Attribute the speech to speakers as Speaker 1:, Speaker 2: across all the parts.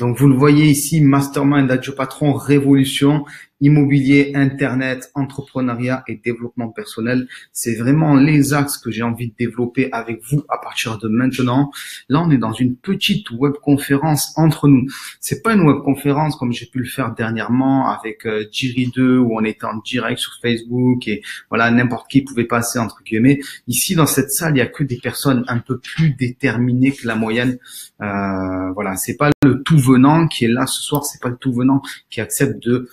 Speaker 1: donc vous le voyez ici, Mastermind Adjo Patron, Révolution, immobilier, internet, entrepreneuriat et développement personnel. C'est vraiment les axes que j'ai envie de développer avec vous à partir de maintenant. Là, on est dans une petite web conférence entre nous. C'est pas une web conférence comme j'ai pu le faire dernièrement avec euh, Jiri 2 où on était en direct sur Facebook et voilà, n'importe qui pouvait passer entre guillemets. Ici, dans cette salle, il y a que des personnes un peu plus déterminées que la moyenne. Euh, voilà, c'est pas le tout venant qui est là ce soir, c'est pas le tout venant qui accepte de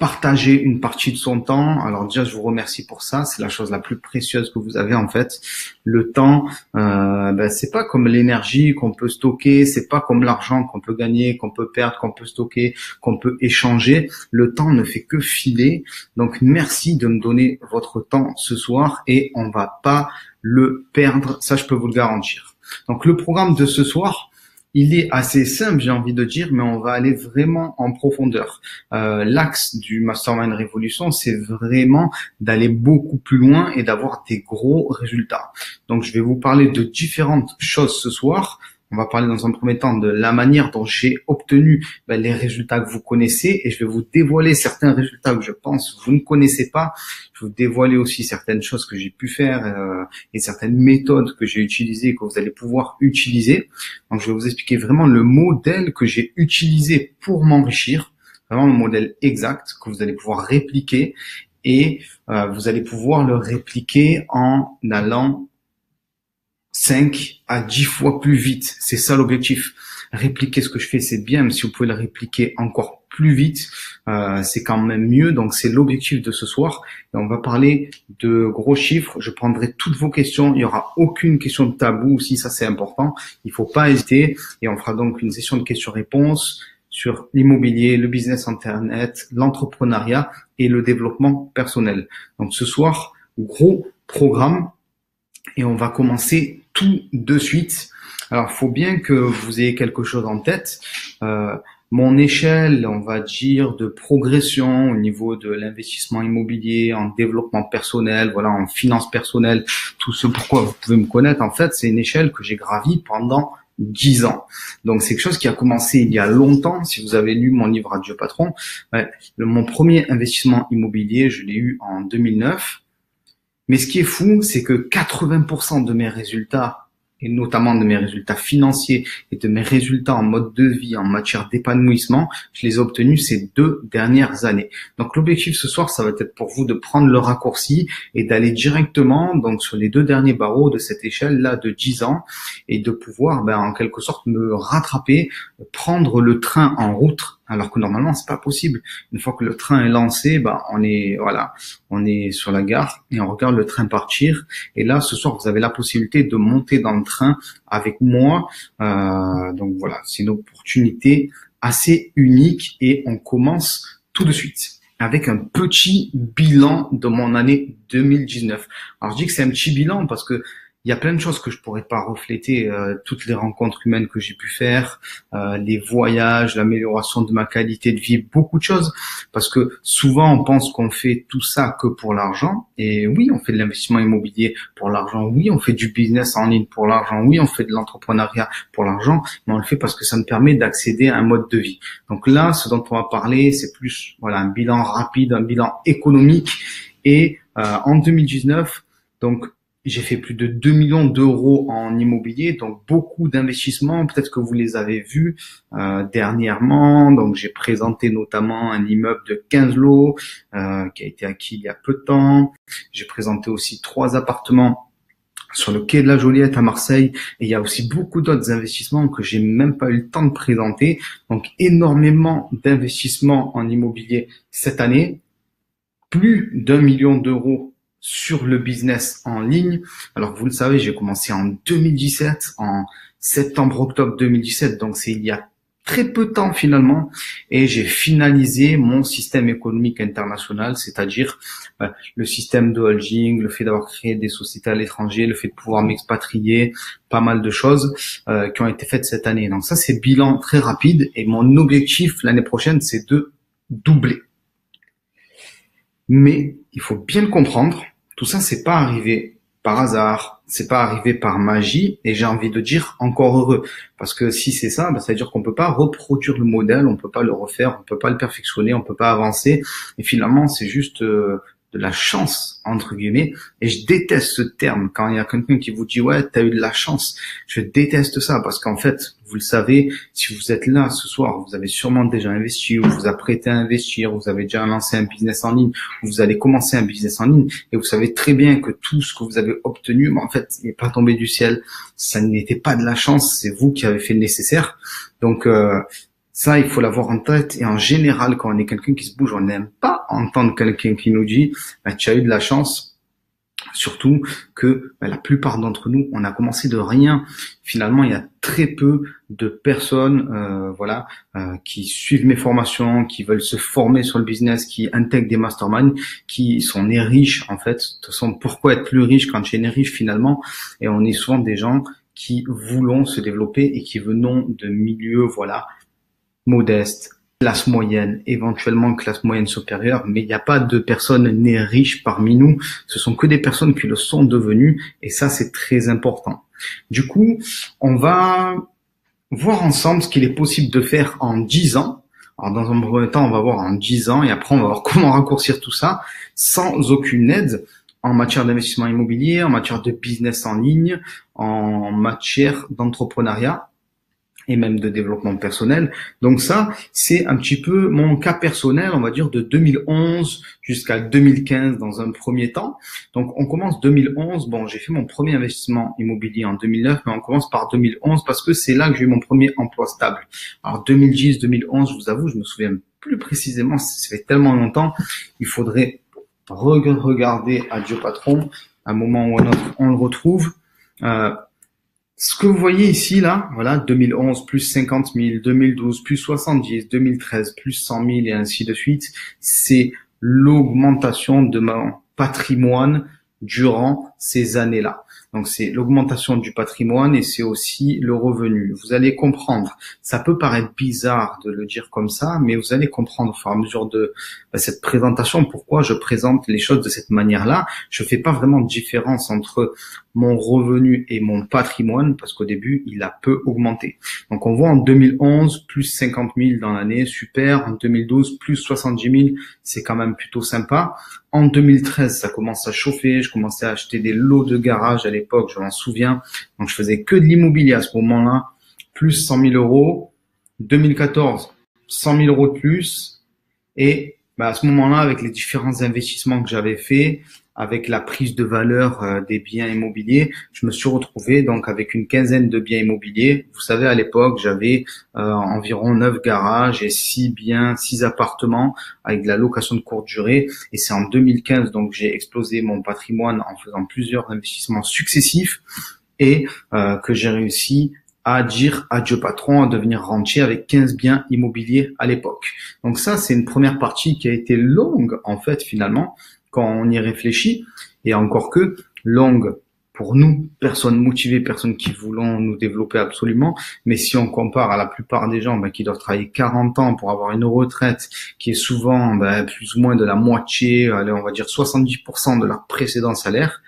Speaker 1: partager une partie de son temps. Alors déjà, je vous remercie pour ça. C'est la chose la plus précieuse que vous avez en fait. Le temps, euh, ben, c'est pas comme l'énergie qu'on peut stocker, c'est pas comme l'argent qu'on peut gagner, qu'on peut perdre, qu'on peut stocker, qu'on peut échanger. Le temps ne fait que filer. Donc merci de me donner votre temps ce soir et on va pas le perdre. Ça, je peux vous le garantir. Donc le programme de ce soir, il est assez simple, j'ai envie de dire, mais on va aller vraiment en profondeur. Euh, L'axe du Mastermind Révolution, c'est vraiment d'aller beaucoup plus loin et d'avoir des gros résultats. Donc, je vais vous parler de différentes choses ce soir. On va parler dans un premier temps de la manière dont j'ai obtenu ben, les résultats que vous connaissez et je vais vous dévoiler certains résultats que je pense que vous ne connaissez pas. Je vais vous dévoiler aussi certaines choses que j'ai pu faire euh, et certaines méthodes que j'ai utilisées et que vous allez pouvoir utiliser. Donc je vais vous expliquer vraiment le modèle que j'ai utilisé pour m'enrichir, vraiment le modèle exact que vous allez pouvoir répliquer et euh, vous allez pouvoir le répliquer en allant 5 à 10 fois plus vite. C'est ça l'objectif. Répliquer ce que je fais, c'est bien, mais si vous pouvez le répliquer encore plus vite, euh, c'est quand même mieux. Donc c'est l'objectif de ce soir. Et on va parler de gros chiffres. Je prendrai toutes vos questions. Il n'y aura aucune question de tabou aussi, ça c'est important. Il faut pas hésiter. Et on fera donc une session de questions-réponses sur l'immobilier, le business internet, l'entrepreneuriat et le développement personnel. Donc ce soir, gros programme et on va commencer tout de suite. Alors, faut bien que vous ayez quelque chose en tête. Euh, mon échelle, on va dire, de progression au niveau de l'investissement immobilier, en développement personnel, voilà, en finance personnelle, tout ce pourquoi vous pouvez me connaître, en fait, c'est une échelle que j'ai gravie pendant 10 ans. Donc c'est quelque chose qui a commencé il y a longtemps. Si vous avez lu mon livre Adieu Patron, mon premier investissement immobilier, je l'ai eu en 2009. Mais ce qui est fou, c'est que 80% de mes résultats, et notamment de mes résultats financiers et de mes résultats en mode de vie, en matière d'épanouissement, je les ai obtenus ces deux dernières années. Donc l'objectif ce soir, ça va être pour vous de prendre le raccourci et d'aller directement donc sur les deux derniers barreaux de cette échelle là de 10 ans et de pouvoir ben, en quelque sorte me rattraper, prendre le train en route alors que normalement c'est pas possible. Une fois que le train est lancé, bah on est voilà, on est sur la gare et on regarde le train partir. Et là, ce soir, vous avez la possibilité de monter dans le train avec moi. Euh, donc voilà, c'est une opportunité assez unique et on commence tout de suite avec un petit bilan de mon année 2019. Alors je dis que c'est un petit bilan parce que il y a plein de choses que je pourrais pas refléter, euh, toutes les rencontres humaines que j'ai pu faire, euh, les voyages, l'amélioration de ma qualité de vie, beaucoup de choses. Parce que souvent on pense qu'on fait tout ça que pour l'argent. Et oui, on fait de l'investissement immobilier pour l'argent. Oui, on fait du business en ligne pour l'argent. Oui, on fait de l'entrepreneuriat pour l'argent. Mais on le fait parce que ça nous permet d'accéder à un mode de vie. Donc là, ce dont on va parler, c'est plus voilà un bilan rapide, un bilan économique. Et euh, en 2019, donc j'ai fait plus de 2 millions d'euros en immobilier, donc beaucoup d'investissements. Peut-être que vous les avez vus euh, dernièrement. Donc j'ai présenté notamment un immeuble de 15 lots euh, qui a été acquis il y a peu de temps. J'ai présenté aussi trois appartements sur le quai de la Joliette à Marseille. Et il y a aussi beaucoup d'autres investissements que j'ai même pas eu le temps de présenter. Donc énormément d'investissements en immobilier cette année. Plus d'un million d'euros sur le business en ligne. Alors vous le savez, j'ai commencé en 2017, en septembre-octobre 2017, donc c'est il y a très peu de temps finalement, et j'ai finalisé mon système économique international, c'est-à-dire euh, le système de holding, le fait d'avoir créé des sociétés à l'étranger, le fait de pouvoir m'expatrier, pas mal de choses euh, qui ont été faites cette année. Donc ça c'est bilan très rapide, et mon objectif l'année prochaine c'est de doubler. Mais il faut bien le comprendre, tout ça, c'est pas arrivé par hasard, c'est pas arrivé par magie, et j'ai envie de dire encore heureux, parce que si c'est ça, bah, ça veut dire qu'on peut pas reproduire le modèle, on peut pas le refaire, on peut pas le perfectionner, on peut pas avancer, et finalement c'est juste euh, de la chance entre guillemets. Et je déteste ce terme. Quand il y a quelqu'un qui vous dit ouais t'as eu de la chance je déteste ça. Parce qu'en fait vous le savez si vous êtes là ce soir vous avez sûrement déjà investi ou vous apprêtez à investir vous avez déjà lancé un business en ligne ou vous allez commencer un business en ligne et vous savez très bien que tout ce que vous avez obtenu en fait n'est pas tombé du ciel. Ça n'était pas de la chance c'est vous qui avez fait le nécessaire. Donc euh, ça, il faut l'avoir en tête. Et en général, quand on est quelqu'un qui se bouge, on n'aime pas entendre quelqu'un qui nous dit bah, tu as eu de la chance. Surtout que bah, la plupart d'entre nous, on a commencé de rien. Finalement, il y a très peu de personnes, euh, voilà, euh, qui suivent mes formations, qui veulent se former sur le business, qui intègrent des masterminds, qui sont nés riches en fait. De toute façon, pourquoi être plus riche quand tu es né riche finalement? Et on est souvent des gens qui voulons se développer et qui venons de milieux, voilà, modeste, classe moyenne, éventuellement classe moyenne supérieure, mais il n'y a pas de personnes nées riches parmi nous. Ce sont que des personnes qui le sont devenues, et ça c'est très important. Du coup, on va voir ensemble ce qu'il est possible de faire en 10 ans. Alors dans un premier temps, on va voir en 10 ans, et après on va voir comment raccourcir tout ça sans aucune aide en matière d'investissement immobilier, en matière de business en ligne, en matière d'entrepreneuriat et même de développement personnel. Donc ça, c'est un petit peu mon cas personnel, on va dire de 2011 jusqu'à 2015 dans un premier temps. Donc on commence 2011, bon j'ai fait mon premier investissement immobilier en 2009, mais on commence par 2011 parce que c'est là que j'ai eu mon premier emploi stable. Alors 2010, 2011, je vous avoue, je me souviens plus précisément, ça fait tellement longtemps, il faudrait regarder à Dieu Patron, à un moment ou un autre, on le retrouve. Euh, ce que vous voyez ici, là, voilà, 2011 plus 50 000, 2012 plus 70, 2013 plus 100 000 et ainsi de suite, c'est l'augmentation de mon patrimoine durant ces années-là. Donc c'est l'augmentation du patrimoine et c'est aussi le revenu. Vous allez comprendre. Ça peut paraître bizarre de le dire comme ça, mais vous allez comprendre au fur et à mesure de bah, cette présentation pourquoi je présente les choses de cette manière-là. Je fais pas vraiment de différence entre mon revenu et mon patrimoine parce qu'au début il a peu augmenté. Donc on voit en 2011 plus 50 000 dans l'année, super. En 2012 plus 70 000, c'est quand même plutôt sympa. En 2013 ça commence à chauffer, je commençais à acheter des lots de garage à l'époque, je m'en souviens. Donc je faisais que de l'immobilier à ce moment-là, plus 100 000 euros. 2014 100 000 euros de plus et bah, à ce moment-là, avec les différents investissements que j'avais faits, avec la prise de valeur euh, des biens immobiliers, je me suis retrouvé donc avec une quinzaine de biens immobiliers. Vous savez, à l'époque, j'avais euh, environ neuf garages et six biens, six appartements avec de la location de courte durée. Et c'est en 2015 donc j'ai explosé mon patrimoine en faisant plusieurs investissements successifs et euh, que j'ai réussi à dire adieu patron, à devenir rentier avec 15 biens immobiliers à l'époque. Donc ça, c'est une première partie qui a été longue en fait finalement quand on y réfléchit et encore que longue pour nous, personnes motivées, personnes qui voulons nous développer absolument. Mais si on compare à la plupart des gens ben, qui doivent travailler 40 ans pour avoir une retraite qui est souvent ben, plus ou moins de la moitié, allez, on va dire 70% de leur précédent salaire,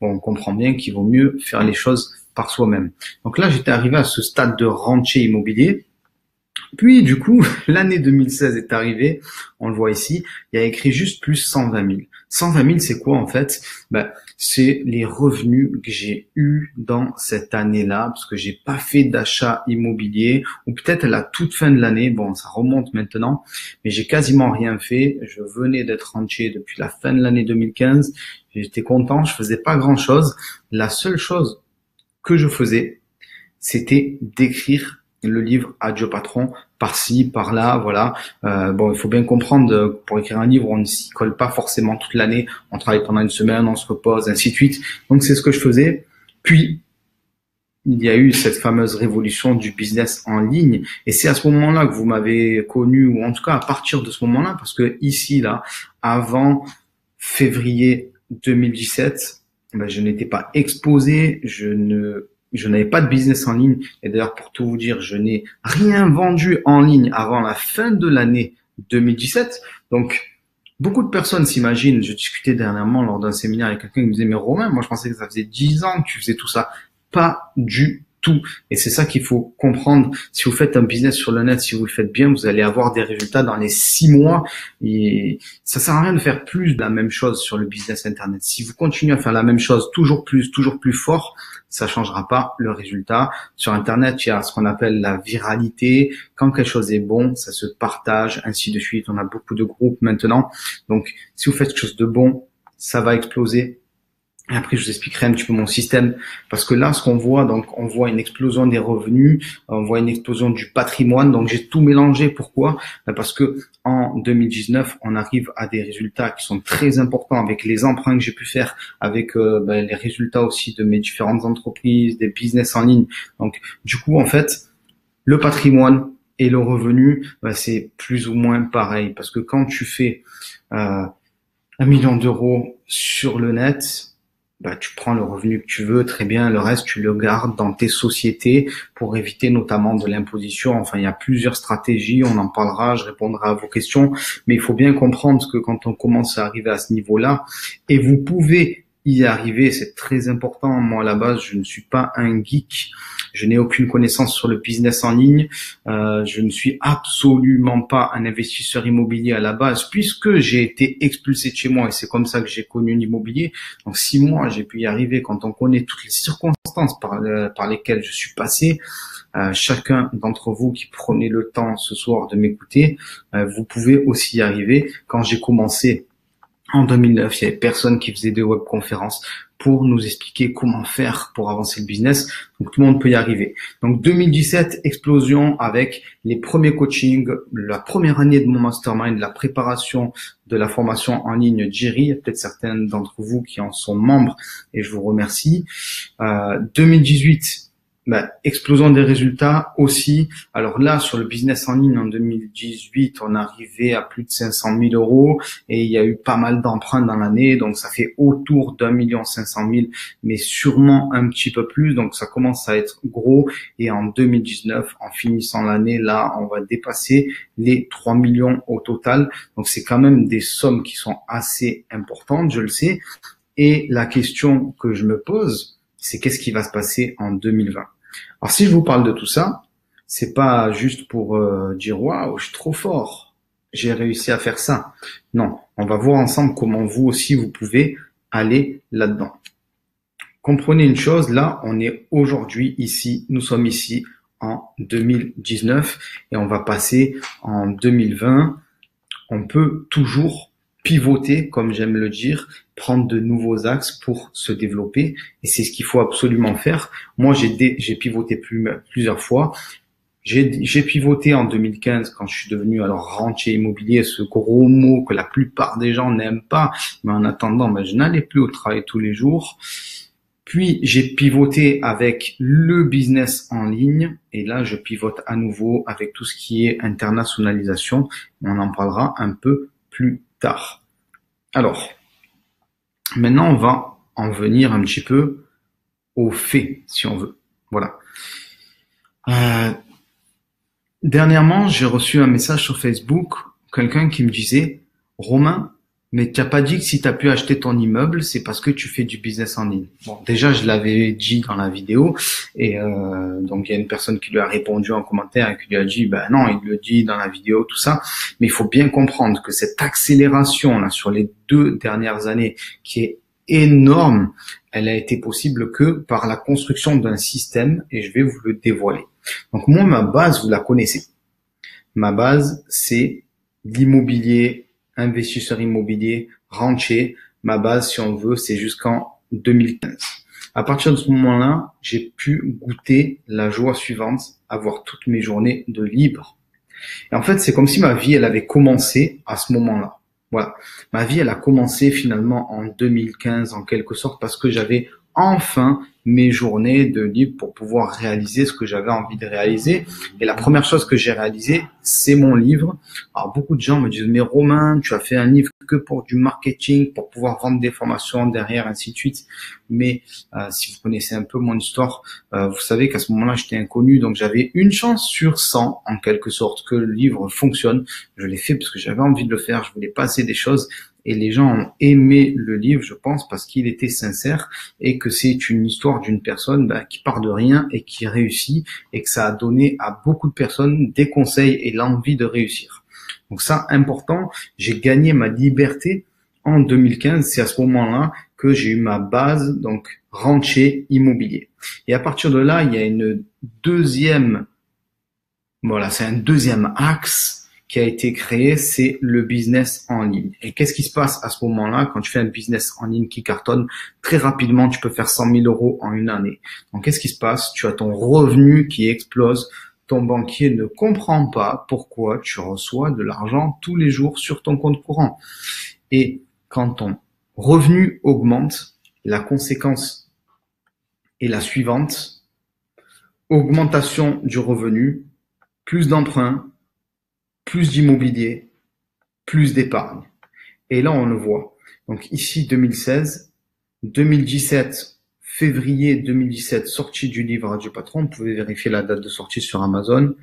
Speaker 1: bon, on comprend bien qu'il vaut mieux faire les choses par soi-même. Donc là, j'étais arrivé à ce stade de rentier immobilier. Puis, du coup, l'année 2016 est arrivée. On le voit ici. Il y a écrit juste plus 120 000. 120 000, c'est quoi en fait? Ben, C'est les revenus que j'ai eus dans cette année-là, parce que j'ai pas fait d'achat immobilier, ou peut-être à la toute fin de l'année. Bon, ça remonte maintenant, mais j'ai quasiment rien fait. Je venais d'être rentier depuis la fin de l'année 2015. J'étais content. Je faisais pas grand-chose. La seule chose que je faisais, c'était d'écrire le livre Adieu patron par-ci, par-là, voilà. Euh, bon, il faut bien comprendre, pour écrire un livre, on ne s'y colle pas forcément toute l'année. On travaille pendant une semaine, on se repose, ainsi de suite. Donc c'est ce que je faisais. Puis il y a eu cette fameuse révolution du business en ligne, et c'est à ce moment-là que vous m'avez connu, ou en tout cas à partir de ce moment-là, parce que ici là, avant février 2017, ben, je n'étais pas exposé, je ne je n'avais pas de business en ligne. Et d'ailleurs, pour tout vous dire, je n'ai rien vendu en ligne avant la fin de l'année 2017. Donc, Beaucoup de personnes s'imaginent, je discutais dernièrement lors d'un séminaire avec quelqu'un qui me disait, mais Romain, moi je pensais que ça faisait 10 ans que tu faisais tout ça. Pas du tout. Et c'est ça qu'il faut comprendre. Si vous faites un business sur le net, si vous le faites bien, vous allez avoir des résultats dans les six mois. Et ça sert à rien de faire plus de la même chose sur le business internet. Si vous continuez à faire la même chose toujours plus, toujours plus fort, ça changera pas le résultat. Sur internet, il y a ce qu'on appelle la viralité. Quand quelque chose est bon, ça se partage, ainsi de suite. On a beaucoup de groupes maintenant. Donc, si vous faites quelque chose de bon, ça va exploser après, je vous expliquerai un petit peu mon système, parce que là, ce qu'on voit, donc, on voit une explosion des revenus, on voit une explosion du patrimoine. Donc, j'ai tout mélangé. Pourquoi? Ben, Parce que en 2019, on arrive à des résultats qui sont très importants avec les emprunts que j'ai pu faire, avec euh, ben, les résultats aussi de mes différentes entreprises, des business en ligne. Donc, du coup, en fait, le patrimoine et le revenu, ben, c'est plus ou moins pareil, parce que quand tu fais euh, un million d'euros sur le net, bah, tu prends le revenu que tu veux, très bien, le reste, tu le gardes dans tes sociétés pour éviter notamment de l'imposition. Enfin, il y a plusieurs stratégies, on en parlera, je répondrai à vos questions, mais il faut bien comprendre que quand on commence à arriver à ce niveau-là, et vous pouvez y arriver, c'est très important. Moi, à la base, je ne suis pas un geek. Je n'ai aucune connaissance sur le business en ligne. Euh, je ne suis absolument pas un investisseur immobilier à la base, puisque j'ai été expulsé de chez moi et c'est comme ça que j'ai connu l'immobilier. Donc, six mois, j'ai pu y arriver quand on connaît toutes les circonstances par, euh, par lesquelles je suis passé. Euh, chacun d'entre vous qui prenez le temps ce soir de m'écouter, euh, vous pouvez aussi y arriver. Quand j'ai commencé en 2009, il y avait personne qui faisait de webconférences pour nous expliquer comment faire pour avancer le business. Donc tout le monde peut y arriver. Donc 2017, explosion avec les premiers coachings, la première année de mon mastermind, la préparation de la formation en ligne Jerry. Il y a peut-être certains d'entre vous qui en sont membres et je vous remercie. Euh, 2018, bah, explosion des résultats aussi. Alors là, sur le business en ligne en 2018, on arrivait à plus de 500 000 euros et il y a eu pas mal d'emprunts dans l'année, donc ça fait autour d'un million 500 000, mais sûrement un petit peu plus. Donc ça commence à être gros. Et en 2019, en finissant l'année, là, on va dépasser les 3 millions au total. Donc c'est quand même des sommes qui sont assez importantes, je le sais. Et la question que je me pose, c'est qu'est-ce qui va se passer en 2020. Alors si je vous parle de tout ça, c'est pas juste pour euh, dire waouh, je suis trop fort, j'ai réussi à faire ça. Non, on va voir ensemble comment vous aussi vous pouvez aller là-dedans. Comprenez une chose, là, on est aujourd'hui ici, nous sommes ici en 2019 et on va passer en 2020. On peut toujours pivoter, comme j'aime le dire, prendre de nouveaux axes pour se développer. Et c'est ce qu'il faut absolument faire. Moi, j'ai pivoté plusieurs fois. J'ai pivoté en 2015 quand je suis devenu alors rentier immobilier, ce gros mot que la plupart des gens n'aiment pas. Mais en attendant, ben, je n'allais plus au travail tous les jours. Puis j'ai pivoté avec le business en ligne et là je pivote à nouveau avec tout ce qui est internationalisation. On en parlera un peu plus tard. Alors, maintenant, on va en venir un petit peu aux faits, si on veut. Voilà. Euh, dernièrement, j'ai reçu un message sur Facebook, quelqu'un qui me disait, Romain, mais tu n'as pas dit que si tu as pu acheter ton immeuble, c'est parce que tu fais du business en ligne. Bon, déjà, je l'avais dit dans la vidéo, et euh, donc il y a une personne qui lui a répondu en commentaire et qui lui a dit, ben non, il le dit dans la vidéo, tout ça. Mais il faut bien comprendre que cette accélération là sur les deux dernières années, qui est énorme, elle a été possible que par la construction d'un système, et je vais vous le dévoiler. Donc moi, ma base, vous la connaissez. Ma base, c'est l'immobilier investisseur immobilier, rentier. Ma base, si on veut, c'est jusqu'en 2015. À partir de ce moment-là, j'ai pu goûter la joie suivante, avoir toutes mes journées de libre. Et en fait, c'est comme si ma vie, elle avait commencé à ce moment-là. Voilà. Ma vie, elle a commencé finalement en 2015, en quelque sorte, parce que j'avais enfin mes journées de libre pour pouvoir réaliser ce que j'avais envie de réaliser. Et la première chose que j'ai réalisé, c'est mon livre. Alors beaucoup de gens me disent mais Romain, tu as fait un livre que pour du marketing, pour pouvoir vendre des formations derrière, ainsi de suite. Mais euh, si vous connaissez un peu mon histoire, euh, vous savez qu'à ce moment-là, j'étais inconnu, donc j'avais une chance sur 100 en quelque sorte que le livre fonctionne. Je l'ai fait parce que j'avais envie de le faire, je voulais passer des choses et les gens ont aimé le livre, je pense, parce qu'il était sincère et que c'est une histoire d'une personne bah, qui part de rien et qui réussit et que ça a donné à beaucoup de personnes des conseils et l'envie de réussir. Donc ça, important, j'ai gagné ma liberté en 2015. C'est à ce moment-là que j'ai eu ma base, donc rentier immobilier. Et à partir de là, il y a une deuxième, voilà, c'est un deuxième axe qui a été créé, c'est le business en ligne. Et qu'est-ce qui se passe à ce moment-là? Quand tu fais un business en ligne qui cartonne Très rapidement, tu peux faire 100 000 euros en une année. Donc, qu'est-ce qui se passe? Tu as ton revenu qui explose. Ton banquier ne comprend pas pourquoi tu reçois de l'argent tous les jours sur ton compte courant. Et quand ton revenu augmente, la conséquence est la suivante. Augmentation du revenu, plus d'emprunts, plus d'immobilier, plus d'épargne. Et là, on le voit. Donc ici, 2016, 2017, février 2017, sortie du livre du patron. Vous pouvez vérifier la date de sortie sur Amazon.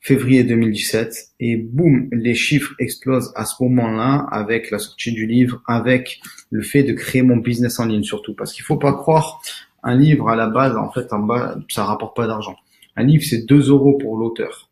Speaker 1: Février 2017. Et boum, les chiffres explosent à ce moment-là avec la sortie du livre, avec le fait de créer mon business en ligne surtout. Parce qu'il faut pas croire, un livre à la base, en fait, en bas, ça rapporte pas d'argent. Un livre, c'est 2 euros pour l'auteur.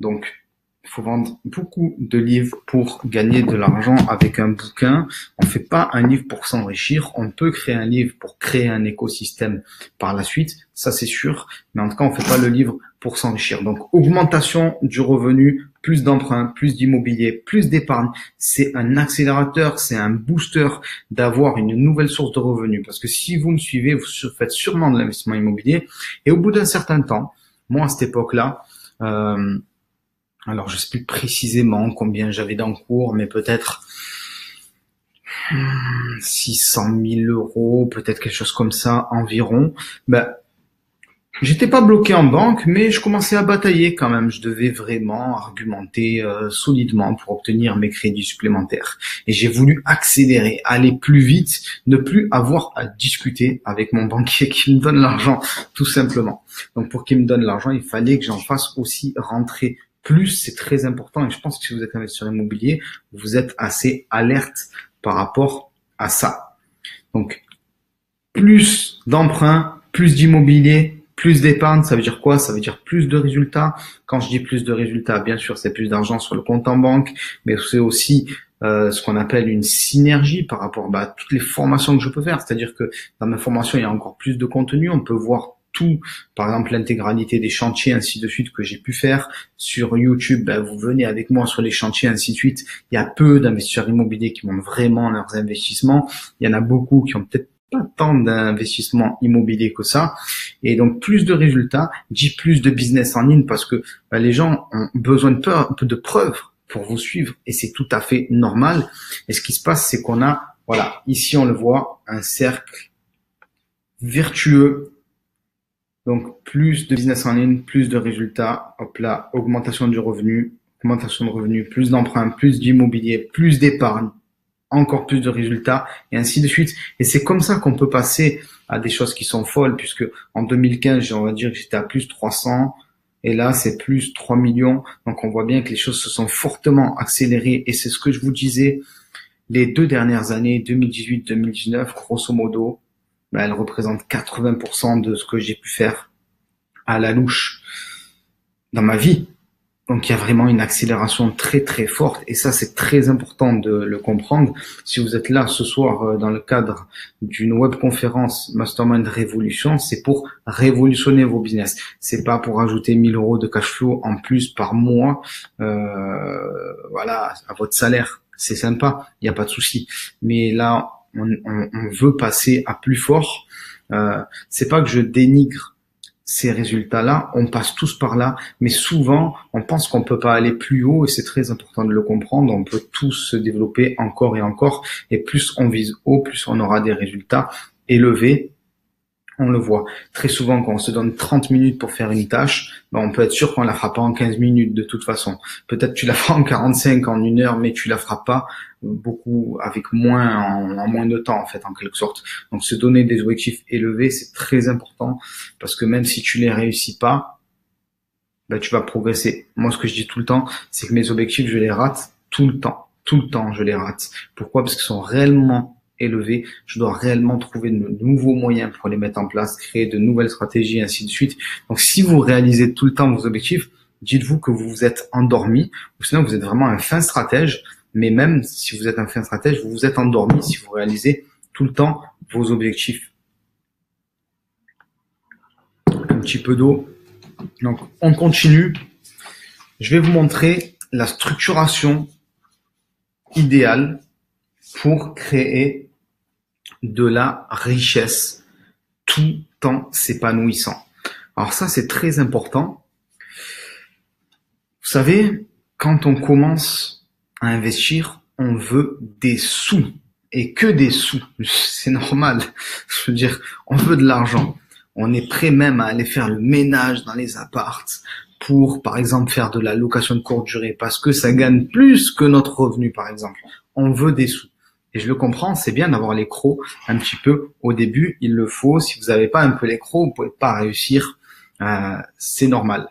Speaker 1: Donc, faut vendre beaucoup de livres pour gagner de l'argent avec un bouquin. On fait pas un livre pour s'enrichir. On peut créer un livre pour créer un écosystème par la suite. Ça, c'est sûr. Mais en tout cas, on fait pas le livre pour s'enrichir. Donc, augmentation du revenu, plus d'emprunts, plus d'immobilier, plus d'épargne. C'est un accélérateur, c'est un booster d'avoir une nouvelle source de revenus. Parce que si vous me suivez, vous faites sûrement de l'investissement immobilier. Et au bout d'un certain temps, moi, à cette époque-là, euh, alors je sais plus précisément combien j'avais d'encours, mais peut-être 600 000 euros, peut-être quelque chose comme ça environ. Ben, J'étais pas bloqué en banque, mais je commençais à batailler quand même. Je devais vraiment argumenter euh, solidement pour obtenir mes crédits supplémentaires. Et j'ai voulu accélérer, aller plus vite, ne plus avoir à discuter avec mon banquier qui me donne l'argent, tout simplement. Donc pour qu'il me donne l'argent, il fallait que j'en fasse aussi rentrer plus c'est très important. Et je pense que si vous êtes investisseur immobilier, vous êtes assez alerte par rapport à ça. Donc, plus d'emprunts, plus d'immobilier, plus d'épargne, ça veut dire quoi? Ça veut dire plus de résultats. Quand je dis plus de résultats, bien sûr, c'est plus d'argent sur le compte en banque, mais c'est aussi euh, ce qu'on appelle une synergie par rapport bah, à toutes les formations que je peux faire. C'est-à-dire que dans ma formation, il y a encore plus de contenu. On peut voir par exemple l'intégralité des chantiers, ainsi de suite, que j'ai pu faire sur YouTube. Ben, vous venez avec moi sur les chantiers, ainsi de suite. Il y a peu d'investisseurs immobiliers qui montrent vraiment leurs investissements. Il y en a beaucoup qui ont peut-être pas tant d'investissement immobilier que ça. Et donc plus de résultats, dit plus de business en ligne parce que ben, les gens ont besoin de, peur, de preuves pour vous suivre et c'est tout à fait normal. Et ce qui se passe, c'est qu'on a, voilà, ici on le voit, un cercle vertueux donc, plus de business en ligne, plus de résultats. Hop là, augmentation du revenu, augmentation de revenus, plus d'emprunts, plus d'immobilier, plus d'épargne, encore plus de résultats, et ainsi de suite. Et c'est comme ça qu'on peut passer à des choses qui sont folles, puisque en 2015, on va dire que j'étais à plus 300, et là, c'est plus 3 millions. Donc, on voit bien que les choses se sont fortement accélérées, et c'est ce que je vous disais, les deux dernières années, 2018-2019, grosso modo, bah, elle représente 80% de ce que j'ai pu faire à la louche dans ma vie. Donc il y a vraiment une accélération très très forte et ça c'est très important de le comprendre. Si vous êtes là ce soir euh, dans le cadre d'une webconférence Mastermind Révolution, c'est pour révolutionner vos business. C'est pas pour ajouter 1000 euros de cash flow en plus par mois, euh, voilà, à votre salaire. C'est sympa, il n'y a pas de souci. Mais là, on, veut passer à plus fort. Euh, c'est pas que je dénigre ces résultats-là, on passe tous par là, mais souvent on pense qu'on peut pas aller plus haut et c'est très important de le comprendre. On peut tous se développer encore et encore, et plus on vise haut, plus on aura des résultats élevés. On le voit très souvent quand on se donne 30 minutes pour faire une tâche, ben on peut être sûr qu'on la fera pas en 15 minutes de toute façon. Peut-être tu la feras en 45, en une heure, mais tu la feras pas beaucoup avec moins en, moins de temps en fait en quelque sorte. Donc se donner des objectifs élevés, c'est très important parce que même si tu les réussis pas, ben, tu vas progresser. Moi ce que je dis tout le temps, c'est que mes objectifs, je les rate tout le temps. Tout le temps, je les rate. Pourquoi? Parce qu'ils sont réellement élevé, je dois réellement trouver de nouveaux moyens pour les mettre en place, créer de nouvelles stratégies, ainsi de suite. Donc si vous réalisez tout le temps vos objectifs, dites-vous que vous vous êtes endormi, ou sinon vous êtes vraiment un fin stratège, mais même si vous êtes un fin stratège, vous vous êtes endormi si vous réalisez tout le temps vos objectifs. Un petit peu d'eau. Donc on continue. Je vais vous montrer la structuration idéale pour créer de la richesse tout en s'épanouissant. Alors ça, c'est très important. Vous savez, quand on commence à investir, on veut des sous et que des sous. C'est normal. Je veux dire, on veut de l'argent. On est prêt même à aller faire le ménage dans les appartes pour, par exemple, faire de la location de courte durée parce que ça gagne plus que notre revenu, par exemple. On veut des sous. Et je le comprends, c'est bien d'avoir les crocs un petit peu au début, il le faut. Si vous n'avez pas un peu les crocs, vous pouvez pas réussir. Euh, c'est normal.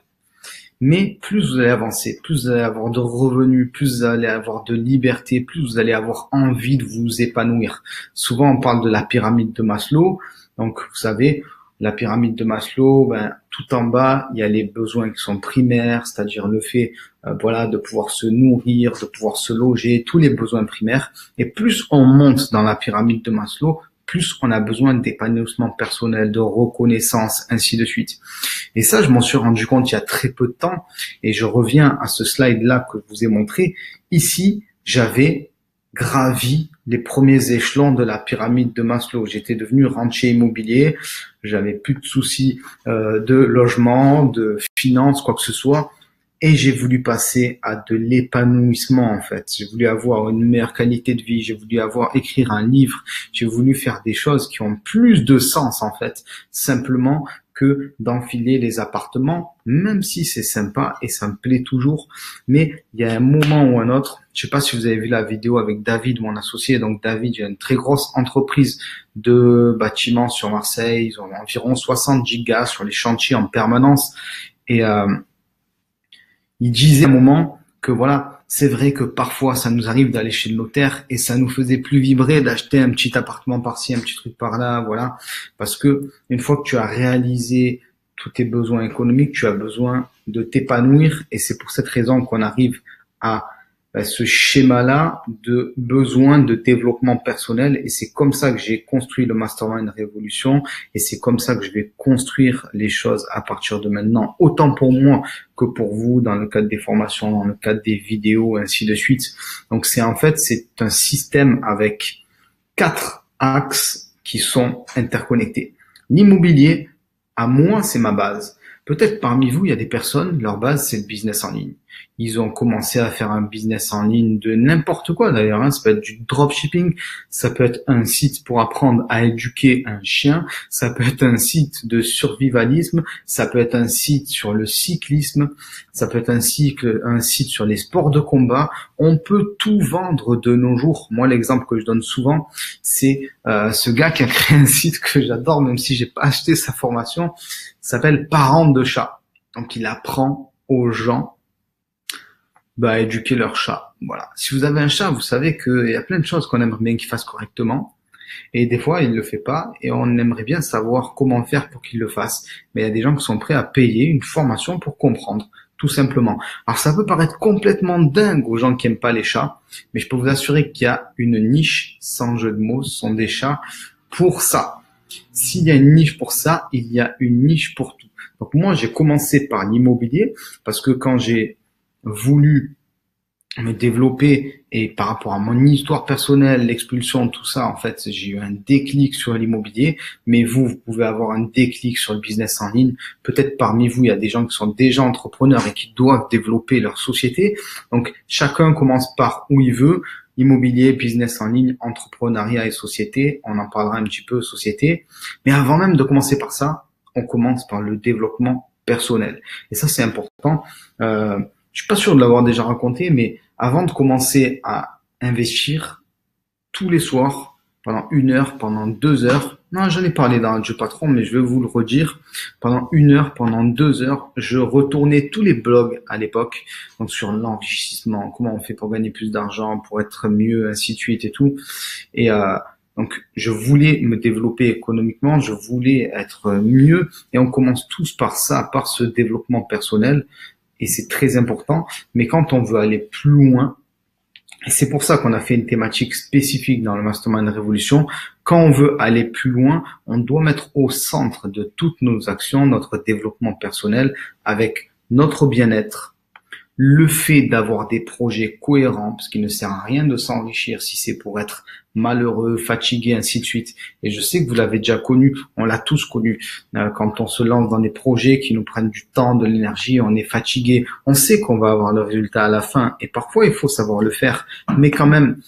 Speaker 1: Mais plus vous allez avancer, plus vous allez avoir de revenus, plus vous allez avoir de liberté, plus vous allez avoir envie de vous épanouir. Souvent, on parle de la pyramide de Maslow. Donc, vous savez, la pyramide de Maslow, ben, tout en bas, il y a les besoins qui sont primaires, c'est-à-dire le fait, euh, voilà, de pouvoir se nourrir, de pouvoir se loger, tous les besoins primaires. Et plus on monte dans la pyramide de Maslow, plus on a besoin d'épanouissement personnel, de reconnaissance, ainsi de suite. Et ça, je m'en suis rendu compte il y a très peu de temps, et je reviens à ce slide-là que je vous ai montré. Ici, j'avais gravi les premiers échelons de la pyramide de Maslow. J'étais devenu rentier immobilier, j'avais plus de soucis euh, de logement, de finances, quoi que ce soit, et j'ai voulu passer à de l'épanouissement en fait. J'ai voulu avoir une meilleure qualité de vie, j'ai voulu avoir écrire un livre, j'ai voulu faire des choses qui ont plus de sens en fait, simplement d'enfiler les appartements, même si c'est sympa et ça me plaît toujours. Mais il y a un moment ou un autre, je sais pas si vous avez vu la vidéo avec David, mon associé. Donc David, il a une très grosse entreprise de bâtiments sur Marseille. Ils ont environ 60 gigas sur les chantiers en permanence. Et euh, il disait un moment que voilà, c'est vrai que parfois ça nous arrive d'aller chez le notaire et ça nous faisait plus vibrer d'acheter un petit appartement par-ci, un petit truc par-là, voilà. Parce que une fois que tu as réalisé tous tes besoins économiques, tu as besoin de t'épanouir et c'est pour cette raison qu'on arrive à ce schéma-là de besoin de développement personnel et c'est comme ça que j'ai construit le Mastermind Révolution et c'est comme ça que je vais construire les choses à partir de maintenant, autant pour moi que pour vous dans le cadre des formations, dans le cadre des vidéos, ainsi de suite. Donc c'est en fait, c'est un système avec quatre axes qui sont interconnectés. L'immobilier, à moi, c'est ma base. Peut-être parmi vous, il y a des personnes, leur base, c'est le business en ligne ils ont commencé à faire un business en ligne de n'importe quoi d'ailleurs. Hein. Ça peut être du dropshipping, ça peut être un site pour apprendre à éduquer un chien, ça peut être un site de survivalisme, ça peut être un site sur le cyclisme, ça peut être un site, un site sur les sports de combat. On peut tout vendre de nos jours. Moi, l'exemple que je donne souvent, c'est euh, ce gars qui a créé un site que j'adore, même si j'ai pas acheté sa formation, s'appelle Parents de chat. Donc, il apprend aux gens bah, éduquer leur chat. Voilà. Si vous avez un chat, vous savez qu'il y a plein de choses qu'on aimerait bien qu'il fasse correctement. Et des fois, il le fait pas et on aimerait bien savoir comment faire pour qu'il le fasse. Mais il y a des gens qui sont prêts à payer une formation pour comprendre, tout simplement. Alors ça peut paraître complètement dingue aux gens qui aiment pas les chats, mais je peux vous assurer qu'il y a une niche, sans jeu de mots, ce sont des chats pour ça. S'il y a une niche pour ça, il y a une niche pour tout. Donc moi, j'ai commencé par l'immobilier parce que quand j'ai voulu me développer et par rapport à mon histoire personnelle, l'expulsion, tout ça, en fait, j'ai eu un déclic sur l'immobilier, mais vous, vous pouvez avoir un déclic sur le business en ligne. Peut-être parmi vous, il y a des gens qui sont déjà entrepreneurs et qui doivent développer leur société. Donc, chacun commence par où il veut. immobilier, business en ligne, entrepreneuriat et société. On en parlera un petit peu société. Mais avant même de commencer par ça, on commence par le développement personnel. Et ça, c'est important. Euh, je suis pas sûr de l'avoir déjà raconté, mais avant de commencer à investir tous les soirs, pendant une heure, pendant deux heures, non, j'en ai parlé dans le jeu patron, mais je vais vous le redire. Pendant une heure, pendant deux heures, je retournais tous les blogs à l'époque, donc sur l'enrichissement, comment on fait pour gagner plus d'argent, pour être mieux, ainsi de suite et tout. Et euh, donc, je voulais me développer économiquement, je voulais être mieux, et on commence tous par ça, par ce développement personnel, et c'est très important. Mais quand on veut aller plus loin, et c'est pour ça qu'on a fait une thématique spécifique dans le Mastermind Révolution. Quand on veut aller plus loin, on doit mettre au centre de toutes nos actions notre développement personnel avec notre bien-être, le fait d'avoir des projets cohérents, parce qu'il ne sert à rien de s'enrichir si c'est pour être malheureux, fatigué, ainsi de suite. Et je sais que vous l'avez déjà connu, on l'a tous connu. Euh, quand on se lance dans des projets qui nous prennent du temps, de l'énergie, on est fatigué, on sait qu'on va avoir le résultat à la fin. Et parfois, il faut savoir le faire. Mais quand même,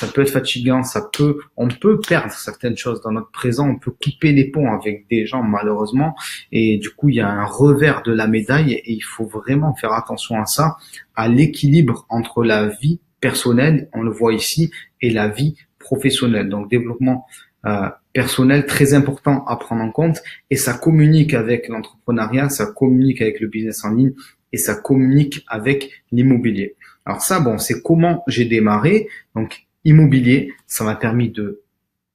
Speaker 1: ça peut être fatigant, ça peut, on peut perdre certaines choses dans notre présent, on peut couper les ponts avec des gens malheureusement, et du coup il y a un revers de la médaille et il faut vraiment faire attention à ça, à l'équilibre entre la vie personnelle, on le voit ici, et la vie professionnelle. Donc développement euh, personnel très important à prendre en compte et ça communique avec l'entrepreneuriat, ça communique avec le business en ligne et ça communique avec l'immobilier. Alors ça, bon, c'est comment j'ai démarré. Donc immobilier, ça m'a permis de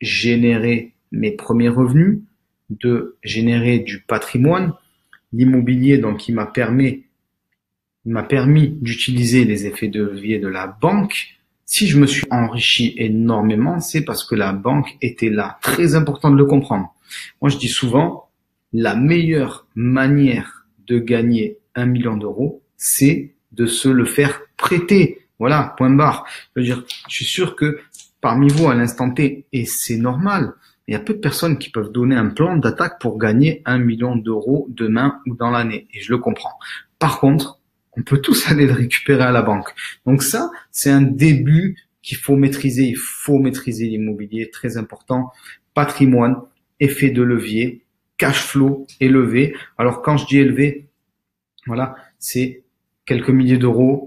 Speaker 1: générer mes premiers revenus, de générer du patrimoine. L'immobilier, donc, il m'a permis, m'a permis d'utiliser les effets de levier de la banque. Si je me suis enrichi énormément, c'est parce que la banque était là. Très important de le comprendre. Moi, je dis souvent, la meilleure manière de gagner un million d'euros, c'est de se le faire prêter. Voilà, point barre. Je veux dire, je suis sûr que parmi vous à l'instant T, et c'est normal, il y a peu de personnes qui peuvent donner un plan d'attaque pour gagner un million d'euros demain ou dans l'année. Et je le comprends. Par contre, on peut tous aller le récupérer à la banque. Donc ça, c'est un début qu'il faut maîtriser. Il faut maîtriser l'immobilier, très important. Patrimoine, effet de levier, cash flow élevé. Alors quand je dis élevé, voilà, c'est quelques milliers d'euros,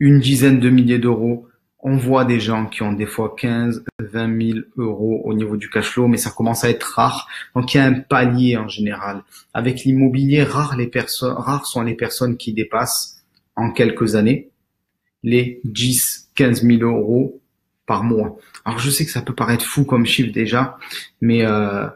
Speaker 1: une dizaine de milliers d'euros. On voit des gens qui ont des fois 15, 20 000 euros au niveau du cash flow, mais ça commence à être rare. Donc il y a un palier en général. Avec l'immobilier, rares les personnes, rares sont les personnes qui dépassent en quelques années les 10, 15 000 euros par mois. Alors je sais que ça peut paraître fou comme chiffre déjà, mais euh,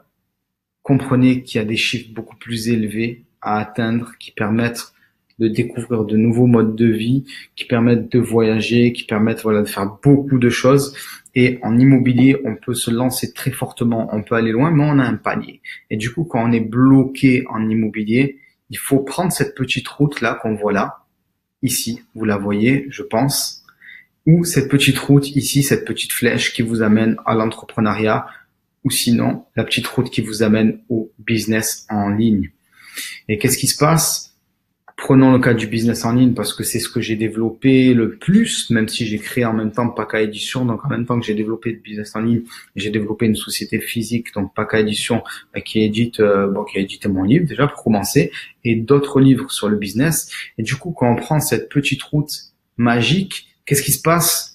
Speaker 1: comprenez qu'il y a des chiffres beaucoup plus élevés à atteindre qui permettent de découvrir de nouveaux modes de vie qui permettent de voyager, qui permettent voilà de faire beaucoup de choses. Et en immobilier, on peut se lancer très fortement, on peut aller loin, mais on a un panier. Et du coup, quand on est bloqué en immobilier, il faut prendre cette petite route là qu'on voit là, ici, vous la voyez, je pense, ou cette petite route ici, cette petite flèche qui vous amène à l'entrepreneuriat, ou sinon la petite route qui vous amène au business en ligne. Et qu'est-ce qui se passe? Prenons le cas du business en ligne parce que c'est ce que j'ai développé le plus, même si j'ai créé en même temps PACA Édition. Donc en même temps que j'ai développé le business en ligne, j'ai développé une société physique, donc PACA Édition, euh, qui édite, euh, bon, qui a édité mon livre déjà pour commencer, et d'autres livres sur le business. Et du coup, quand on prend cette petite route magique, qu'est-ce qui se passe?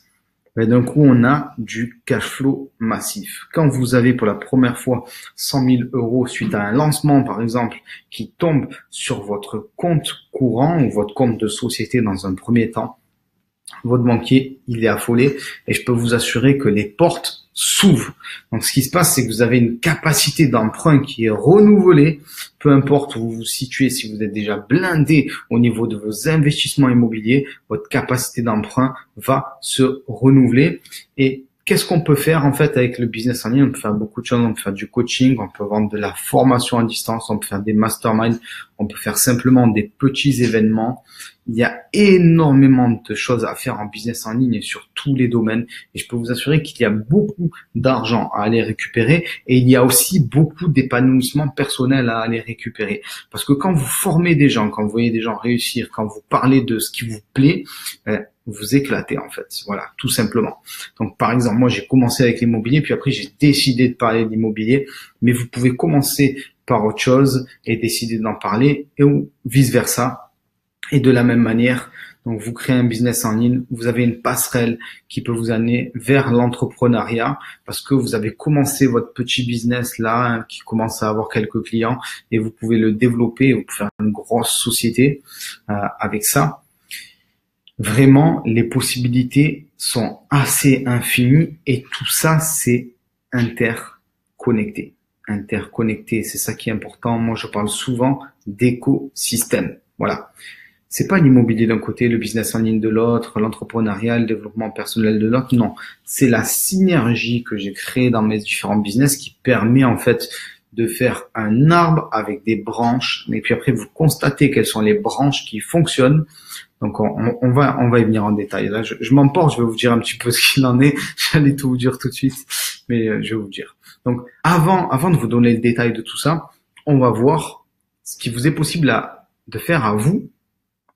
Speaker 1: D'un coup, on a du cash flow massif. Quand vous avez pour la première fois 100 000 euros suite à un lancement, par exemple, qui tombe sur votre compte courant ou votre compte de société dans un premier temps, votre banquier, il est affolé et je peux vous assurer que les portes s'ouvre. Donc ce qui se passe, c'est que vous avez une capacité d'emprunt qui est renouvelée, peu importe où vous vous situez, si vous êtes déjà blindé au niveau de vos investissements immobiliers, votre capacité d'emprunt va se renouveler. Et qu'est-ce qu'on peut faire en fait avec le business en ligne? On peut faire beaucoup de choses, on peut faire du coaching, on peut vendre de la formation à distance, on peut faire des masterminds, on peut faire simplement des petits événements. Il y a énormément de choses à faire en business en ligne et sur tous les domaines. Et je peux vous assurer qu'il y a beaucoup d'argent à aller récupérer et il y a aussi beaucoup d'épanouissement personnel à aller récupérer. Parce que quand vous formez des gens, quand vous voyez des gens réussir, quand vous parlez de ce qui vous plaît, ben, vous éclater en fait. Voilà, tout simplement. Donc par exemple, moi j'ai commencé avec l'immobilier, puis après j'ai décidé de parler de l'immobilier, mais vous pouvez commencer par autre chose et décider d'en parler et ou vice versa. Et de la même manière, donc vous créez un business en ligne, vous avez une passerelle qui peut vous amener vers l'entrepreneuriat parce que vous avez commencé votre petit business là hein, qui commence à avoir quelques clients et vous pouvez le développer, vous pouvez faire une grosse société euh, avec ça. Vraiment, les possibilités sont assez infinies et tout ça c'est interconnecté. Interconnecté, c'est ça qui est important. Moi, je parle souvent d'écosystème. Voilà c'est pas l'immobilier d'un côté, le business en ligne de l'autre, l'entrepreneuriat, le développement personnel de l'autre. Non, c'est la synergie que j'ai créée dans mes différents business qui permet en fait de faire un arbre avec des branches. Et puis après, vous constatez quelles sont les branches qui fonctionnent. Donc on, va on va y venir en détail. Là, je, je m'emporte, je vais vous dire un petit peu ce qu'il en est. J'allais tout vous dire tout de suite, mais euh, je vais vous dire. Donc avant avant de vous donner le détail de tout ça, on va voir ce qui vous est possible à, de faire à vous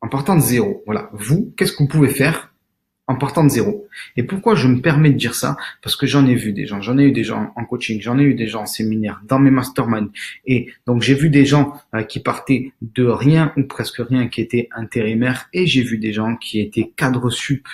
Speaker 1: en partant de zéro. Voilà. Vous, qu'est-ce que vous pouvez faire en partant de zéro. Et pourquoi je me permets de dire ça? Parce que j'en ai vu des gens, j'en ai eu des gens en coaching, j'en ai eu des gens en séminaire, dans mes masterminds. Et donc j'ai vu des gens euh, qui partaient de rien ou presque rien, qui étaient intérimaires, et j'ai vu des gens qui étaient cadres sup.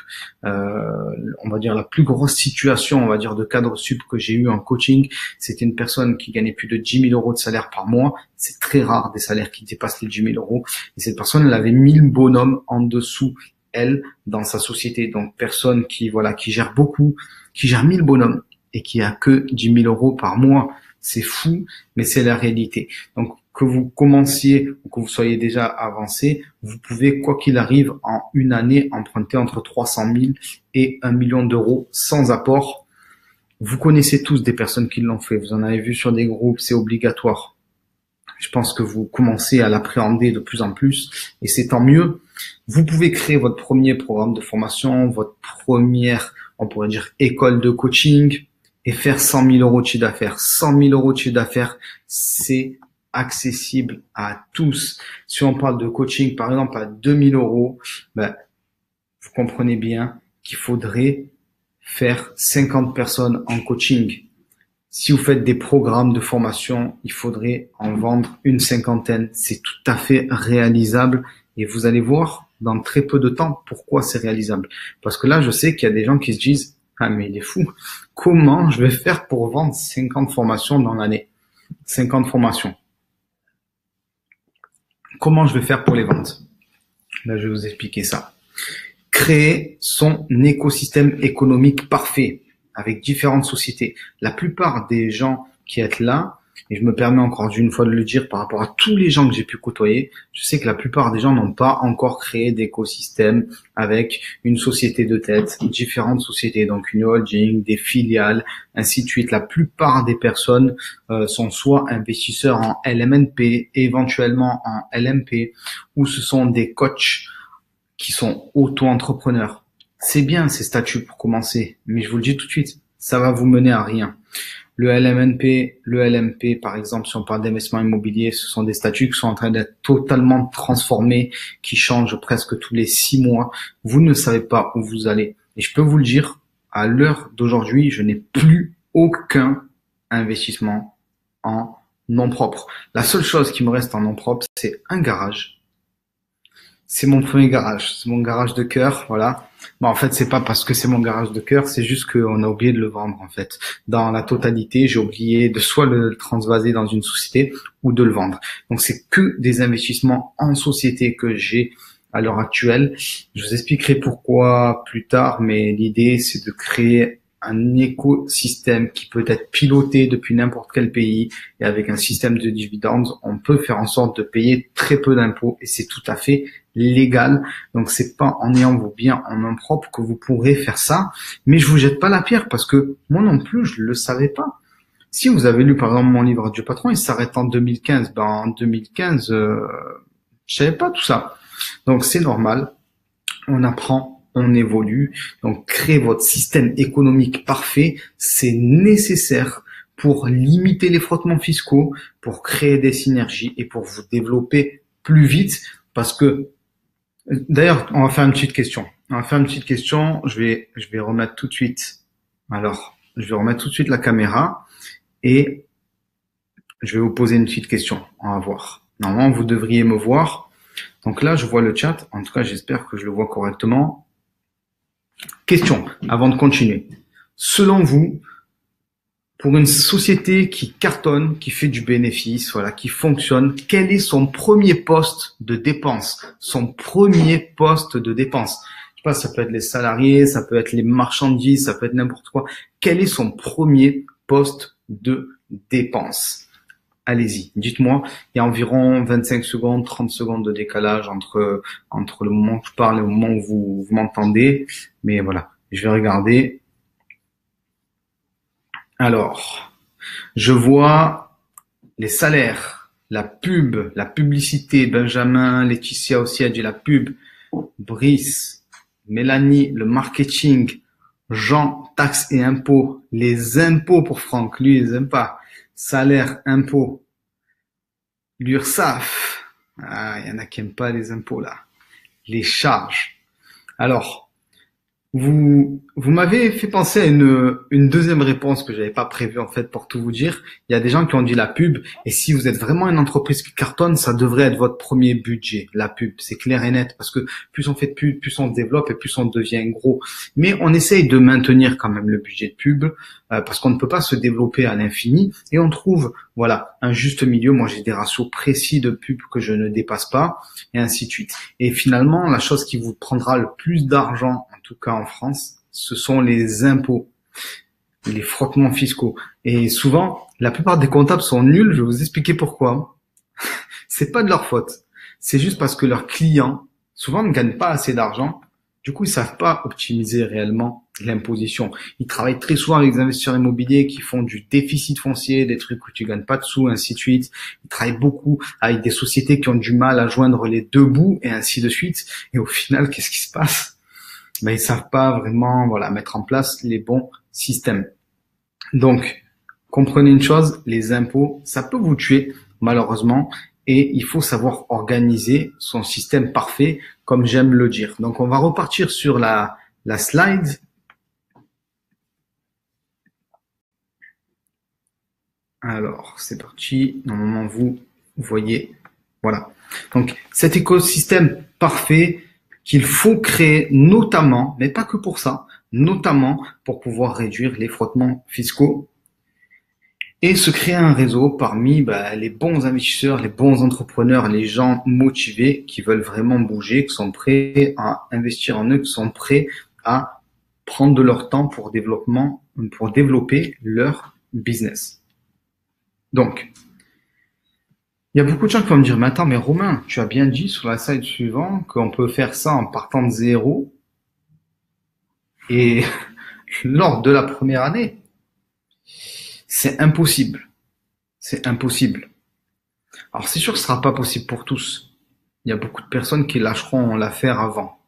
Speaker 1: Euh, on va dire la plus grosse situation, on va dire de cadre sup que j'ai eu en coaching, c'était une personne qui gagnait plus de 10 000 euros de salaire par mois. C'est très rare des salaires qui dépassent les 10 000 euros. Et cette personne, elle avait 1000 bonhommes en dessous elle dans sa société. Donc personne qui voilà qui gère beaucoup, qui gère 1000 bonhommes et qui a que 10 000 euros par mois, c'est fou, mais c'est la réalité. Donc que vous commenciez ou que vous soyez déjà avancé, vous pouvez quoi qu'il arrive en une année emprunter entre 300 000 et 1 million d'euros sans apport. Vous connaissez tous des personnes qui l'ont fait, vous en avez vu sur des groupes, c'est obligatoire. Je pense que vous commencez à l'appréhender de plus en plus et c'est tant mieux. Vous pouvez créer votre premier programme de formation, votre première, on pourrait dire, école de coaching et faire 100 000 euros de chiffre d'affaires. 100 000 euros de chiffre d'affaires, c'est accessible à tous. Si on parle de coaching, par exemple, à 2000 euros, ben, vous comprenez bien qu'il faudrait faire 50 personnes en coaching. Si vous faites des programmes de formation, il faudrait en vendre une cinquantaine. C'est tout à fait réalisable et vous allez voir dans très peu de temps pourquoi c'est réalisable. Parce que là, je sais qu'il y a des gens qui se disent, ah mais il est fou, comment je vais faire pour vendre 50 formations dans l'année? 50 formations. Comment je vais faire pour les vendre? Là, je vais vous expliquer ça. Créer son écosystème économique parfait avec différentes sociétés. La plupart des gens qui êtes là, et je me permets encore une fois de le dire par rapport à tous les gens que j'ai pu côtoyer, je sais que la plupart des gens n'ont pas encore créé d'écosystème avec une société de tête, différentes sociétés, donc une holding, des filiales, ainsi de suite. La plupart des personnes euh, sont soit investisseurs en LMNP, éventuellement en LMP, ou ce sont des coachs qui sont auto-entrepreneurs. C'est bien ces statuts pour commencer, mais je vous le dis tout de suite, ça va vous mener à rien. Le LMNP, le LMP, par exemple, si on parle d'investissement immobilier, ce sont des statuts qui sont en train d'être totalement transformés, qui changent presque tous les six mois. Vous ne savez pas où vous allez. Et je peux vous le dire, à l'heure d'aujourd'hui, je n'ai plus aucun investissement en nom propre. La seule chose qui me reste en nom propre, c'est un garage c'est mon premier garage, c'est mon garage de cœur, voilà. Bon, en fait, c'est pas parce que c'est mon garage de cœur, c'est juste qu'on a oublié de le vendre en fait. Dans la totalité, j'ai oublié de soit le transvaser dans une société ou de le vendre. Donc c'est que des investissements en société que j'ai à l'heure actuelle. Je vous expliquerai pourquoi plus tard, mais l'idée c'est de créer un écosystème qui peut être piloté depuis n'importe quel pays et avec un système de dividendes, on peut faire en sorte de payer très peu d'impôts et c'est tout à fait légal. Donc c'est pas en ayant vos biens en main propre que vous pourrez faire ça. Mais je vous jette pas la pierre parce que moi non plus je le savais pas. Si vous avez lu par exemple mon livre Dieu patron, il s'arrête en 2015. Ben en 2015, euh, je savais pas tout ça. Donc c'est normal. On apprend, on évolue. Donc créer votre système économique parfait, c'est nécessaire pour limiter les frottements fiscaux, pour créer des synergies et pour vous développer plus vite parce que D'ailleurs, on va faire une petite question. on va faire une petite question. Je vais, je vais remettre tout de suite. Alors, je vais remettre tout de suite la caméra et je vais vous poser une petite question. On va voir. Normalement, vous devriez me voir. Donc là, je vois le chat. En tout cas, j'espère que je le vois correctement. Question, avant de continuer. Selon vous, pour une société qui cartonne, qui fait du bénéfice, voilà, qui fonctionne, quel est son premier poste de dépense? Son premier poste de dépense. Je sais pas, ça peut être les salariés, ça peut être les marchandises, ça peut être n'importe quoi. Quel est son premier poste de dépense? Allez-y, dites-moi. Il y a environ 25 secondes, 30 secondes de décalage entre entre le moment où je parle et le moment où vous, vous m'entendez. Mais voilà, je vais regarder. Alors, je vois les salaires, la pub, la publicité, Benjamin, Laetitia aussi a dit la pub, Brice, Mélanie, le marketing, Jean, taxes et impôts, les impôts pour Franck, lui, il les aime pas. Salaire, impôts, l'URSSAF. Ah, il y en a qui aiment pas les impôts, là. Les charges. Alors, vous, vous m'avez fait penser à une, une deuxième réponse que j'avais pas prévue en fait pour tout vous dire. Il y a des gens qui ont dit la pub et si vous êtes vraiment une entreprise qui cartonne, ça devrait être votre premier budget, la pub. C'est clair et net parce que plus on fait de pub, plus on développe et plus on devient gros. Mais on essaye de maintenir quand même le budget de pub euh, parce qu'on ne peut pas se développer à l'infini et on trouve voilà un juste milieu. Moi j'ai des ratios précis de pub que je ne dépasse pas et ainsi de suite. Et finalement la chose qui vous prendra le plus d'argent tout cas en France, ce sont les impôts, les frottements fiscaux. Et souvent, la plupart des comptables sont nuls. Je vais vous expliquer pourquoi. c'est pas de leur faute. C'est juste parce que leurs clients, souvent, ne gagnent pas assez d'argent. Du coup, ils savent pas optimiser réellement l'imposition. Ils travaillent très souvent avec des investisseurs immobiliers qui font du déficit foncier, des trucs où tu gagnes pas de sous, ainsi de suite. Ils travaillent beaucoup avec des sociétés qui ont du mal à joindre les deux bouts et ainsi de suite. Et au final, qu'est-ce qui se passe? Mais ils savent pas vraiment voilà mettre en place les bons systèmes. Donc, comprenez une chose, les impôts, ça peut vous tuer malheureusement et il faut savoir organiser son système parfait comme j'aime le dire. Donc, on va repartir sur la, la slide. Alors, c'est parti. Normalement, vous voyez, voilà. Donc, cet écosystème parfait, qu'il faut créer notamment, mais pas que pour ça, notamment pour pouvoir réduire les frottements fiscaux et se créer un réseau parmi bah, les bons investisseurs, les bons entrepreneurs, les gens motivés qui veulent vraiment bouger, qui sont prêts à investir en eux, qui sont prêts à prendre de leur temps pour développement, pour développer leur business. Donc, y a beaucoup de gens qui vont me dire, mais attends, mais Romain, tu as bien dit sur la slide suivante qu'on peut faire ça en partant de zéro. Et lors de la première année, c'est impossible. C'est impossible. Alors c'est sûr que ce sera pas possible pour tous. Il y a beaucoup de personnes qui lâcheront l'affaire avant.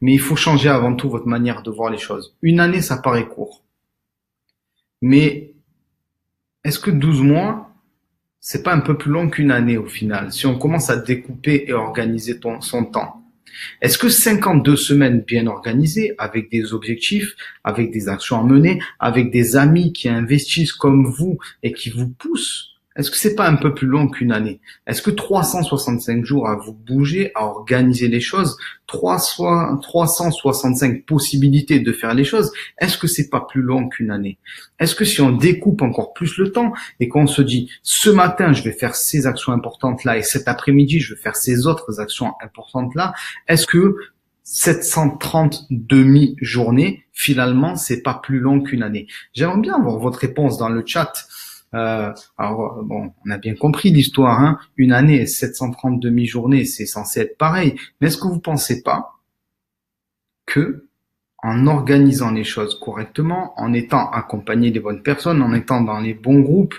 Speaker 1: Mais il faut changer avant tout votre manière de voir les choses. Une année, ça paraît court. Mais est-ce que 12 mois, c'est pas un peu plus long qu'une année au final, si on commence à découper et organiser son temps. Est-ce que 52 semaines bien organisées, avec des objectifs, avec des actions à mener, avec des amis qui investissent comme vous et qui vous poussent est-ce que c'est pas un peu plus long qu'une année? Est-ce que 365 jours à vous bouger, à organiser les choses, 365 possibilités de faire les choses, est-ce que c'est pas plus long qu'une année? Est-ce que si on découpe encore plus le temps et qu'on se dit ce matin je vais faire ces actions importantes là et cet après-midi je vais faire ces autres actions importantes là, est-ce que 730 demi-journées, finalement, c'est pas plus long qu'une année? J'aimerais bien avoir votre réponse dans le chat. Euh, alors bon, on a bien compris l'histoire. Hein. Une année, 730 demi-journées, c'est censé être pareil. Mais est-ce que vous pensez pas que en organisant les choses correctement, en étant accompagné des bonnes personnes, en étant dans les bons groupes,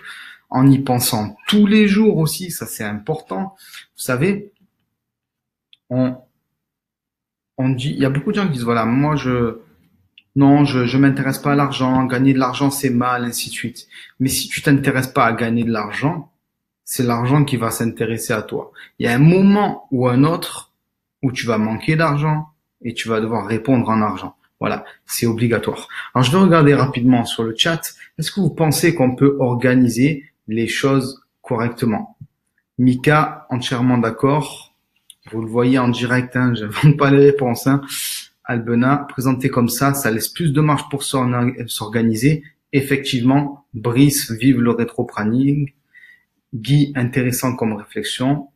Speaker 1: en y pensant tous les jours aussi, ça c'est important. Vous savez, on, on dit, il y a beaucoup de gens qui disent voilà, moi je non, je je m'intéresse pas à l'argent, gagner de l'argent c'est mal, ainsi de suite. Mais si tu t'intéresses pas à gagner de l'argent, c'est l'argent qui va s'intéresser à toi. Il y a un moment ou un autre où tu vas manquer d'argent, et tu vas devoir répondre en argent. Voilà, c'est obligatoire. Alors je vais regarder rapidement sur le chat. Est-ce que vous pensez qu'on peut organiser les choses correctement? Mika, entièrement d'accord. Vous le voyez en direct, hein, je ne pas les réponses. Hein. Albena, présenté comme ça, ça laisse plus de marge pour s'organiser. Effectivement, Brice, vive le rétro-planning. Guy, intéressant comme réflexion.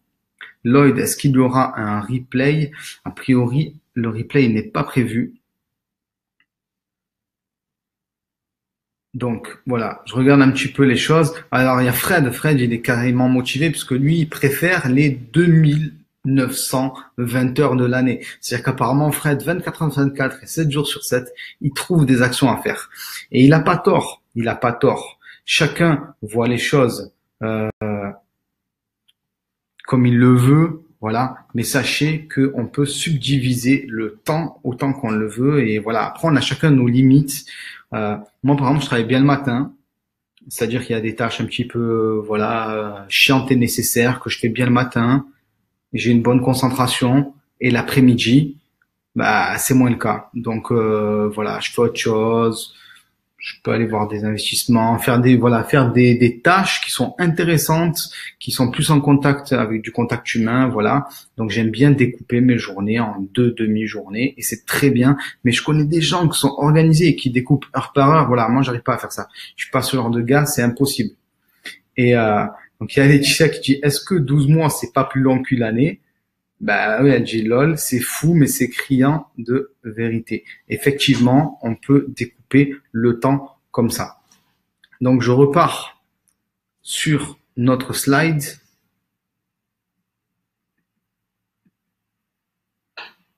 Speaker 1: Lloyd, est-ce qu'il y aura un replay? A priori, le replay n'est pas prévu. Donc voilà, je regarde un petit peu les choses. Alors il y a Fred, Fred il est carrément motivé puisque lui il préfère les 2920 heures de l'année. C'est-à-dire qu'apparemment Fred, 24 heures 24 et 7 jours sur 7, il trouve des actions à faire. Et il n'a pas tort, il n'a pas tort. Chacun voit les choses euh, comme il le veut, voilà. Mais sachez que on peut subdiviser le temps autant qu'on le veut et voilà. Après, on a chacun nos limites. Euh, moi, par exemple, je travaille bien le matin, c'est-à-dire qu'il y a des tâches un petit peu, voilà, euh, chiantes et nécessaires que je fais bien le matin. J'ai une bonne concentration et l'après-midi, bah, c'est moins le cas. Donc euh, voilà, je fais autre chose je peux aller voir des investissements, faire des voilà, faire des, des tâches qui sont intéressantes, qui sont plus en contact avec du contact humain, voilà. Donc j'aime bien découper mes journées en deux demi-journées et c'est très bien. Mais je connais des gens qui sont organisés et qui découpent heure par heure. Voilà, moi j'arrive pas à faire ça. Je suis pas ce genre de gars, c'est impossible. Et euh, donc il y a Laetitia qui dit est-ce que 12 mois c'est pas plus long qu'une année? Bah oui, elle dit lol, c'est fou, mais c'est criant de vérité. Effectivement, on peut découper le temps comme ça. Donc je repars sur notre slide.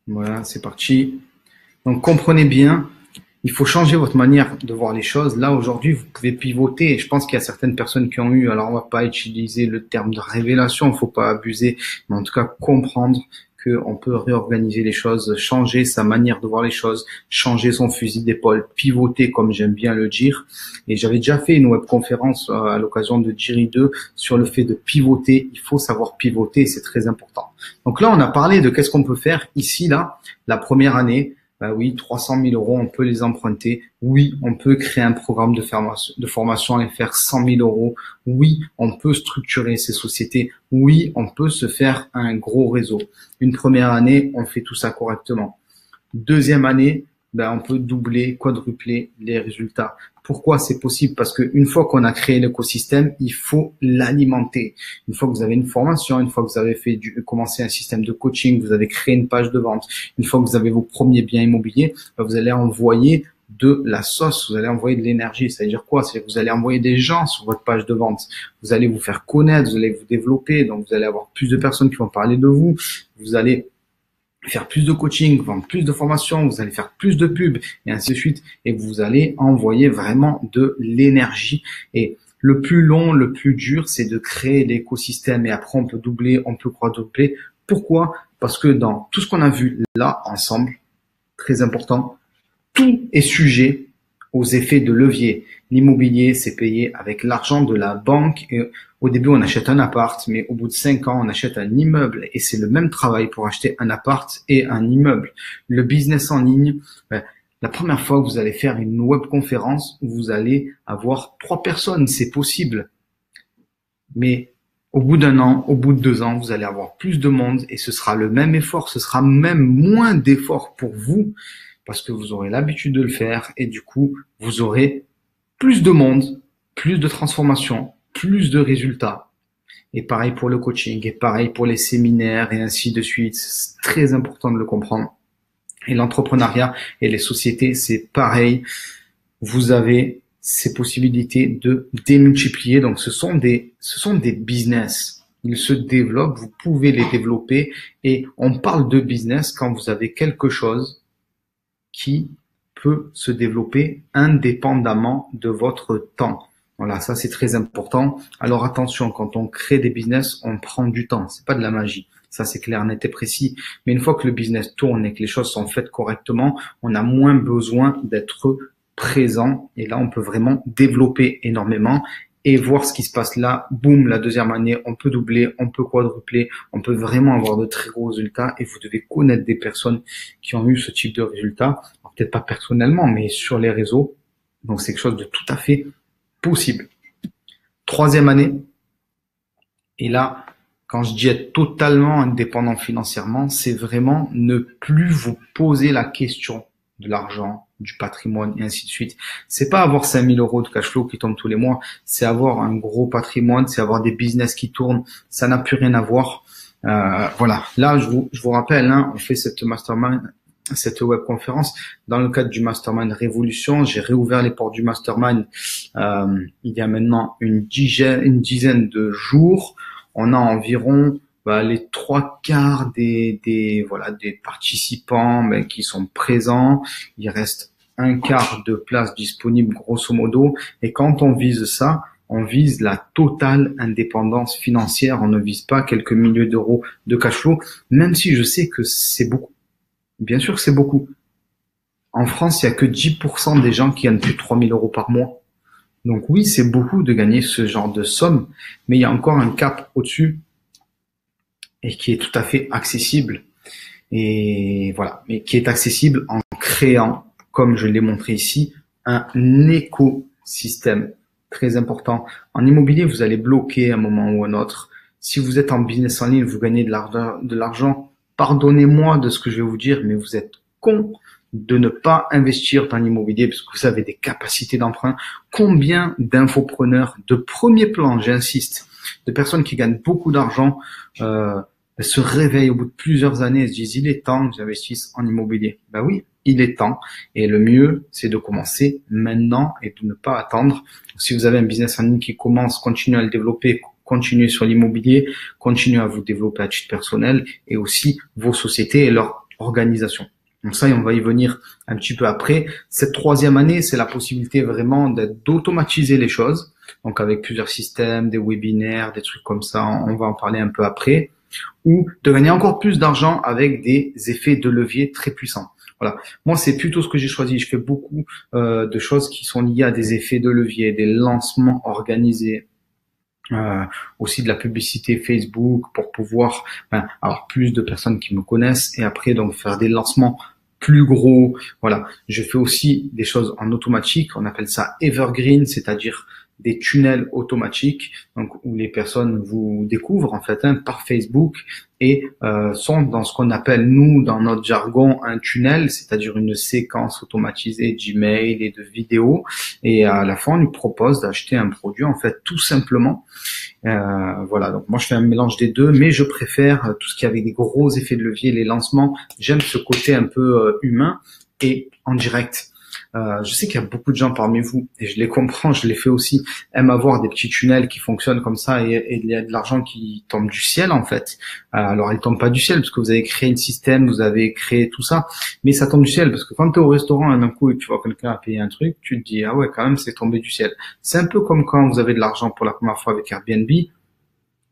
Speaker 1: Voilà, c'est parti. Donc comprenez bien il faut changer votre manière de voir les choses. Là, aujourd'hui, vous pouvez pivoter. Je pense qu'il y a certaines personnes qui ont eu, alors on va pas utiliser le terme de révélation, il faut pas abuser, mais en tout cas comprendre qu'on peut réorganiser les choses, changer sa manière de voir les choses, changer son fusil d'épaule, pivoter comme j'aime bien le dire. Et j'avais déjà fait une webconférence euh, à l'occasion de Jiri 2 sur le fait de pivoter. Il faut savoir pivoter, c'est très important. Donc là, on a parlé de qu'est-ce qu'on peut faire ici, là, la première année. Bah oui, 300 000 euros, on peut les emprunter. Oui, on peut créer un programme de formation, de formation et faire 100 000 euros. Oui, on peut structurer ces sociétés. Oui, on peut se faire un gros réseau. Une première année, on fait tout ça correctement. Deuxième année, ben, on peut doubler, quadrupler les résultats. Pourquoi c'est possible? Parce qu'une fois qu'on a créé l'écosystème, il faut l'alimenter. Une fois que vous avez une formation, une fois que vous avez fait du, commencé un système de coaching, vous avez créé une page de vente, une fois que vous avez vos premiers biens immobiliers, ben, vous allez envoyer de la sauce, vous allez envoyer de l'énergie. Ça veut dire quoi? C'est vous allez envoyer des gens sur votre page de vente. Vous allez vous faire connaître, vous allez vous développer, donc vous allez avoir plus de personnes qui vont parler de vous. Vous allez faire plus de coaching, vendre plus de formations, vous allez faire plus de pubs et ainsi de suite. Et vous allez envoyer vraiment de l'énergie. Et le plus long, le plus dur, c'est de créer l'écosystème. Et après, on peut doubler, on peut quadrupler. Pourquoi? Parce que dans tout ce qu'on a vu là ensemble, très important, tout est sujet aux effets de levier. L'immobilier, c'est payé avec l'argent de la banque. Et au début, on achète un appart, mais au bout de cinq ans, on achète un immeuble. Et c'est le même travail pour acheter un appart et un immeuble. Le business en ligne, ben, la première fois que vous allez faire une webconférence, vous allez avoir trois personnes. C'est possible. Mais au bout d'un an, au bout de deux ans, vous allez avoir plus de monde et ce sera le même effort. Ce sera même moins d'effort pour vous parce que vous aurez l'habitude de le faire et du coup, vous aurez plus de monde, plus de transformation, plus de résultats. Et pareil pour le coaching, et pareil pour les séminaires, et ainsi de suite. C'est très important de le comprendre. Et l'entrepreneuriat et les sociétés, c'est pareil. Vous avez ces possibilités de démultiplier. Donc, ce sont des, ce sont des business. Ils se développent, vous pouvez les développer. Et on parle de business quand vous avez quelque chose qui peut se développer indépendamment de votre temps. Voilà, ça c'est très important. Alors attention, quand on crée des business, on prend du temps. C'est pas de la magie. Ça c'est clair, net et précis. Mais une fois que le business tourne et que les choses sont faites correctement, on a moins besoin d'être présent. Et là, on peut vraiment développer énormément. et voir ce qui se passe là. Boum, la deuxième année, on peut doubler, on peut quadrupler, on peut vraiment avoir de très gros résultats et vous devez connaître des personnes qui ont eu ce type de résultats. Peut-être pas personnellement, mais sur les réseaux. Donc c'est quelque chose de tout à fait possible. Troisième année. Et là, quand je dis être totalement indépendant financièrement, c'est vraiment ne plus vous poser la question de l'argent, du patrimoine et ainsi de suite. C'est pas avoir 5000 euros de cash flow qui tombent tous les mois, c'est avoir un gros patrimoine, c'est avoir des business qui tournent. Ça n'a plus rien à voir. Euh, voilà. Là, je vous, je vous rappelle, hein, on fait cette mastermind, cette web conférence dans le cadre du mastermind Révolution. J'ai réouvert les portes du mastermind euh, il y a maintenant une dizaine, une dizaine de jours. On a environ bah, les trois quarts des, des voilà des participants qui sont présents. Il reste un quart de place disponible grosso modo. Et quand on vise ça, on vise la totale indépendance financière. On ne vise pas quelques milliers d'euros de cash flow, même si je sais que c'est beaucoup. Bien sûr, c'est beaucoup. En France, il y a que 10% des gens qui gagnent plus de 3000 euros par mois. Donc oui, c'est beaucoup de gagner ce genre de somme, mais il y a encore un cap au-dessus et qui est tout à fait accessible. Et voilà, mais qui est accessible en créant, comme je l'ai montré ici, un écosystème très important. En immobilier, vous allez bloquer un moment ou un autre. Si vous êtes en business en ligne, vous gagnez de l'argent. Pardonnez-moi de ce que je vais vous dire, mais vous êtes con de ne pas investir dans l'immobilier parce que vous avez des capacités d'emprunt. Combien d'infopreneurs de premier plan, j'insiste, de personnes qui gagnent beaucoup d'argent euh, se réveillent au bout de plusieurs années et se disent il est temps que j'investisse en immobilier. Ben oui, il est temps. Et le mieux, c'est de commencer maintenant et de ne pas attendre. Si vous avez un business en ligne qui commence, continuez à le développer, continuez sur l'immobilier, continuez à vous développer à titre personnel et aussi vos sociétés et leur organisation. Donc ça, on va y venir un petit peu après. Cette troisième année, c'est la possibilité vraiment d'automatiser les choses. Donc avec plusieurs systèmes, des webinaires, des trucs comme ça, on va en parler un peu après. Ou de gagner encore plus d'argent avec des effets de levier très puissants. Voilà. Moi, c'est plutôt ce que j'ai choisi. Je fais beaucoup euh, de choses qui sont liées à des effets de levier, des lancements organisés, euh, aussi de la publicité Facebook pour pouvoir ben, avoir plus de personnes qui me connaissent et après donc faire des lancements plus gros. Voilà, je fais aussi des choses en automatique. On appelle ça evergreen, c'est-à-dire des tunnels automatiques, donc où les personnes vous découvrent en fait hein, par Facebook et euh, sont dans ce qu'on appelle nous dans notre jargon un tunnel, c'est-à-dire une séquence automatisée d'emails et de vidéos. Et à la fin, on nous propose d'acheter un produit en fait tout simplement. Euh, voilà, donc moi je fais un mélange des deux, mais je préfère tout ce qui avait des gros effets de levier, les lancements. J'aime ce côté un peu euh, humain et en direct. Euh, je sais qu'il y a beaucoup de gens parmi vous, et je les comprends, je les fais aussi, aiment avoir des petits tunnels qui fonctionnent comme ça et, il y a de l'argent qui tombe du ciel en fait. Euh, alors il tombe pas du ciel parce que vous avez créé un système, vous avez créé tout ça, mais ça tombe du ciel parce que quand tu es au restaurant un coup et tu vois quelqu'un a payé un truc, tu te dis ah ouais quand même c'est tombé du ciel. C'est un peu comme quand vous avez de l'argent pour la première fois avec Airbnb,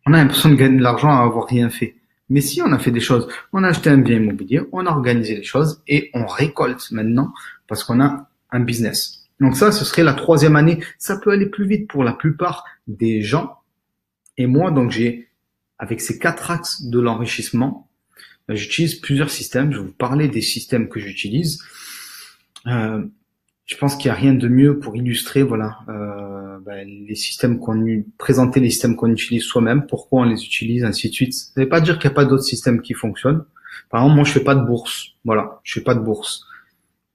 Speaker 1: on a l'impression de gagner de l'argent à avoir rien fait. Mais si on a fait des choses, on a acheté un bien immobilier, on a organisé les choses et on récolte maintenant parce qu'on a un business. Donc ça, ce serait la troisième année. Ça peut aller plus vite pour la plupart des gens. Et moi, donc j'ai, avec ces quatre axes de l'enrichissement, euh, j'utilise plusieurs systèmes. Je vais vous parler des systèmes que j'utilise. Euh, je pense qu'il n'y a rien de mieux pour illustrer, voilà, euh, ben, les systèmes qu'on présenter les systèmes qu'on utilise soi-même, pourquoi on les utilise, ainsi de suite. Ça ne veut pas dire qu'il n'y a pas d'autres systèmes qui fonctionnent. Par exemple, moi, je fais pas de bourse. Voilà, je fais pas de bourse.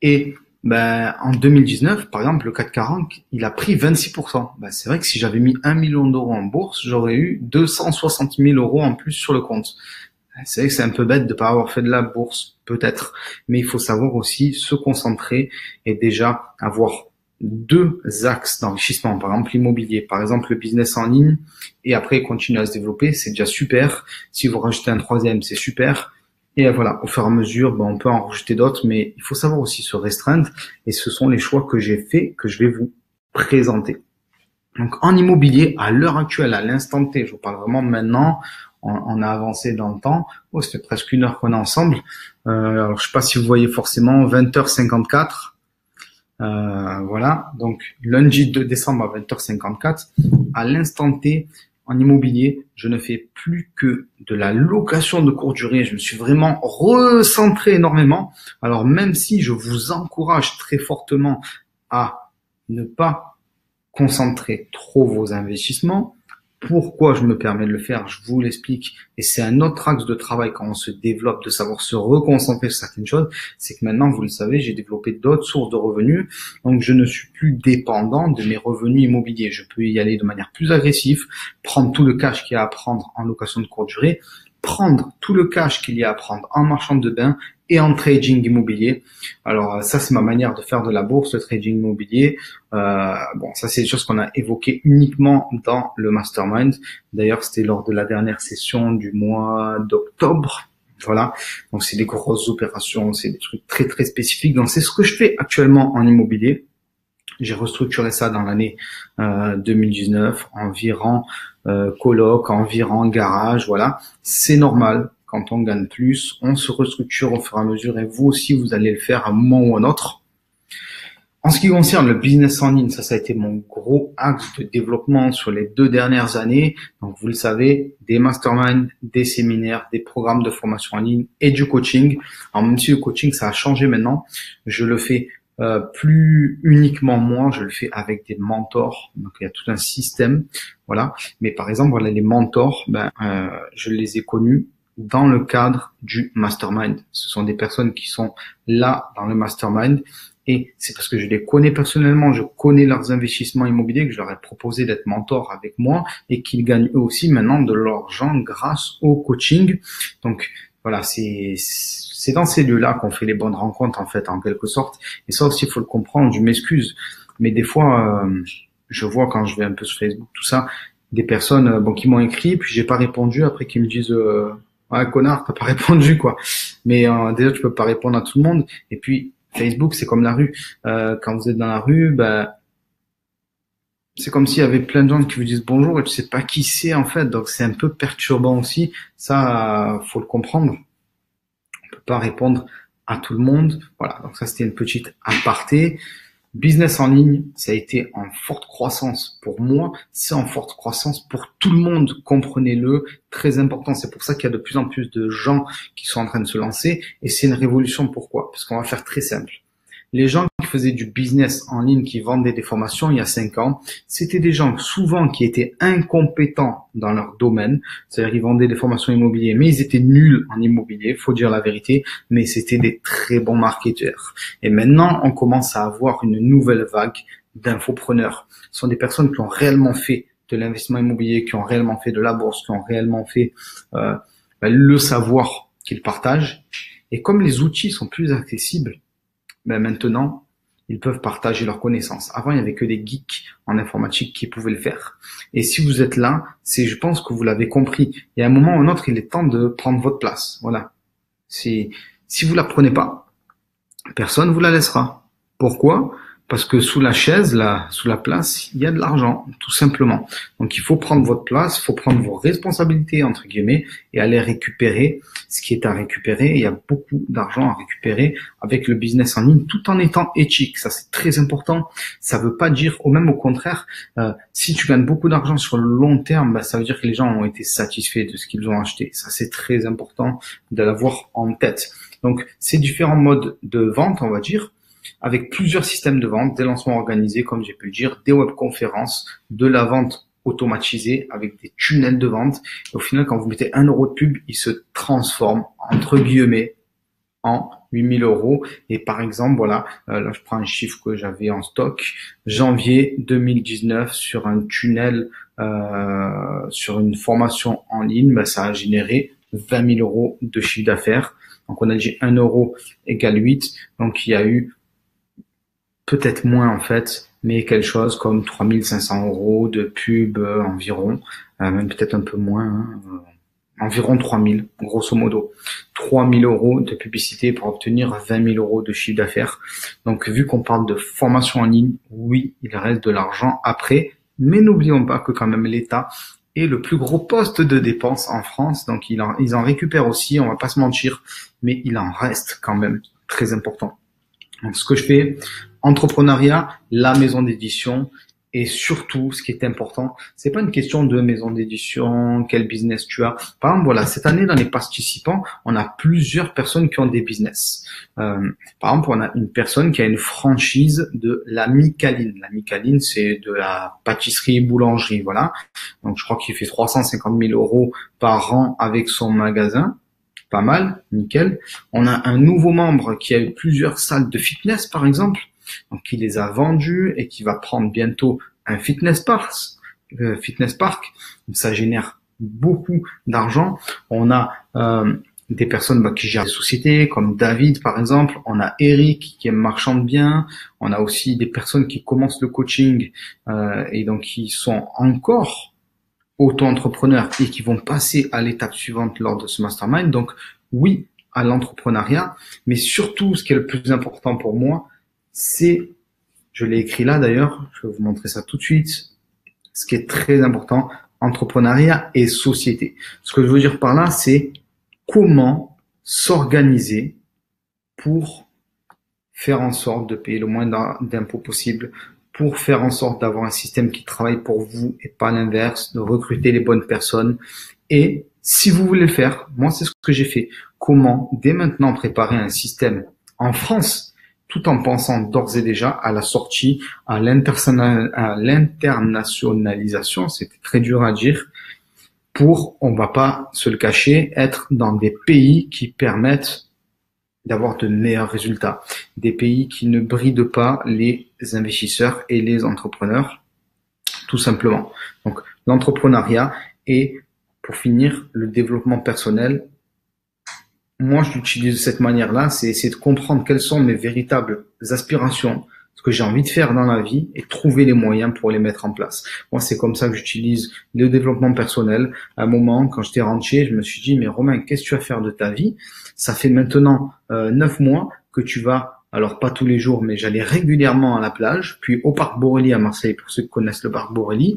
Speaker 1: Et ben, en 2019, par exemple, le 440, il a pris 26%. Ben, c'est vrai que si j'avais mis 1 million d'euros en bourse, j'aurais eu 260 000 euros en plus sur le compte. C'est vrai que c'est un peu bête de pas avoir fait de la bourse, peut-être, mais il faut savoir aussi se concentrer et déjà avoir deux axes d'enrichissement, par exemple l'immobilier, par exemple le business en ligne, et après continuer à se développer, c'est déjà super. Si vous rajoutez un troisième, c'est super. Et voilà, au fur et à mesure, ben, on peut en rajouter d'autres, mais il faut savoir aussi se restreindre. Et ce sont les choix que j'ai faits que je vais vous présenter. Donc en immobilier, à l'heure actuelle, à l'instant T, je vous parle vraiment maintenant, on, a avancé dans le temps. Oh, c'était presque une heure qu'on est ensemble. Euh, alors je sais pas si vous voyez forcément 20h54. Euh, voilà, donc lundi 2 décembre à 20h54, à l'instant T, en immobilier, je ne fais plus que de la location de courte durée. Je me suis vraiment recentré énormément. Alors même si je vous encourage très fortement à ne pas concentrer trop vos investissements, pourquoi je me permets de le faire Je vous l'explique. Et c'est un autre axe de travail quand on se développe, de savoir se reconcentrer sur certaines choses. C'est que maintenant, vous le savez, j'ai développé d'autres sources de revenus. Donc, je ne suis plus dépendant de mes revenus immobiliers. Je peux y aller de manière plus agressive, prendre tout le cash qu'il y a à prendre en location de courte durée, prendre tout le cash qu'il y a à prendre en marchand de bain et en trading immobilier. Alors euh, ça c'est ma manière de faire de la bourse, le trading immobilier. Euh, bon, ça c'est des choses qu'on a évoquées uniquement dans le mastermind. D'ailleurs, c'était lors de la dernière session du mois d'octobre. Voilà, donc c'est des grosses opérations, c'est des trucs très très spécifiques. Donc c'est ce que je fais actuellement en immobilier. J'ai restructuré ça dans l'année euh, 2019, environ euh, coloc, environ garage, voilà. C'est normal quand on gagne plus, on se restructure au fur et à mesure et vous aussi, vous allez le faire à un moment ou à un autre. En ce qui concerne le business en ligne, ça, ça a été mon gros axe de développement sur les deux dernières années. Donc, vous le savez, des masterminds, des séminaires, des programmes de formation en ligne et du coaching. Alors, même si le coaching, ça a changé maintenant, je le fais euh, plus uniquement moi, je le fais avec des mentors. Donc, il y a tout un système, voilà. Mais par exemple, voilà, les mentors, ben, euh, je les ai connus dans le cadre du mastermind. Ce sont des personnes qui sont là dans le mastermind et c'est parce que je les connais personnellement, je connais leurs investissements immobiliers que je leur ai proposé d'être mentor avec moi et qu'ils gagnent eux aussi maintenant de l'argent grâce au coaching. Donc voilà, c'est c'est dans ces lieux-là qu'on fait les bonnes rencontres en fait en quelque sorte. Et ça aussi il faut le comprendre. Je m'excuse, mais des fois euh, je vois quand je vais un peu sur Facebook tout ça des personnes euh, bon qui m'ont écrit puis j'ai pas répondu après qu'ils me disent euh, ouais connard t'as pas répondu quoi. Mais euh, déjà tu peux pas répondre à tout le monde. Et puis Facebook c'est comme la rue. Euh, quand vous êtes dans la rue ben c'est comme s'il y avait plein de gens qui vous disent bonjour et tu sais pas qui c'est en fait. Donc c'est un peu perturbant aussi. Ça faut le comprendre. On peut pas répondre à tout le monde. Voilà. Donc ça c'était une petite aparté Business en ligne, ça a été en forte croissance pour moi, c'est en forte croissance pour tout le monde, comprenez-le, très important. C'est pour ça qu'il y a de plus en plus de gens qui sont en train de se lancer et c'est une révolution. Pourquoi? Parce qu'on va faire très simple. Les gens qui faisaient du business en ligne, qui vendaient des formations il y a cinq ans, c'était des gens souvent qui étaient incompétents dans leur domaine. C'est-à-dire ils vendaient des formations immobilières, mais ils étaient nuls en immobilier, faut dire la vérité, mais c'était des très bons marketeurs. Et maintenant, on commence à avoir une nouvelle vague d'infopreneurs. Ce sont des personnes qui ont réellement fait de l'investissement immobilier, qui ont réellement fait de la bourse, qui ont réellement fait euh, le savoir qu'ils partagent. Et comme les outils sont plus accessibles, ben maintenant, ils peuvent partager leurs connaissances. Avant, il n'y avait que des geeks en informatique qui pouvaient le faire. Et si vous êtes là, c'est, je pense que vous l'avez compris. Et à un moment ou un autre, il est temps de prendre votre place. Voilà. C'est, si vous la prenez pas, personne vous la laissera. Pourquoi? Parce que sous la chaise, là, sous la place, il y a de l'argent, tout simplement. Donc il faut prendre votre place, il faut prendre vos responsabilités, entre guillemets, et aller récupérer ce qui est à récupérer. il y a beaucoup d'argent à récupérer avec le business en ligne, tout en étant éthique. Ça, c'est très important. Ça veut pas dire, ou même au contraire, euh, si tu gagnes beaucoup d'argent sur le long terme, bah, ça veut dire que les gens ont été satisfaits de ce qu'ils ont acheté. Ça, c'est très important de l'avoir en tête. Donc, ces différents modes de vente, on va dire, avec plusieurs systèmes de vente, des lancements organisés, comme j'ai pu le dire, des webconférences, de la vente automatisée avec des tunnels de vente. Et au final, quand vous mettez un euro de pub, il se transforme entre guillemets en 8000 euros. Et par exemple, voilà, euh, là je prends un chiffre que j'avais en stock, janvier 2019 sur un tunnel, euh, sur une formation en ligne, bah, ça a généré 20 000 euros de chiffre d'affaires. Donc on a dit 1 euro égale 8. Donc il y a eu peut-être moins en fait, mais quelque chose comme 3500 euros de pub euh, environ, euh, même peut-être un peu moins, hein, euh, environ 3000, grosso modo. 3000 euros de publicité pour obtenir 20 000 euros de chiffre d'affaires. Donc vu qu'on parle de formation en ligne, oui, il reste de l'argent après, mais n'oublions pas que quand même l'État est le plus gros poste de dépenses en France, donc il en, ils en récupèrent aussi, on va pas se mentir, mais il en reste quand même très important. Donc ce que je fais, entrepreneuriat, la maison d'édition et surtout, ce qui est important, c'est pas une question de maison d'édition, quel business tu as. Par exemple, voilà, cette année dans les participants, on a plusieurs personnes qui ont des business. Euh, par exemple, on a une personne qui a une franchise de la Micaline. La Micaline, c'est de la pâtisserie boulangerie, voilà. Donc, je crois qu'il fait 350 000 euros par an avec son magasin. Pas mal, nickel. On a un nouveau membre qui a eu plusieurs salles de fitness, par exemple donc qui les a vendus et qui va prendre bientôt un fitness park. Euh, fitness park, ça génère beaucoup d'argent. On a euh, des personnes bah, qui gèrent des sociétés, comme David par exemple. On a Eric qui est marchand de biens. On a aussi des personnes qui commencent le coaching euh, et donc qui sont encore auto-entrepreneurs et qui vont passer à l'étape suivante lors de ce mastermind. Donc oui à l'entrepreneuriat, mais surtout ce qui est le plus important pour moi, c'est, je l'ai écrit là d'ailleurs, je vais vous montrer ça tout de suite, ce qui est très important, entrepreneuriat et société. Ce que je veux dire par là, c'est comment s'organiser pour faire en sorte de payer le moins d'impôts possible, pour faire en sorte d'avoir un système qui travaille pour vous et pas l'inverse, de recruter les bonnes personnes. Et si vous voulez le faire, moi c'est ce que j'ai fait. Comment dès maintenant préparer un système en France tout en pensant d'ores et déjà à la sortie, à l'internationalisation, c'était très dur à dire, pour, on va pas se le cacher, être dans des pays qui permettent d'avoir de meilleurs résultats, des pays qui ne brident pas les investisseurs et les entrepreneurs, tout simplement. Donc l'entrepreneuriat et pour finir, le développement personnel moi, je l'utilise de cette manière-là, c'est essayer de comprendre quelles sont mes véritables aspirations, ce que j'ai envie de faire dans la vie et trouver les moyens pour les mettre en place. Moi, c'est comme ça que j'utilise le développement personnel. À un moment, quand j'étais rentier, je me suis dit, mais Romain, qu'est-ce que tu vas faire de ta vie? Ça fait maintenant euh, neuf mois que tu vas alors pas tous les jours, mais j'allais régulièrement à la plage, puis au parc Borély à Marseille, pour ceux qui connaissent le parc Borély.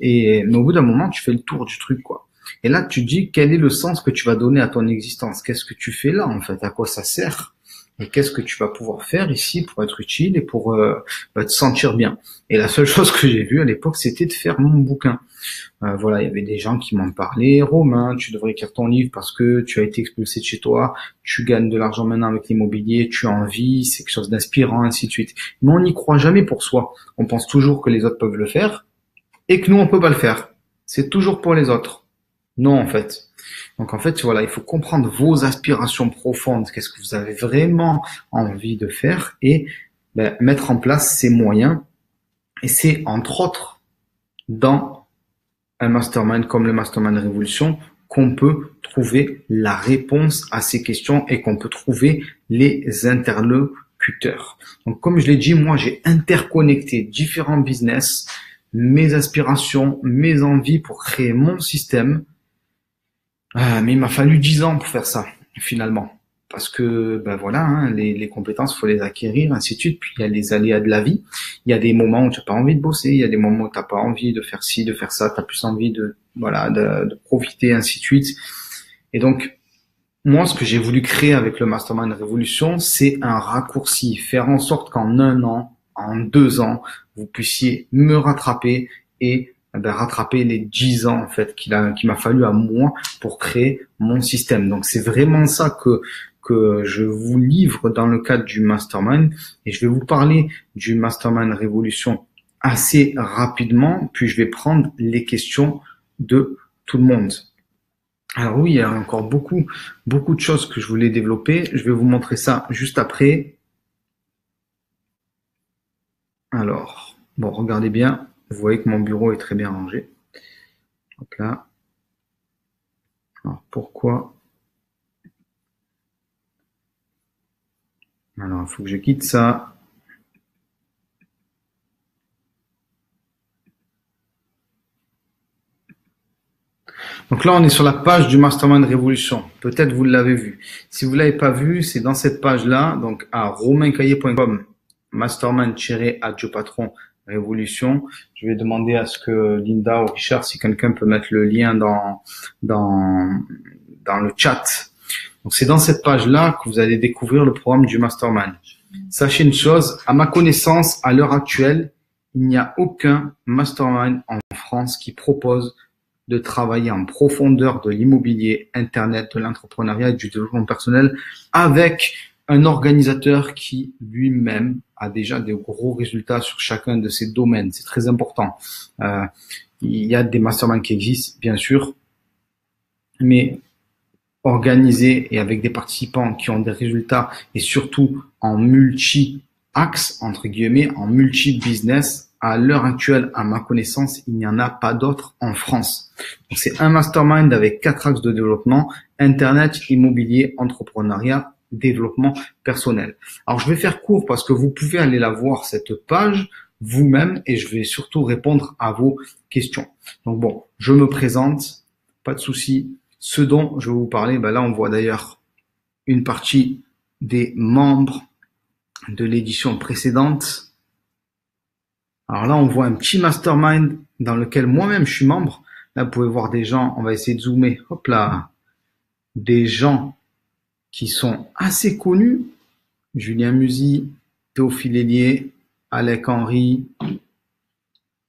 Speaker 1: Et mais au bout d'un moment, tu fais le tour du truc, quoi. Et là, tu dis quel est le sens que tu vas donner à ton existence? Qu'est-ce que tu fais là en fait? À quoi ça sert? Et qu'est-ce que tu vas pouvoir faire ici pour être utile et pour euh, bah, te sentir bien? Et la seule chose que j'ai vue à l'époque, c'était de faire mon bouquin. Euh, voilà, il y avait des gens qui m'en parlaient. Romain, tu devrais écrire ton livre parce que tu as été expulsé de chez toi, tu gagnes de l'argent maintenant avec l'immobilier, tu as envie, c'est quelque chose d'inspirant, ainsi de suite. Mais on n'y croit jamais pour soi. On pense toujours que les autres peuvent le faire et que nous, on peut pas le faire. C'est toujours pour les autres. Non, en fait. Donc en fait, voilà, il faut comprendre vos aspirations profondes, qu'est-ce que vous avez vraiment envie de faire et ben, mettre en place ces moyens. Et c'est entre autres dans un mastermind comme le mastermind révolution qu'on peut trouver la réponse à ces questions et qu'on peut trouver les interlocuteurs. Donc comme je l'ai dit, moi j'ai interconnecté différents business, mes aspirations, mes envies pour créer mon système euh, mais il m'a fallu dix ans pour faire ça, finalement. Parce que, ben voilà, hein, les, les compétences, faut les acquérir, ainsi de suite. Puis il y a les aléas de la vie. Il y a des moments où tu n'as pas envie de bosser, il y a des moments où tu n'as pas envie de faire ci, de faire ça, tu as plus envie de, voilà, de, de profiter, ainsi de suite. Et donc, moi, ce que j'ai voulu créer avec le Mastermind Révolution, c'est un raccourci, faire en sorte qu'en un an, en deux ans, vous puissiez me rattraper et ben, rattraper les 10 ans en fait qu'il a qu'il m'a fallu à moi pour créer mon système. Donc c'est vraiment ça que que je vous livre dans le cadre du mastermind et je vais vous parler du mastermind révolution assez rapidement puis je vais prendre les questions de tout le monde. Alors oui, il y a encore beaucoup beaucoup de choses que je voulais développer, je vais vous montrer ça juste après. Alors, bon, regardez bien, vous voyez que mon bureau est très bien rangé. Hop là. Alors pourquoi? Alors il faut que je quitte ça. Donc là, on est sur la page du Mastermind Révolution. Peut-être vous l'avez vu. Si vous l'avez pas vu, c'est dans cette page-là, donc à romaincahier.com, mastermind-adjo patron révolution. Je vais demander à ce que Linda ou Richard, si quelqu'un peut mettre le lien dans, dans, dans le chat. Donc c'est dans cette page-là que vous allez découvrir le programme du Mastermind. Sachez une chose, à ma connaissance, à l'heure actuelle, il n'y a aucun mastermind en France qui propose de travailler en profondeur de l'immobilier, Internet, de l'entrepreneuriat et du développement personnel avec un organisateur qui lui-même a déjà des gros résultats sur chacun de ces domaines. C'est très important. Euh, il y a des masterminds qui existent, bien sûr, mais organisés et avec des participants qui ont des résultats et surtout en multi-axe, entre guillemets, en multi-business, à l'heure actuelle, à ma connaissance, il n'y en a pas d'autres en France. C'est un mastermind avec quatre axes de développement, Internet, immobilier, entrepreneuriat, développement personnel. Alors je vais faire court parce que vous pouvez aller la voir cette page vous-même et je vais surtout répondre à vos questions. Donc bon, je me présente, pas de souci. Ce dont je vais vous parler, ben là on voit d'ailleurs une partie des membres de l'édition précédente. Alors là on voit un petit mastermind dans lequel moi-même je suis membre. Là vous pouvez voir des gens, on va essayer de zoomer, hop là, des gens qui sont assez connus. Julien Musy, Théophile Hélier, Alec Henry.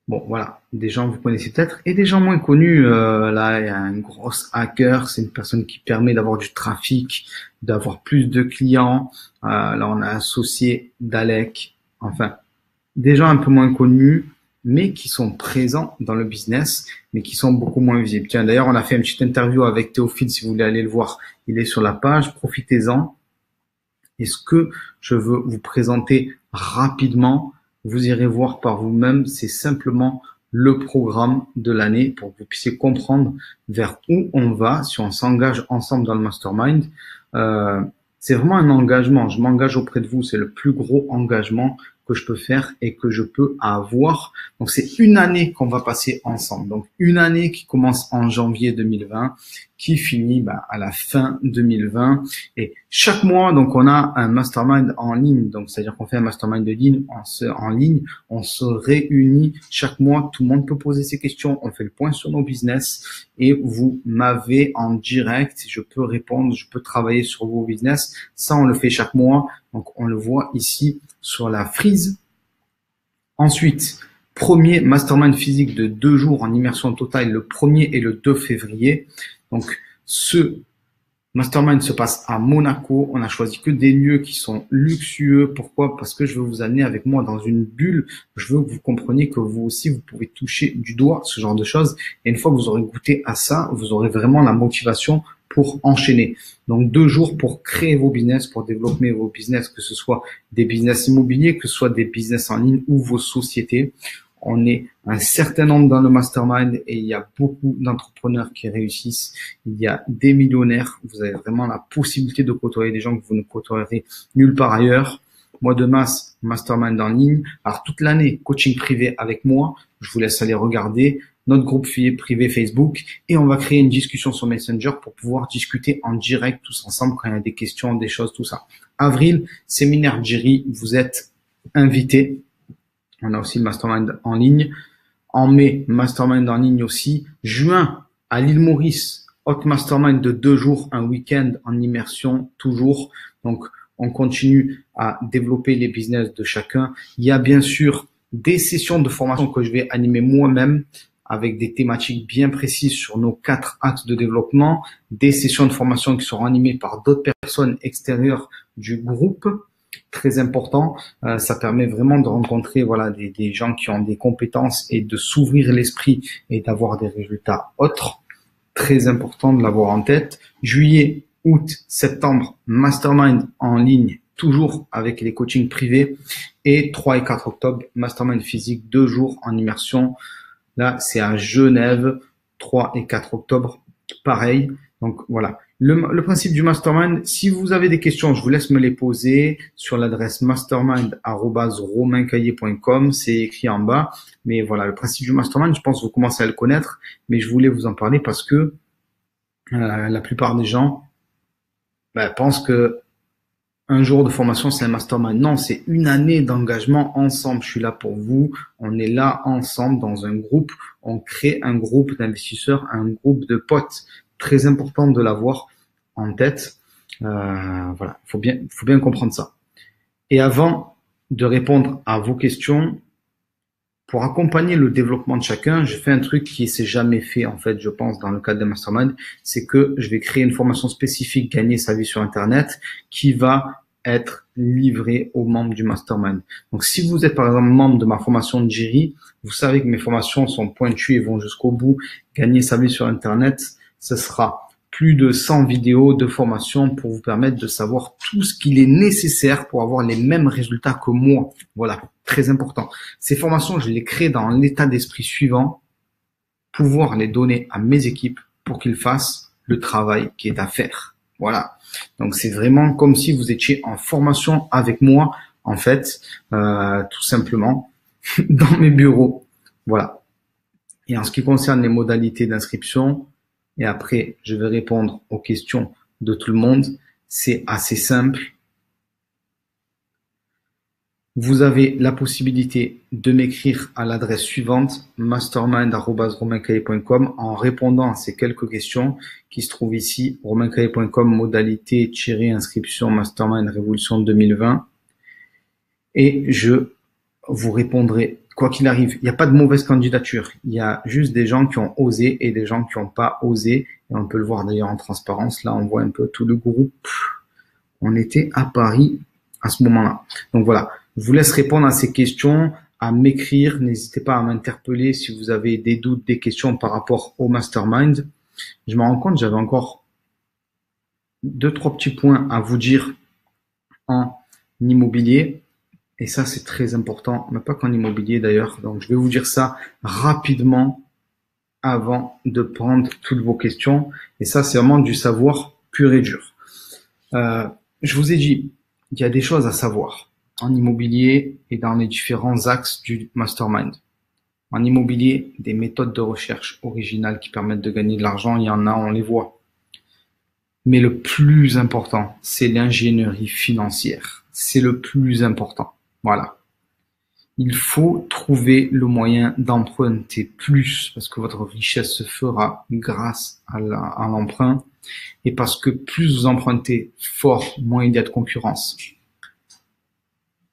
Speaker 1: Bon, voilà, des gens que vous connaissez peut-être et des gens moins connus. Euh, là, il y a un gros hacker, c'est une personne qui permet d'avoir du trafic, d'avoir plus de clients. Euh, là, on a associé d'Alec. Enfin, des gens un peu moins connus, mais qui sont présents dans le business, mais qui sont beaucoup moins visibles. Tiens, d'ailleurs, on a fait une petite interview avec Théophile, si vous voulez aller le voir, il est sur la page, profitez-en. Et ce que je veux vous présenter rapidement, vous irez voir par vous-même, c'est simplement le programme de l'année pour que vous puissiez comprendre vers où on va si on s'engage ensemble dans le mastermind. Euh, c'est vraiment un engagement. Je m'engage auprès de vous. C'est le plus gros engagement que je peux faire et que je peux avoir. Donc c'est une année qu'on va passer ensemble. Donc une année qui commence en janvier 2020, qui finit bah, à la fin 2020. Et chaque mois, donc on a un mastermind en ligne. Donc c'est-à-dire qu'on fait un mastermind de ligne en, ligne. On se réunit chaque mois. Tout le monde peut poser ses questions. On fait le point sur nos business et vous m'avez en direct. Je peux répondre, je peux travailler sur vos business. Ça, on le fait chaque mois. Donc on le voit ici sur la frise. Ensuite, premier mastermind physique de deux jours en immersion totale le 1er et le 2 février. Donc, ce mastermind se passe à Monaco. On a choisi que des lieux qui sont luxueux. Pourquoi? Parce que je veux vous amener avec moi dans une bulle. Je veux que vous compreniez que vous aussi, vous pouvez toucher du doigt ce genre de choses. Et une fois que vous aurez goûté à ça, vous aurez vraiment la motivation pour enchaîner. Donc deux jours pour créer vos business, pour développer vos business, que ce soit des business immobiliers, que ce soit des business en ligne ou vos sociétés. On est un certain nombre dans le mastermind et il y a beaucoup d'entrepreneurs qui réussissent. Il y a des millionnaires. Vous avez vraiment la possibilité de côtoyer des gens que vous ne côtoierez nulle part ailleurs. Mois de mars, mastermind en ligne. Alors toute l'année, coaching privé avec moi. Je vous laisse aller regarder notre groupe privé Facebook et on va créer une discussion sur Messenger pour pouvoir discuter en direct tous ensemble quand il y a des questions, des choses, tout ça. Avril, séminaire Jerry, vous êtes invités. On a aussi le mastermind en ligne. En mai, mastermind en ligne aussi. Juin, à l'île Maurice, hot mastermind de deux jours, un week-end en immersion toujours. Donc, on continue à développer les business de chacun. Il y a bien sûr des sessions de formation que je vais animer moi-même avec des thématiques bien précises sur nos quatre axes de développement, des sessions de formation qui seront animées par d'autres personnes extérieures du groupe. Très important, euh, ça permet vraiment de rencontrer voilà des, des gens qui ont des compétences et de s'ouvrir l'esprit et d'avoir des résultats autres. Très important de l'avoir en tête. Juillet, août, septembre, mastermind en ligne, toujours avec les coachings privés. Et 3 et 4 octobre, mastermind physique, deux jours en immersion Là, c'est à Genève, 3 et 4 octobre. Pareil. Donc voilà. Le, principe du mastermind, si vous avez des questions, je vous laisse me les poser sur l'adresse mastermind.romaincaillé.com. C'est écrit en bas. Mais voilà, le principe du mastermind, je pense que vous commencez à le connaître. Mais je voulais vous en parler parce que euh, la plupart des gens ben, pensent que un jour de formation, c'est un mastermind. Non, c'est une année d'engagement ensemble. Je suis là pour vous. On est là ensemble dans un groupe. On crée un groupe d'investisseurs, un groupe de potes. Très important de l'avoir en tête. Euh, voilà, faut bien, faut bien comprendre ça. Et avant de répondre à vos questions, pour accompagner le développement de chacun, je fais un truc qui s'est jamais fait en fait, je pense, dans le cadre de Mastermind, c'est que je vais créer une formation spécifique gagner sa vie sur Internet qui va être livrée aux membres du Mastermind. Donc, si vous êtes par exemple membre de ma formation de Jiri, vous savez que mes formations sont pointues et vont jusqu'au bout. Gagner sa vie sur Internet, ce sera plus de 100 vidéos de formation pour vous permettre de savoir tout ce qu'il est nécessaire pour avoir les mêmes résultats que moi. Voilà, très important. Ces formations, je les crée dans l'état d'esprit suivant, pouvoir les donner à mes équipes pour qu'ils fassent le travail qui est à faire. Voilà. Donc c'est vraiment comme si vous étiez en formation avec moi, en fait, euh, tout simplement, dans mes bureaux. Voilà. Et en ce qui concerne les modalités d'inscription, et après je vais répondre aux questions de tout le monde. C'est assez simple. Vous avez la possibilité de m'écrire à l'adresse suivante mastermind.romaincaillé.com en répondant à ces quelques questions qui se trouvent ici romaincaillé.com modalité inscription mastermind révolution 2020 et je vous répondrai quoi qu'il arrive, il n'y a pas de mauvaise candidature. Il y a juste des gens qui ont osé et des gens qui n'ont pas osé. Et on peut le voir d'ailleurs en transparence. Là, on voit un peu tout le groupe. On était à Paris à ce moment-là. Donc voilà, je vous laisse répondre à ces questions, à m'écrire. N'hésitez pas à m'interpeller si vous avez des doutes, des questions par rapport au mastermind. Je me rends compte, j'avais encore deux, trois petits points à vous dire en immobilier. Et ça, c'est très important, mais pas qu'en immobilier d'ailleurs. Donc, je vais vous dire ça rapidement avant de prendre toutes vos questions. Et ça, c'est vraiment du savoir pur et dur. Euh, je vous ai dit, il y a des choses à savoir en immobilier et dans les différents axes du mastermind. En immobilier, des méthodes de recherche originales qui permettent de gagner de l'argent, il y en a, on les voit. Mais le plus important, c'est l'ingénierie financière. C'est le plus important. Voilà. Il faut trouver le moyen d'emprunter plus parce que votre richesse se fera grâce à l'emprunt et parce que plus vous empruntez fort, moins il y a de concurrence.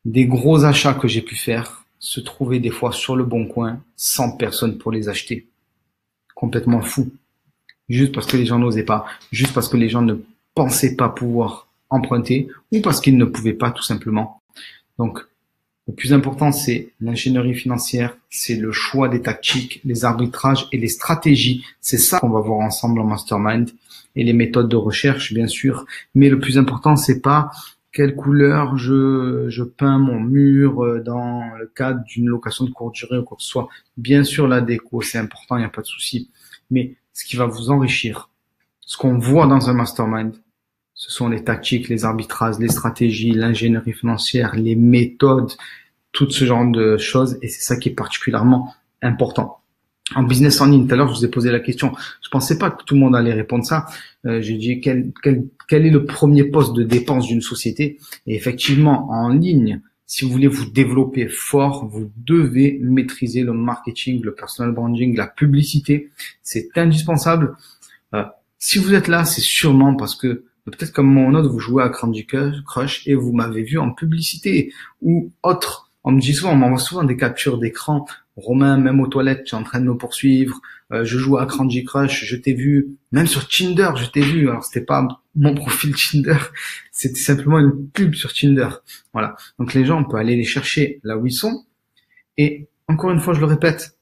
Speaker 1: Des gros achats que j'ai pu faire se trouvaient des fois sur le bon coin sans personne pour les acheter. Complètement fou. Juste parce que les gens n'osaient pas, juste parce que les gens ne pensaient pas pouvoir emprunter ou parce qu'ils ne pouvaient pas tout simplement. Donc, le plus important, c'est l'ingénierie financière, c'est le choix des tactiques, les arbitrages et les stratégies. C'est ça qu'on va voir ensemble en mastermind et les méthodes de recherche, bien sûr. Mais le plus important, c'est pas quelle couleur je, je peins mon mur euh, dans le cadre d'une location de courte durée ou quoi que ce soit. Bien sûr, la déco, c'est important, il n'y a pas de souci. Mais ce qui va vous enrichir, ce qu'on voit dans un mastermind, ce sont les tactiques, les arbitrages, les stratégies, l'ingénierie financière, les méthodes, tout ce genre de choses. Et c'est ça qui est particulièrement important. En business en ligne, tout à l'heure, je vous ai posé la question. Je pensais pas que tout le monde allait répondre ça. Euh, J'ai dit quel, quel, quel est le premier poste de dépense d'une société? Et effectivement, en ligne, si vous voulez vous développer fort, vous devez maîtriser le marketing, le personal branding, la publicité. C'est indispensable. Euh, si vous êtes là, c'est sûrement parce que Peut-être comme mon autre, vous jouez à Candy Crush et vous m'avez vu en publicité ou autre. On me dit souvent, on m'envoie souvent des captures d'écran. Romain, même aux toilettes, tu es en train de me poursuivre. Euh, je joue à Candy Crush, je t'ai vu. Même sur Tinder, je t'ai vu. Alors c'était pas mon profil Tinder, c'était simplement une pub sur Tinder. Voilà. Donc les gens, on peut aller les chercher là où ils sont. Et encore une fois, je le répète,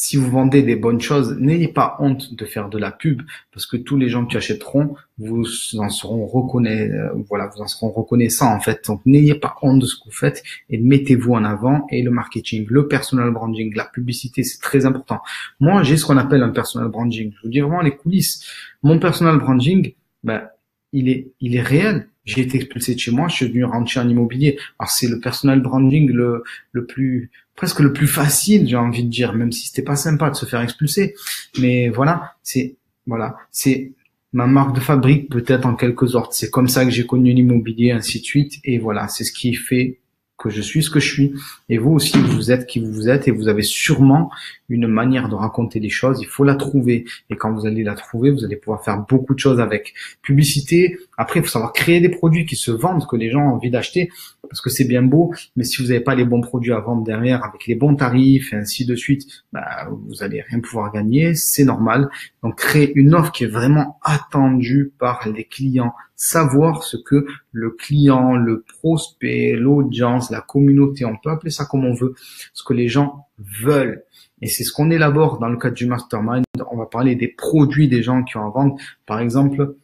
Speaker 1: si vous vendez des bonnes choses, n'ayez pas honte de faire de la pub parce que tous les gens qui achèteront, vous en seront reconnais, euh, voilà, vous en seront reconnaissants en fait. Donc n'ayez pas honte de ce que vous faites et mettez-vous en avant. Et le marketing, le personal branding, la publicité, c'est très important. Moi, j'ai ce qu'on appelle un personal branding. Je vous dis vraiment les coulisses. Mon personal branding, ben, il est, il est réel. J'ai été expulsé de chez moi, je suis devenu rentier en immobilier. Alors c'est le personal branding le, le plus presque le plus facile, j'ai envie de dire, même si c'était pas sympa de se faire expulser. Mais voilà, c'est voilà, c'est ma marque de fabrique peut-être en quelque sorte. C'est comme ça que j'ai connu l'immobilier, ainsi de suite. Et voilà, c'est ce qui fait que je suis ce que je suis. Et vous aussi, vous êtes qui vous êtes et vous avez sûrement une manière de raconter les choses. Il faut la trouver. Et quand vous allez la trouver, vous allez pouvoir faire beaucoup de choses avec. Publicité, Après, il faut savoir créer des produits qui se vendent, que les gens ont envie d'acheter, parce que c'est bien beau, mais si vous n'avez pas les bons produits à vendre derrière, avec les bons tarifs et ainsi de suite, bah, vous allez rien pouvoir gagner, c'est normal. Donc, créer une offre qui est vraiment attendue par les clients, savoir ce que le client, le prospect, l'audience, la communauté, on peut appeler ça comme on veut, ce que les gens veulent. Et c'est ce qu'on élabore dans le cadre du mastermind. On va parler des produits des gens qui ont à vendre. Par exemple,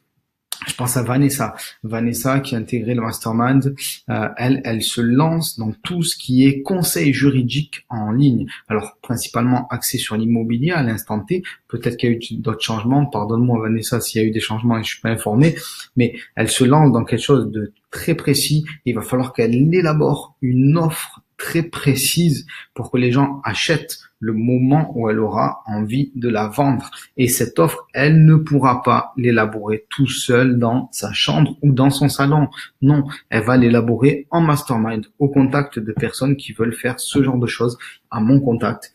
Speaker 1: je pense à Vanessa. Vanessa qui a intégré le mastermind, euh, elle, elle se lance dans tout ce qui est conseil juridique en ligne. Alors principalement axé sur l'immobilier à l'instant T. Peut-être qu'il y a eu d'autres changements. Pardonne-moi Vanessa s'il y a eu des changements et je suis pas informé. Mais elle se lance dans quelque chose de très précis. Il va falloir qu'elle élabore une offre très précise pour que les gens achètent le moment où elle aura envie de la vendre. Et cette offre, elle ne pourra pas l'élaborer tout seul dans sa chambre ou dans son salon. Non, elle va l'élaborer en mastermind, au contact de personnes qui veulent faire ce genre de choses, à mon contact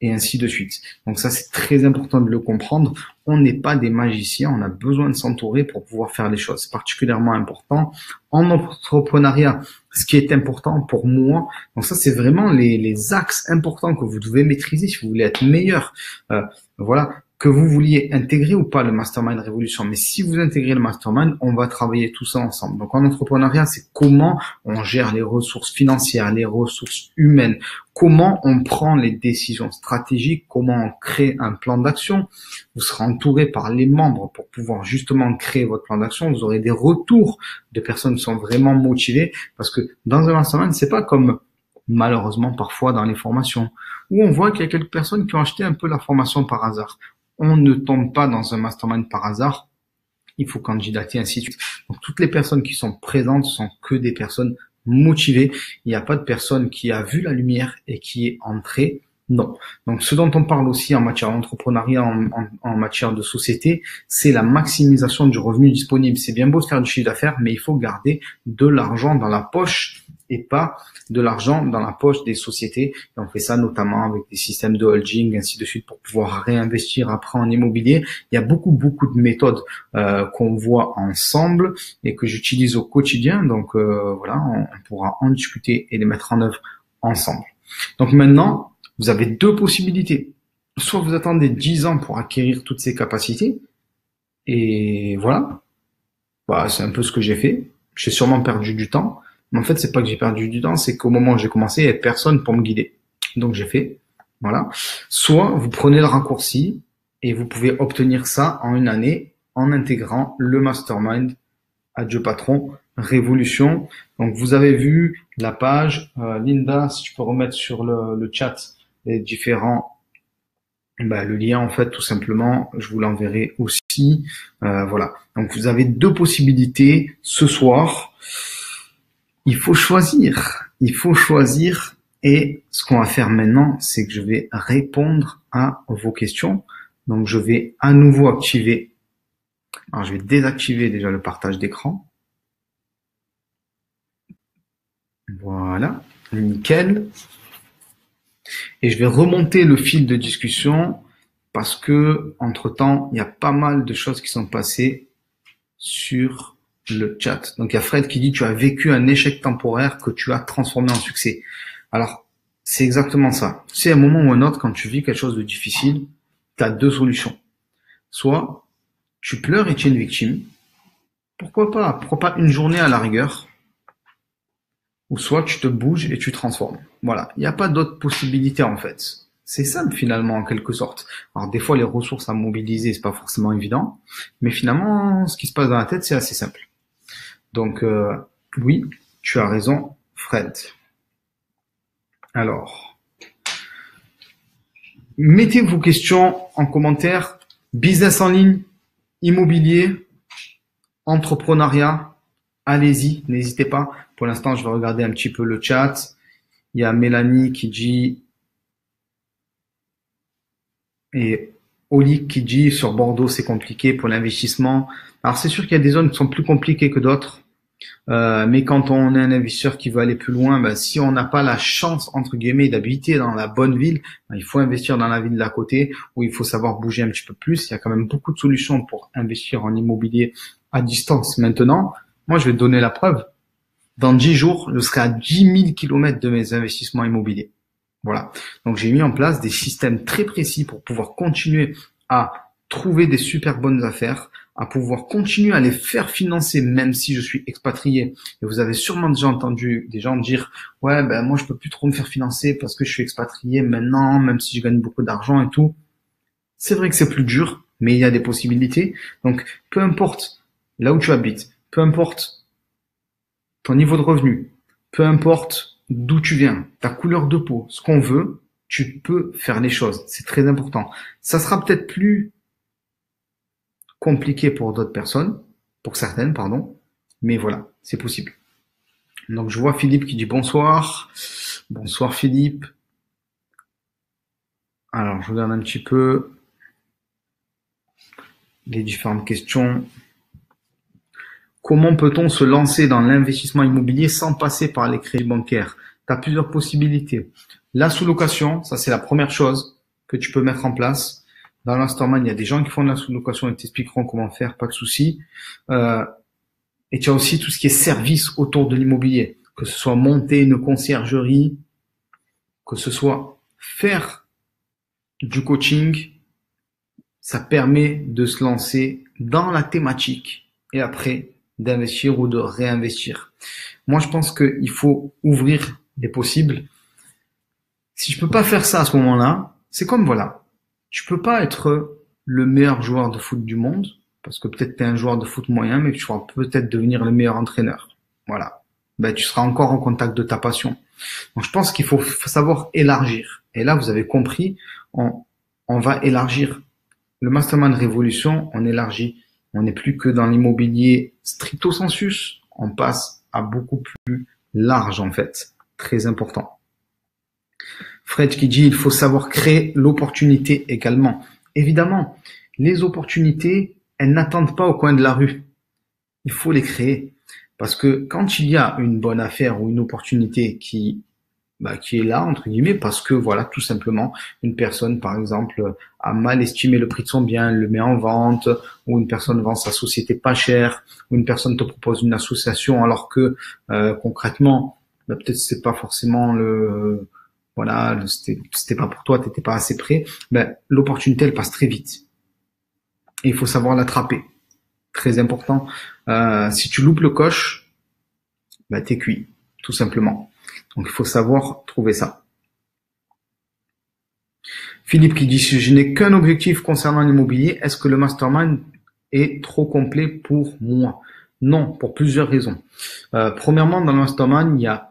Speaker 1: et ainsi de suite. Donc ça, c'est très important de le comprendre. On n'est pas des magiciens, on a besoin de s'entourer pour pouvoir faire les choses. C'est particulièrement important en entrepreneuriat. Ce qui est important pour moi, donc ça, c'est vraiment les, axes importants que vous devez maîtriser si vous voulez être meilleur. Euh, voilà, que vous vouliez intégrer ou pas le Mastermind Révolution. Mais si vous intégrez le Mastermind, on va travailler tout ça ensemble. Donc en entrepreneuriat, c'est comment on gère les ressources financières, les ressources humaines, comment on prend les décisions stratégiques, comment on crée un plan d'action. Vous serez entouré par les membres pour pouvoir justement créer votre plan d'action. Vous aurez des retours de personnes qui sont vraiment motivées parce que dans un Mastermind, c'est pas comme malheureusement parfois dans les formations, où on voit qu'il y a quelques personnes qui ont acheté un peu la formation par hasard on ne tombe pas dans un mastermind par hasard. Il faut candidater, ainsi de suite. Donc, toutes les personnes qui sont présentes sont que des personnes motivées. Il n'y a pas de personne qui a vu la lumière et qui est entrée non. Donc, ce dont on parle aussi en matière d'entrepreneuriat, en, matière de société, c'est la maximisation du revenu disponible. C'est bien beau de faire du chiffre d'affaires, mais il faut garder de l'argent dans la poche et pas de l'argent dans la poche des sociétés. On fait ça notamment avec des systèmes de holding, ainsi de suite, pour pouvoir réinvestir après en immobilier. Il y a beaucoup, beaucoup de méthodes euh, qu'on voit ensemble et que j'utilise au quotidien. Donc euh, voilà, on pourra en discuter et les mettre en œuvre ensemble. Donc maintenant, vous avez deux possibilités. Soit vous attendez 10 ans pour acquérir toutes ces capacités, et voilà. Bah, c'est un peu ce que j'ai fait. J'ai sûrement perdu du temps. Mais en fait, c'est pas que j'ai perdu du temps, c'est qu'au moment où j'ai commencé, il n'y avait personne pour me guider. Donc j'ai fait. Voilà. Soit vous prenez le raccourci et vous pouvez obtenir ça en une année en intégrant le mastermind Adieu Patron Révolution. Donc vous avez vu la page. Euh, Linda, si tu peux remettre sur le, chat les différents bah, le lien en fait tout simplement je vous l'enverrai aussi euh, voilà donc vous avez deux possibilités ce soir il faut choisir. Il faut choisir. Et ce qu'on va faire maintenant c'est que je vais répondre à vos questions. Donc je vais à nouveau activer. Alors je vais désactiver déjà le partage d'écran. Voilà. Nickel. Et je vais remonter le fil de discussion parce que, entre temps, il y a pas mal de choses qui sont passées sur le chat. Donc, il y a Fred qui dit, tu as vécu un échec temporaire que tu as transformé en succès. Alors, c'est exactement ça. C'est un moment ou un autre, quand tu vis quelque chose de difficile, tu as deux solutions. Soit, tu pleures et tu es une victime. Pourquoi pas? Pourquoi pas une journée à la rigueur? ou soit tu te bouges et tu transformes. Voilà, il n'y a pas d'autre possibilité en fait. C'est simple finalement en quelque sorte. Alors des fois les ressources à mobiliser c'est pas forcément évident, mais finalement ce qui se passe dans la tête c'est assez simple. Donc euh, oui, tu as raison, Fred. Alors, mettez vos questions en commentaire. Business en ligne, immobilier, entrepreneuriat, allez-y, n'hésitez pas. Pour l'instant, je vais regarder un petit peu le chat. Il y a Mélanie qui dit et Oli qui dit sur Bordeaux c'est compliqué pour l'investissement. Alors c'est sûr qu'il y a des zones qui sont plus compliquées que d'autres. Euh, mais quand on est un investisseur qui veut aller plus loin, ben, si on n'a pas la chance entre guillemets d'habiter dans la bonne ville, ben, il faut investir dans la ville d'à côté où il faut savoir bouger un petit peu plus. Il y a quand même beaucoup de solutions pour investir en immobilier à distance. Maintenant, moi, je vais donner la preuve. Dans 10 jours, je serai à 10 000 kilomètres de mes investissements immobiliers. Voilà. Donc, j'ai mis en place des systèmes très précis pour pouvoir continuer à trouver des super bonnes affaires, à pouvoir continuer à les faire financer même si je suis expatrié. Et vous avez sûrement déjà entendu des gens dire ouais ben moi je peux plus trop me faire financer parce que je suis expatrié maintenant, même si je gagne beaucoup d'argent et tout. C'est vrai que c'est plus dur, mais il y a des possibilités. Donc peu importe là où tu habites, peu importe ton niveau de revenu, peu importe d'où tu viens, ta couleur de peau, ce qu'on veut, tu peux faire les choses. C'est très important. Ça sera peut-être plus compliqué pour d'autres personnes, pour certaines, pardon, mais voilà, c'est possible. Donc je vois Philippe qui dit bonsoir. Bonsoir Philippe. Alors je regarde un petit peu les différentes questions. Comment peut-on se lancer dans l'investissement immobilier sans passer par les crédits bancaires? Tu as plusieurs possibilités. La sous-location, ça c'est la première chose que tu peux mettre en place. Dans l'instant-man, il y a des gens qui font de la sous-location et t'expliqueront comment faire, pas de souci. Euh, et tu as aussi tout ce qui est service autour de l'immobilier, que ce soit monter une conciergerie, que ce soit faire du coaching, ça permet de se lancer dans la thématique et après d'investir ou de réinvestir. Moi, je pense qu'il faut ouvrir des possibles. Si je peux pas faire ça à ce moment-là, c'est comme voilà, tu peux pas être le meilleur joueur de foot du monde, parce que peut-être tu es un joueur de foot moyen, mais tu vas peut-être devenir le meilleur entraîneur. Voilà. Ben, tu seras encore en contact de ta passion. Donc je pense qu'il faut savoir élargir. Et là, vous avez compris, on, on va élargir. Le Mastermind Révolution, on élargit. On n'est plus que dans l'immobilier stricto sensus. On passe à beaucoup plus large, en fait. Très important. Fred qui dit il faut savoir créer l'opportunité également. Évidemment, les opportunités, elles n'attendent pas au coin de la rue. Il faut les créer. Parce que quand il y a une bonne affaire ou une opportunité qui, bah, qui est là, entre guillemets, parce que voilà, tout simplement, une personne, par exemple, a mal estimé le prix de son bien, le met en vente, ou une personne vend sa société pas cher, ou une personne te propose une association alors que euh, concrètement, bah, peut-être c'est pas forcément le voilà, c'était pas pour toi, t'étais pas assez prêt, ben, l'opportunité elle passe très vite. Et il faut savoir l'attraper. Très important. Euh, si tu loupes le coche, ben, t'es cuit, tout simplement. Donc il faut savoir trouver ça. Philippe qui dit je n'ai qu'un objectif concernant l'immobilier, est-ce que le mastermind est trop complet pour moi? Non, pour plusieurs raisons. Euh, premièrement, dans le mastermind, il y a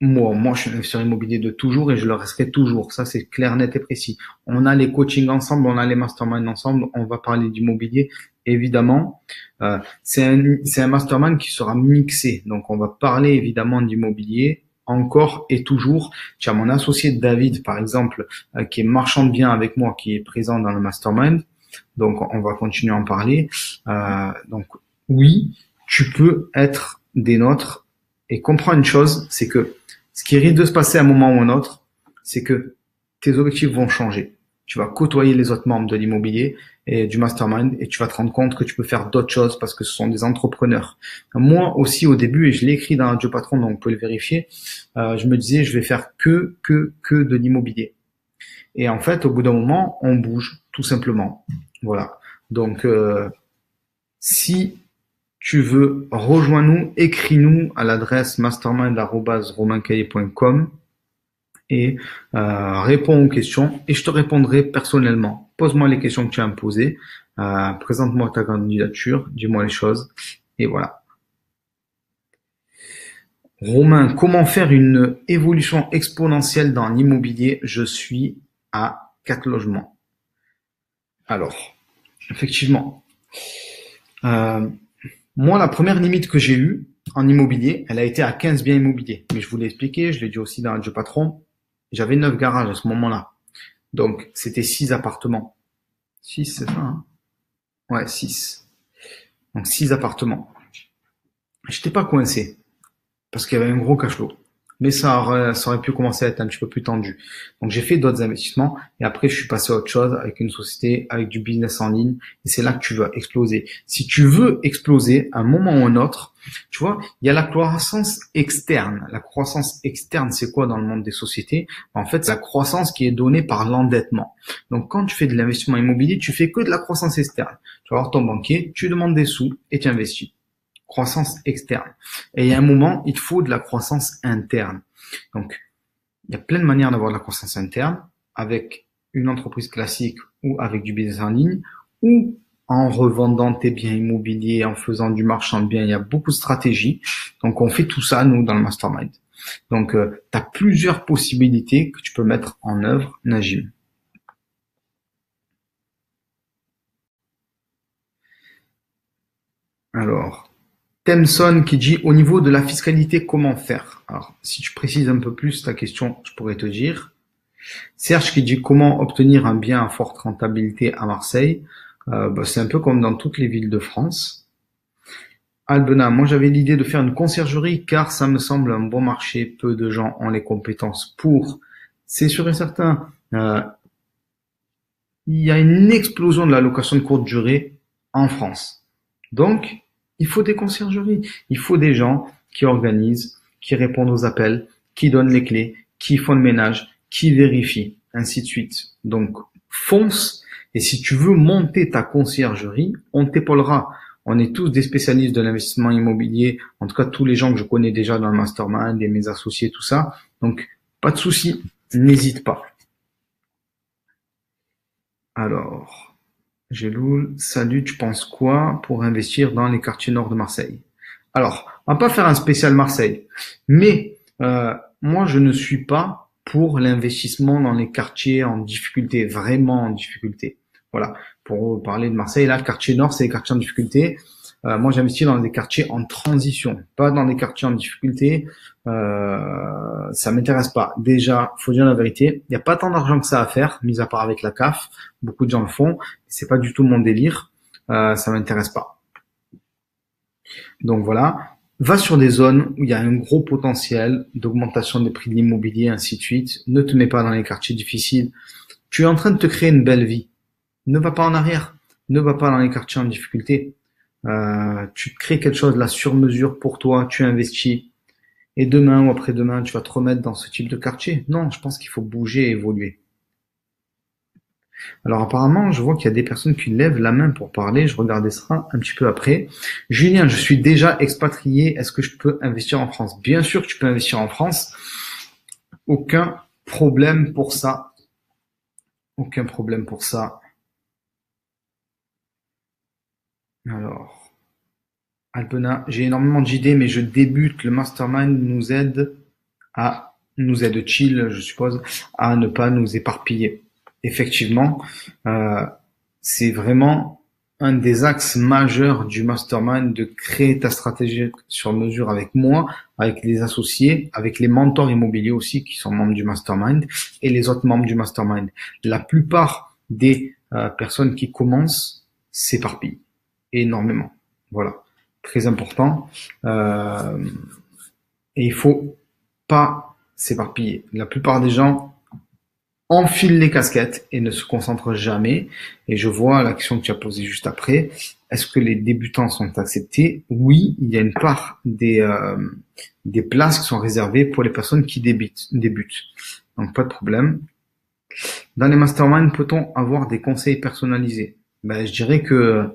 Speaker 1: moi, moi, je suis investisseur immobilier de toujours et je le resterai toujours. Ça, c'est clair, net et précis. On a les coachings ensemble, on a les masterminds ensemble, on va parler d'immobilier, évidemment. Euh, c'est un, c'est un mastermind qui sera mixé. Donc, on va parler évidemment d'immobilier encore et toujours. Tu as mon associé David, par exemple, euh, qui est marchand de biens avec moi, qui est présent dans le mastermind. Donc, on va continuer à en parler. Euh, donc, oui, tu peux être des nôtres et comprends une chose, c'est que ce qui risque de se passer à un moment ou un autre, c'est que tes objectifs vont changer. Tu vas côtoyer les autres membres de l'immobilier et du mastermind et tu vas te rendre compte que tu peux faire d'autres choses parce que ce sont des entrepreneurs. Moi aussi au début, et je l'ai écrit dans Radio Patron, donc vous pouvez le vérifier, euh, je me disais je vais faire que, que, que de l'immobilier. Et en fait, au bout d'un moment, on bouge tout simplement. Voilà. Donc, euh, si tu veux, rejoins-nous, écris-nous à l'adresse mastermind.romaincaillé.com et euh, réponds aux questions et je te répondrai personnellement. Pose-moi les questions que tu as à me poser, euh, présente-moi ta candidature, dis-moi les choses et voilà. Romain, comment faire une évolution exponentielle dans l'immobilier? Je suis à quatre logements. Alors, effectivement, euh, moi, la première limite que j'ai eue en immobilier, elle a été à 15 biens immobiliers. Mais je vous l'ai expliqué, je l'ai dit aussi dans le jeu patron. J'avais 9 garages à ce moment-là. Donc, c'était 6 appartements. 6, c'est ça hein? Ouais, 6. Donc, 6 appartements. J'étais pas coincé. Parce qu'il y avait un gros cash flow. Mais ça aurait, ça aurait pu commencer à être un petit peu plus tendu. Donc j'ai fait d'autres investissements et après je suis passé à autre chose avec une société, avec du business en ligne et c'est là que tu vas exploser. Si tu veux exploser à un moment ou un autre, tu vois, il y a la croissance externe. La croissance externe, c'est quoi dans le monde des sociétés? En fait, c'est la croissance qui est donnée par l'endettement. Donc quand tu fais de l'investissement immobilier, tu fais que de la croissance externe. Tu vas voir ton banquier, tu demandes des sous et tu investis croissance externe. Et a un moment, il faut de la croissance interne. Donc, il y a plein de manières d'avoir de la croissance interne avec une entreprise classique ou avec du business en ligne ou en revendant tes biens immobiliers, en faisant du marchand de biens. Il y a beaucoup de stratégies. Donc, on fait tout ça, nous, dans le mastermind. Donc, euh, tu as plusieurs possibilités que tu peux mettre en œuvre, Najim. Alors, Temson qui dit au niveau de la fiscalité, comment faire? Alors, si tu précises un peu plus ta question, je pourrais te dire. Serge qui dit comment obtenir un bien à forte rentabilité à Marseille? Euh, bah, c'est un peu comme dans toutes les villes de France. Albena, moi j'avais l'idée de faire une conciergerie car ça me semble un bon marché. Peu de gens ont les compétences pour. C'est sûr et certain. Euh, il y a une explosion de la location de courte durée en France. Donc, il faut des conciergeries. Il faut des gens qui organisent, qui répondent aux appels, qui donnent les clés, qui font le ménage, qui vérifient, ainsi de suite. Donc, fonce. Et si tu veux monter ta conciergerie, on t'épaulera. On est tous des spécialistes de l'investissement immobilier. En tout cas, tous les gens que je connais déjà dans le mastermind et mes associés, tout ça. Donc, pas de souci. N'hésite pas. Alors, Géloul, salut, tu penses quoi pour investir dans les quartiers nord de Marseille? Alors, on va pas faire un spécial Marseille, mais euh, moi je ne suis pas pour l'investissement dans les quartiers en difficulté, vraiment en difficulté. Voilà, pour parler de Marseille, là, le quartier nord, c'est les quartiers en difficulté. Euh, moi, j'investis dans des quartiers en transition, pas dans des quartiers en difficulté. Euh, ça m'intéresse pas. Déjà, faut dire la vérité, il n'y a pas tant d'argent que ça à faire, mis à part avec la CAF. Beaucoup de gens le font. C'est pas du tout mon délire. Euh, ça m'intéresse pas. Donc voilà. Va sur des zones où il y a un gros potentiel d'augmentation des prix de l'immobilier, ainsi de suite. Ne te mets pas dans les quartiers difficiles. Tu es en train de te créer une belle vie. Ne va pas en arrière. Ne va pas dans les quartiers en difficulté. Euh, tu crées quelque chose là sur mesure pour toi, tu investis, et demain ou après-demain, tu vas te remettre dans ce type de quartier. Non, je pense qu'il faut bouger et évoluer. Alors apparemment, je vois qu'il y a des personnes qui lèvent la main pour parler. Je regardais ça un petit peu après. Julien, je suis déjà expatrié. Est-ce que je peux investir en France? Bien sûr que tu peux investir en France. Aucun problème pour ça. Aucun problème pour ça. Alors, Alpena, j'ai énormément d'idées, mais je débute. Le mastermind nous aide à nous aide chill, je suppose, à ne pas nous éparpiller. Effectivement, euh, c'est vraiment un des axes majeurs du mastermind de créer ta stratégie sur mesure avec moi, avec les associés, avec les mentors immobiliers aussi qui sont membres du mastermind et les autres membres du mastermind. La plupart des euh, personnes qui commencent s'éparpillent énormément. Voilà, très important. Euh, et il faut pas s'éparpiller. La plupart des gens enfilent les casquettes et ne se concentrent jamais. Et je vois la question que tu as posée juste après. Est-ce que les débutants sont acceptés? Oui, il y a une part des, euh, des places qui sont réservées pour les personnes qui débutent. débutent. Donc pas de problème. Dans les masterminds, peut-on avoir des conseils personnalisés? Ben, Je dirais que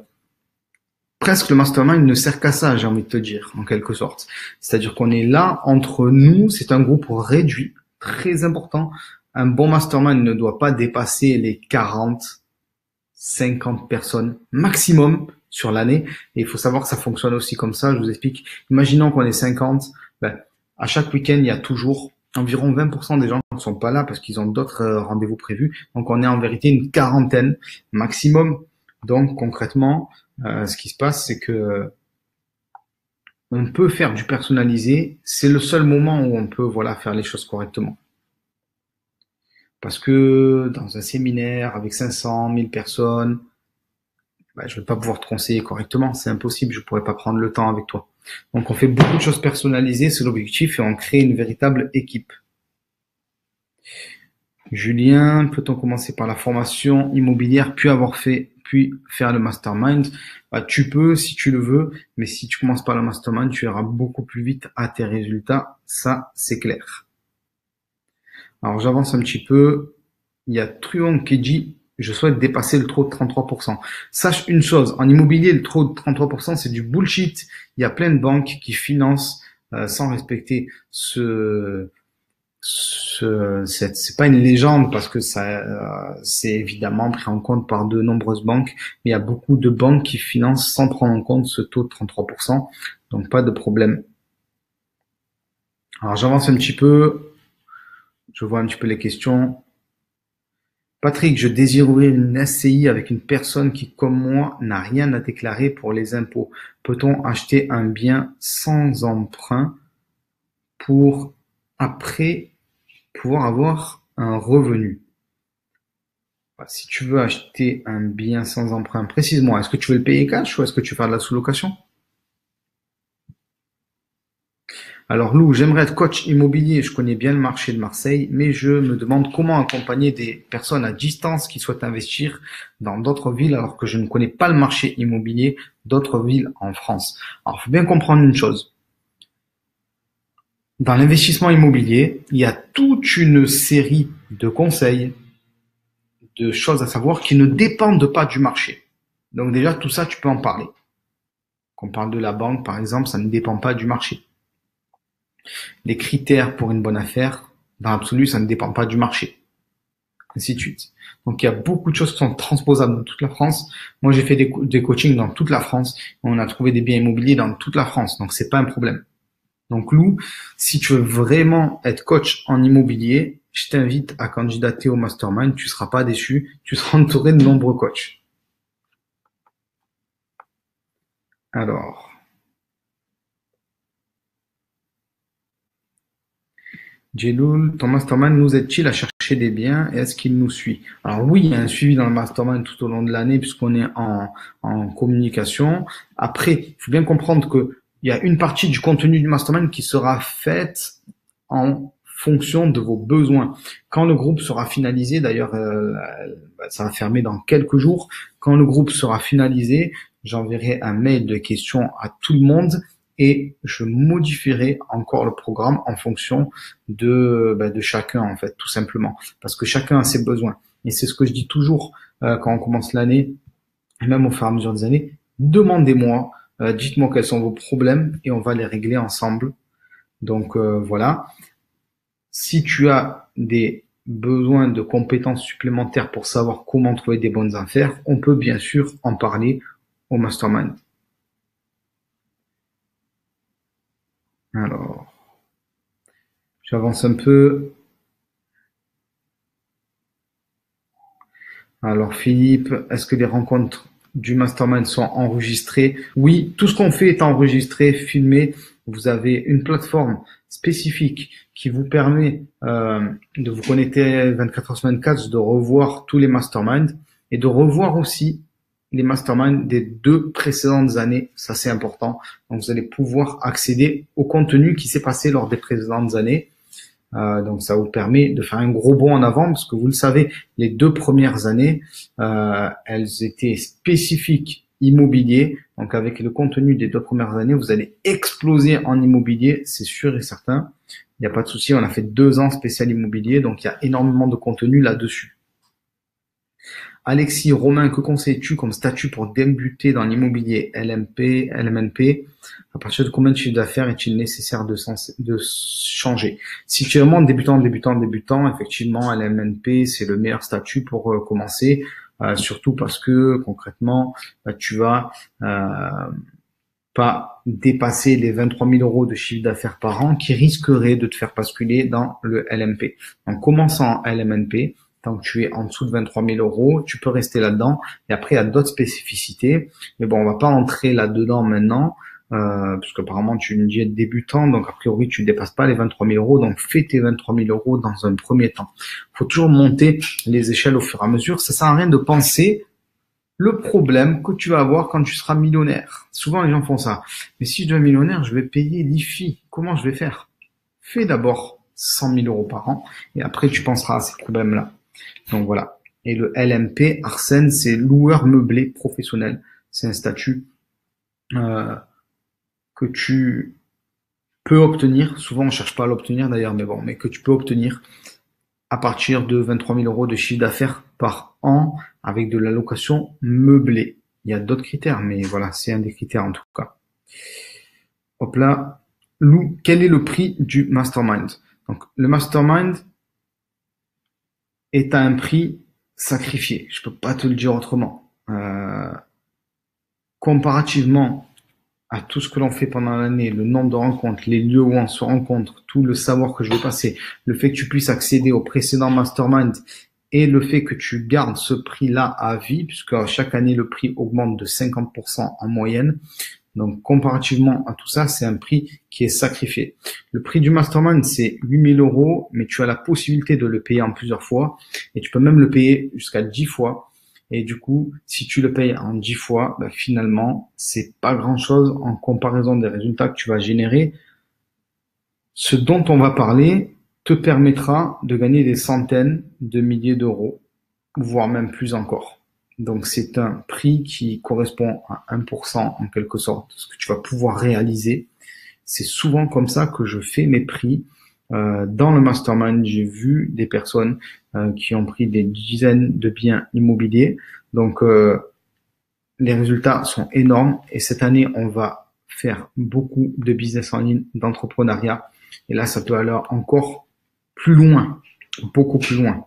Speaker 1: presque le mastermind ne sert qu'à ça, j'ai envie de te dire, en quelque sorte. C'est-à-dire qu'on est là entre nous, c'est un groupe réduit, très important. Un bon mastermind ne doit pas dépasser les 40, 50 personnes maximum sur l'année. Et il faut savoir que ça fonctionne aussi comme ça, je vous explique. Imaginons qu'on est 50, ben, à chaque week-end, il y a toujours environ 20% des gens qui ne sont pas là parce qu'ils ont d'autres euh, rendez-vous prévus. Donc on est en vérité une quarantaine maximum. Donc concrètement, euh, ce qui se passe, c'est que on peut faire du personnalisé. C'est le seul moment où on peut voilà faire les choses correctement. Parce que dans un séminaire avec 500, 1000 personnes, bah, je ne vais pas pouvoir te conseiller correctement. C'est impossible. Je ne pourrais pas prendre le temps avec toi. Donc on fait beaucoup de choses personnalisées, c'est l'objectif, et on crée une véritable équipe. Julien, peut-on commencer par la formation immobilière, puis avoir fait, puis faire le mastermind bah, Tu peux si tu le veux, mais si tu commences par le mastermind, tu iras beaucoup plus vite à tes résultats, ça c'est clair. Alors j'avance un petit peu. Il y a Truon qui dit je souhaite dépasser le taux de 33%. Sache une chose, en immobilier, le taux de 33%, c'est du bullshit. Il y a plein de banques qui financent euh, sans respecter ce, ce c'est pas une légende parce que ça euh, c'est évidemment pris en compte par de nombreuses banques, mais il y a beaucoup de banques qui financent sans prendre en compte ce taux de 33%, donc pas de problème. Alors j'avance un petit peu, je vois un petit peu les questions. Patrick, je désire ouvrir une SCI avec une personne qui, comme moi, n'a rien à déclarer pour les impôts. Peut-on acheter un bien sans emprunt pour après pouvoir avoir un revenu bah, Si tu veux acheter un bien sans emprunt, précise-moi, est-ce que tu veux le payer cash ou est-ce que tu veux faire de la sous-location? Alors Lou, j'aimerais être coach immobilier, je connais bien le marché de Marseille, mais je me demande comment accompagner des personnes à distance qui souhaitent investir dans d'autres villes alors que je ne connais pas le marché immobilier d'autres villes en France. Alors il faut bien comprendre une chose. Dans l'investissement immobilier, il y a toute une série de conseils, de choses à savoir qui ne dépendent pas du marché. Donc déjà, tout ça, tu peux en parler. Quand on parle de la banque, par exemple, ça ne dépend pas du marché. Les critères pour une bonne affaire, dans l'absolu, ça ne dépend pas du marché. Ainsi de suite. Donc il y a beaucoup de choses qui sont transposables dans toute la France. Moi j'ai fait des, des coachings dans toute la France. On a trouvé des biens immobiliers dans toute la France. Donc c'est pas un problème. Donc Lou, si tu veux vraiment être coach en immobilier, je t'invite à candidater au mastermind. Tu seras pas déçu. Tu seras entouré de nombreux coachs. Alors. Jeloul, ton mastermind nous aide-t-il à chercher des biens et est-ce qu'il nous suit? Alors oui, il y a un suivi dans le mastermind tout au long de l'année puisqu'on est en, en communication. Après, il faut bien comprendre que il y a une partie du contenu du mastermind qui sera faite en fonction de vos besoins. Quand le groupe sera finalisé, d'ailleurs, euh, ça va fermer dans quelques jours. Quand le groupe sera finalisé, j'enverrai un mail de questions à tout le monde et je modifierai encore le programme en fonction de, bah, chacun en fait, tout simplement, parce que chacun a ses besoins. Et c'est ce que je dis toujours euh, quand on commence l'année, et même au fur et à mesure des années, demandez-moi, euh, dites-moi quels sont vos problèmes et on va les régler ensemble. Donc euh, voilà. Si tu as des besoins de compétences supplémentaires pour savoir comment trouver des bonnes affaires, on peut bien sûr en parler au mastermind. Alors, j'avance un peu. Alors Philippe, est-ce que les rencontres du mastermind sont enregistrées Oui, tout ce qu'on fait est enregistré, filmé. Vous avez une plateforme spécifique qui vous permet euh, de vous connecter 24 heures sur 24, de revoir tous les masterminds et de revoir aussi les masterminds des deux précédentes années. Ça, c'est important. Donc, vous allez pouvoir accéder au contenu qui s'est passé lors des précédentes années. Euh, donc, ça vous permet de faire un gros bond en avant parce que vous le savez, les deux premières années, euh, elles étaient spécifiques immobilier. Donc, avec le contenu des deux premières années, vous allez exploser en immobilier, c'est sûr et certain. Il n'y a pas de souci. On a fait deux ans spécial immobilier, donc il y a énormément de contenu là-dessus. Alexis Romain, que conseilles-tu comme statut pour débuter dans l'immobilier LMP, LMNP À partir de combien de chiffre d'affaires est-il nécessaire de, changer? Si tu es vraiment débutant, débutant, débutant, effectivement, LMNP, c'est le meilleur statut pour euh, commencer, euh, surtout parce que concrètement, bah, tu vas euh, pas dépasser les 23 000 euros de chiffre d'affaires par an qui risquerait de te faire basculer dans le LMP. Donc, commençant en LMNP, tant que tu es en dessous de 23 000 euros, tu peux rester là-dedans. Et après, il y a d'autres spécificités. Mais bon, on va pas entrer là-dedans maintenant, euh, parce qu'apparemment, tu es une diète débutant, donc a priori, tu ne dépasses pas les 23 000 euros. Donc, fais tes 23 000 euros dans un premier temps. Il faut toujours monter les échelles au fur et à mesure. Ça sert à rien de penser le problème que tu vas avoir quand tu seras millionnaire. Souvent, les gens font ça. Mais si je deviens millionnaire, je vais payer l'IFI. Comment je vais faire? Fais d'abord 100 000 euros par an et après, tu penseras à ces problèmes-là. Donc voilà. Et le LMP, Arsène, c'est loueur meublé professionnel. C'est un statut euh, que tu peux obtenir. Souvent, on cherche pas à l'obtenir d'ailleurs, mais bon, mais que tu peux obtenir à partir de 23 000 euros de chiffre d'affaires par an avec de la location meublée. Il y a d'autres critères, mais voilà, c'est un des critères en tout cas. Hop là. Lou, quel est le prix du mastermind? Donc, le mastermind est à un prix sacrifié. Je peux pas te le dire autrement. Euh, comparativement à tout ce que l'on fait pendant l'année, le nombre de rencontres, les lieux où on se rencontre, tout le savoir que je vais passer, le fait que tu puisses accéder au précédent mastermind et le fait que tu gardes ce prix-là à vie, puisque chaque année le prix augmente de 50% en moyenne. Donc comparativement à tout ça, c'est un prix qui est sacrifié. Le prix du mastermind, c'est 8000 euros, mais tu as la possibilité de le payer en plusieurs fois et tu peux même le payer jusqu'à 10 fois. Et du coup, si tu le payes en 10 fois, bah, finalement, c'est pas grand chose en comparaison des résultats que tu vas générer. Ce dont on va parler te permettra de gagner des centaines de milliers d'euros, voire même plus encore. Donc c'est un prix qui correspond à 1% en quelque sorte, ce que tu vas pouvoir réaliser. C'est souvent comme ça que je fais mes prix. Euh, dans le mastermind, j'ai vu des personnes euh, qui ont pris des dizaines de biens immobiliers. Donc, euh, les résultats sont énormes. Et cette année, on va faire beaucoup de business en ligne, d'entrepreneuriat. Et là, ça peut aller encore plus loin, beaucoup plus loin.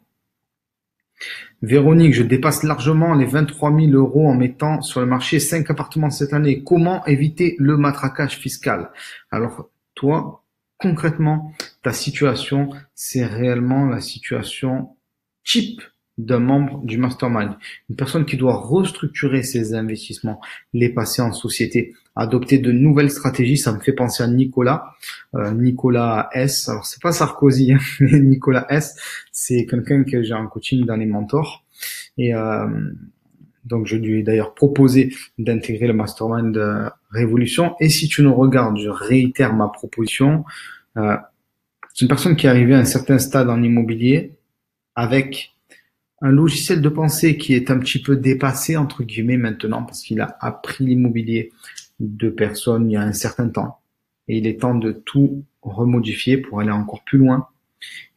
Speaker 1: Véronique, je dépasse largement les 23 000 euros en mettant sur le marché 5 appartements cette année. Comment éviter le matraquage fiscal? Alors, toi, concrètement, ta situation, c'est réellement la situation type d'un membre du mastermind. Une personne qui doit restructurer ses investissements, les passer en société, adopter de nouvelles stratégies. Ça me fait penser à Nicolas, euh, Nicolas S. Alors c'est pas Sarkozy, hein, mais Nicolas S. C'est quelqu'un que j'ai en coaching dans les mentors. Et euh, donc je lui ai d'ailleurs proposé d'intégrer le mastermind de Révolution. Et si tu nous regardes, je réitère ma proposition. Euh, c'est une personne qui est arrivée à un certain stade en immobilier avec un logiciel de pensée qui est un petit peu dépassé entre guillemets maintenant parce qu'il a appris l'immobilier de personnes il y a un certain temps et il est temps de tout remodifier pour aller encore plus loin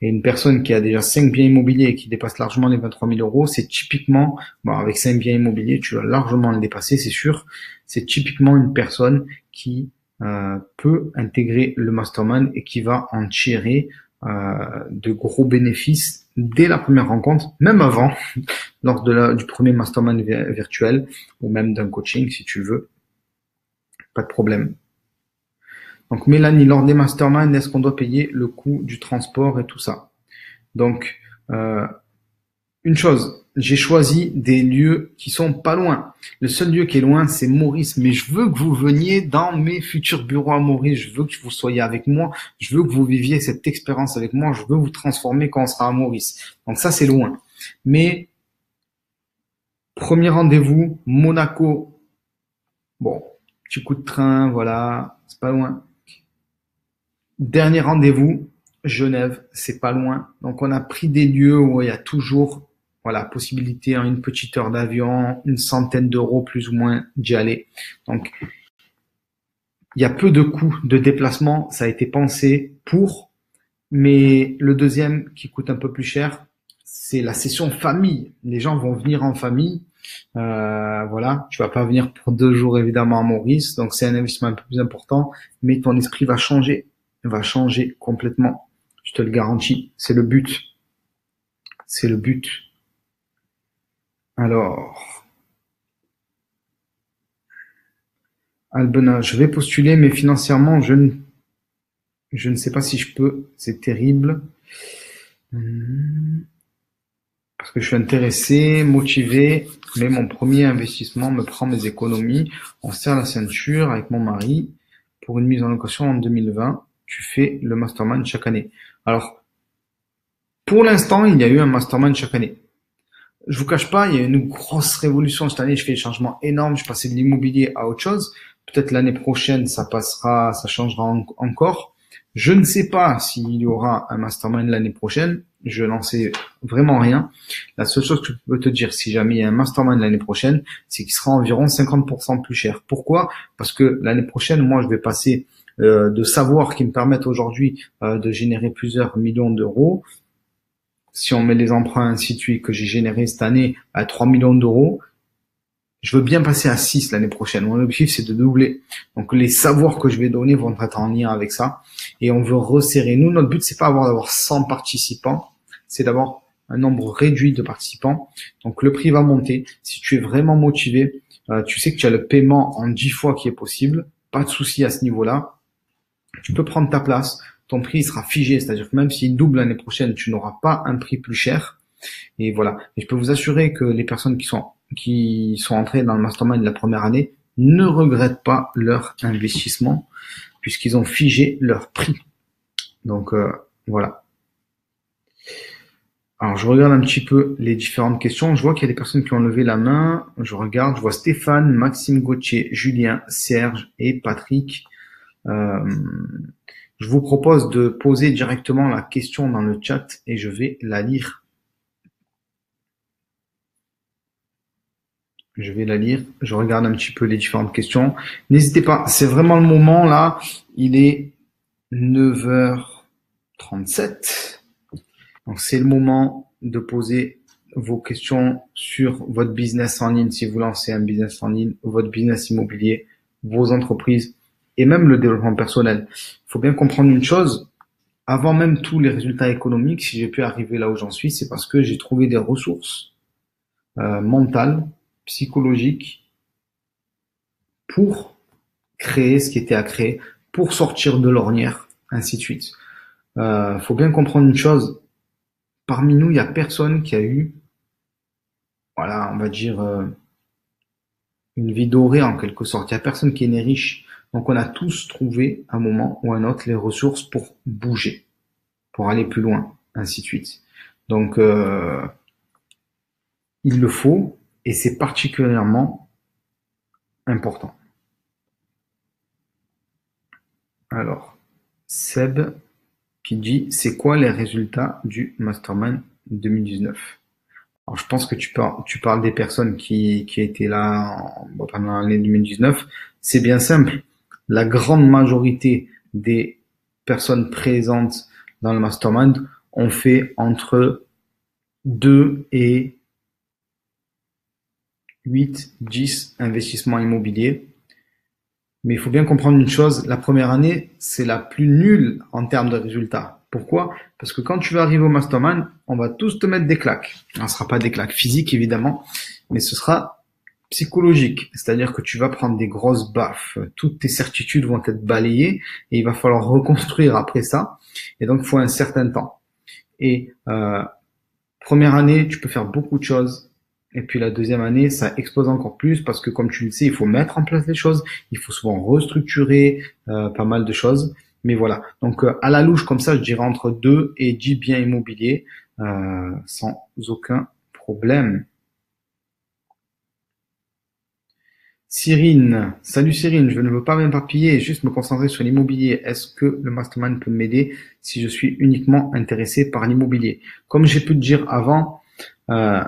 Speaker 1: et une personne qui a déjà 5 biens immobiliers et qui dépasse largement les 23 000 euros, c'est typiquement, bon, avec 5 biens immobiliers, tu vas largement le dépasser, c'est sûr. C'est typiquement une personne qui euh, peut intégrer le mastermind et qui va en tirer euh, de gros bénéfices dès la première rencontre, même avant, lors de la, du premier mastermind virtuel ou même d'un coaching si tu veux. Pas de problème. Donc Mélanie, lors des masterminds, est-ce qu'on doit payer le coût du transport et tout ça? Donc, euh, une chose, j'ai choisi des lieux qui sont pas loin. Le seul lieu qui est loin, c'est Maurice. Mais je veux que vous veniez dans mes futurs bureaux à Maurice. Je veux que vous soyez avec moi. Je veux que vous viviez cette expérience avec moi. Je veux vous transformer quand on sera à Maurice. Donc ça, c'est loin. Mais premier rendez-vous, Monaco. Bon, coup de train, voilà, c'est pas loin. Dernier rendez-vous, Genève, c'est pas loin. Donc on a pris des lieux où il y a toujours voilà, possibilité en une petite heure d'avion, une centaine d'euros plus ou moins d'y aller. Donc il y a peu de coûts de déplacement, ça a été pensé pour, mais le deuxième qui coûte un peu plus cher, c'est la session famille. Les gens vont venir en famille. Euh, voilà, tu vas pas venir pour deux jours évidemment à Maurice, donc c'est un investissement un peu plus important, mais ton esprit va changer va changer complètement. Je te le garantis. C'est le but. C'est le but. Alors. Albena, je vais postuler, mais financièrement, je ne, je ne sais pas si je peux. C'est terrible. Hmm. Parce que je suis intéressé, motivé, mais mon premier investissement me prend mes économies. On serre la ceinture avec mon mari pour une mise en location en 2020 tu fais le mastermind chaque année. Alors, pour l'instant, il y a eu un mastermind chaque année. je vous cache pas, il y a une grosse révolution cette année. Je fais des changements énormes. Je passais de l'immobilier à autre chose. Peut-être l'année prochaine, ça passera, ça changera encore. Je ne sais pas s'il y aura un mastermind l'année prochaine. Je n'en sais vraiment rien. La seule chose que je peux te dire, si jamais il y a un mastermind l'année prochaine, c'est qu'il sera environ 50% plus cher. Pourquoi? Parce que l'année prochaine, moi, je vais passer euh, de savoirs qui me permettent aujourd'hui euh, de générer plusieurs millions d'euros. Si on met les emprunts suite que j'ai généré cette année à 3 millions d'euros, je veux bien passer à 6 l'année prochaine. Mon objectif, c'est de doubler. Donc, les savoirs que je vais donner vont être en lien avec ça. Et on veut resserrer. Nous, notre but, c'est pas d'avoir 100 participants. C'est d'avoir un nombre réduit de participants. Donc, le prix va monter. Si tu es vraiment motivé, euh, tu sais que tu as le paiement en 10 fois qui est possible. Pas de souci à ce niveau-là. Tu peux prendre ta place. Ton prix sera figé. C'est-à-dire que même s'il double l'année prochaine, tu n'auras pas un prix plus cher. Et voilà. Et je peux vous assurer que les personnes qui sont qui sont entrés dans le mastermind de la première année ne regrettent pas leur investissement puisqu'ils ont figé leur prix. Donc euh, voilà. Alors je regarde un petit peu les différentes questions. Je vois qu'il y a des personnes qui ont levé la main. Je regarde, je vois Stéphane, Maxime Gauthier, Julien, Serge et Patrick. Euh, je vous propose de poser directement la question dans le chat et je vais la lire Je vais la lire. Je regarde un petit peu les différentes questions. N'hésitez pas, c'est vraiment le moment là. Il est 9h37. Donc c'est le moment de poser vos questions sur votre business en ligne si vous lancez un business en ligne, votre business immobilier, vos entreprises et même le développement personnel. Il faut bien comprendre une chose. Avant même tous les résultats économiques, si j'ai pu arriver là où j'en suis, c'est parce que j'ai trouvé des ressources euh, mentales psychologique pour créer ce qui était à créer, pour sortir de l'ornière, ainsi de suite. Euh, faut bien comprendre une chose. Parmi nous, il y a personne qui a eu, voilà, on va dire, euh, une vie dorée en quelque sorte. Il y a personne qui est né riche. Donc on a tous trouvé un moment ou un autre les ressources pour bouger, pour aller plus loin, ainsi de suite. Donc euh, il le faut, et c'est particulièrement important. Alors, Seb qui dit c'est quoi les résultats du Mastermind 2019 Alors je pense que tu parles, tu parles des personnes qui, qui étaient là pendant l'année 2019. C'est bien simple. La grande majorité des personnes présentes dans le Mastermind ont fait entre 2 et 8, 10 investissements immobiliers. Mais il faut bien comprendre une chose, la première année, c'est la plus nulle en termes de résultats. Pourquoi? Parce que quand tu vas arriver au mastermind, on va tous te mettre des claques. Ce ne sera pas des claques physiques, évidemment, mais ce sera psychologique. C'est-à-dire que tu vas prendre des grosses baffes. Toutes tes certitudes vont être balayées et il va falloir reconstruire après ça. Et donc, il faut un certain temps. Et euh, première année, tu peux faire beaucoup de choses et puis la deuxième année, ça explose encore plus parce que comme tu le sais, il faut mettre en place les choses, il faut souvent restructurer euh, pas mal de choses. Mais voilà, donc euh, à la louche comme ça, je dirais entre 2 et 10 biens immobiliers euh, sans aucun problème. Cyrine, salut Cyrine, je ne veux pas m'éparpiller juste me concentrer sur l'immobilier. Est-ce que le mastermind peut m'aider si je suis uniquement intéressé par l'immobilier? Comme j'ai pu te dire avant, euh,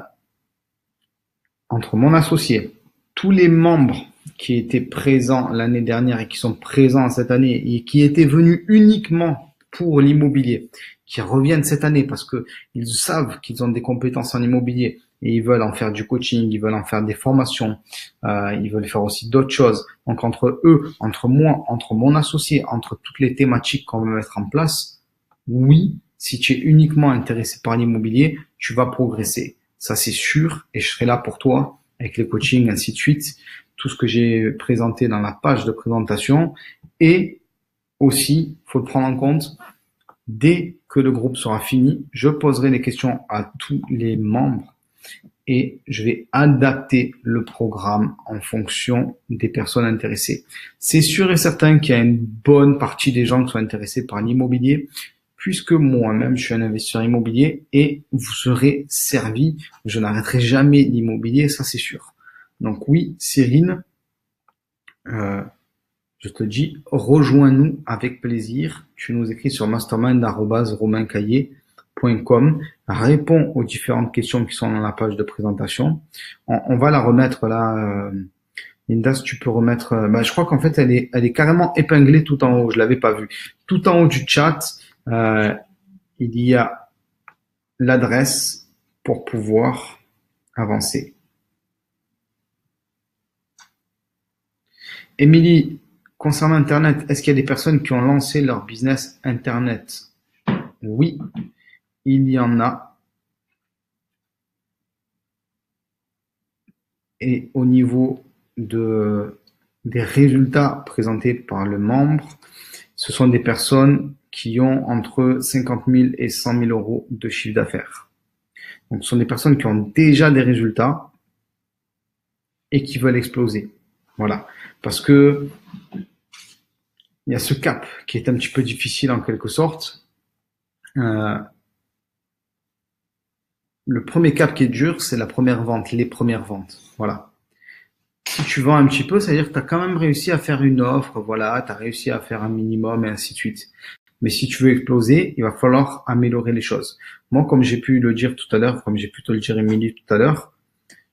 Speaker 1: entre mon associé, tous les membres qui étaient présents l'année dernière et qui sont présents cette année et qui étaient venus uniquement pour l'immobilier, qui reviennent cette année parce que ils savent qu'ils ont des compétences en immobilier et ils veulent en faire du coaching, ils veulent en faire des formations, euh, ils veulent faire aussi d'autres choses. Donc entre eux, entre moi, entre mon associé, entre toutes les thématiques qu'on va mettre en place, oui, si tu es uniquement intéressé par l'immobilier, tu vas progresser. Ça, c'est sûr. Et je serai là pour toi avec les coachings, ainsi de suite. Tout ce que j'ai présenté dans la page de présentation. Et aussi, faut le prendre en compte, dès que le groupe sera fini, je poserai des questions à tous les membres et je vais adapter le programme en fonction des personnes intéressées. C'est sûr et certain qu'il y a une bonne partie des gens qui sont intéressés par l'immobilier. Puisque moi-même je suis un investisseur immobilier et vous serez servi. Je n'arrêterai jamais l'immobilier, ça c'est sûr. Donc oui, Cyrine, euh, je te dis, rejoins-nous avec plaisir. Tu nous écris sur mastermind.romaincaillé.com. Réponds aux différentes questions qui sont dans la page de présentation. On, va la remettre là. Euh, Linda, tu peux remettre. Euh, bah, je crois qu'en fait, elle est, elle est carrément épinglée tout en haut. Je l'avais pas vu. Tout en haut du chat, euh, il y a l'adresse pour pouvoir avancer. Émilie, concernant Internet, est-ce qu'il y a des personnes qui ont lancé leur business Internet? Oui, il y en a. Et au niveau de, des résultats présentés par le membre, ce sont des personnes qui ont entre 50 000 et 100 000 euros de chiffre d'affaires. Donc, ce sont des personnes qui ont déjà des résultats et qui veulent exploser. Voilà. Parce que il y a ce cap qui est un petit peu difficile en quelque sorte. Euh, le premier cap qui est dur, c'est la première vente, les premières ventes. Voilà. Si tu vends un petit peu, ça veut dire que tu as quand même réussi à faire une offre, voilà, tu as réussi à faire un minimum et ainsi de suite. Mais si tu veux exploser, il va falloir améliorer les choses. Moi, comme j'ai pu le dire tout à l'heure, comme j'ai pu te le dire Émilie tout à l'heure,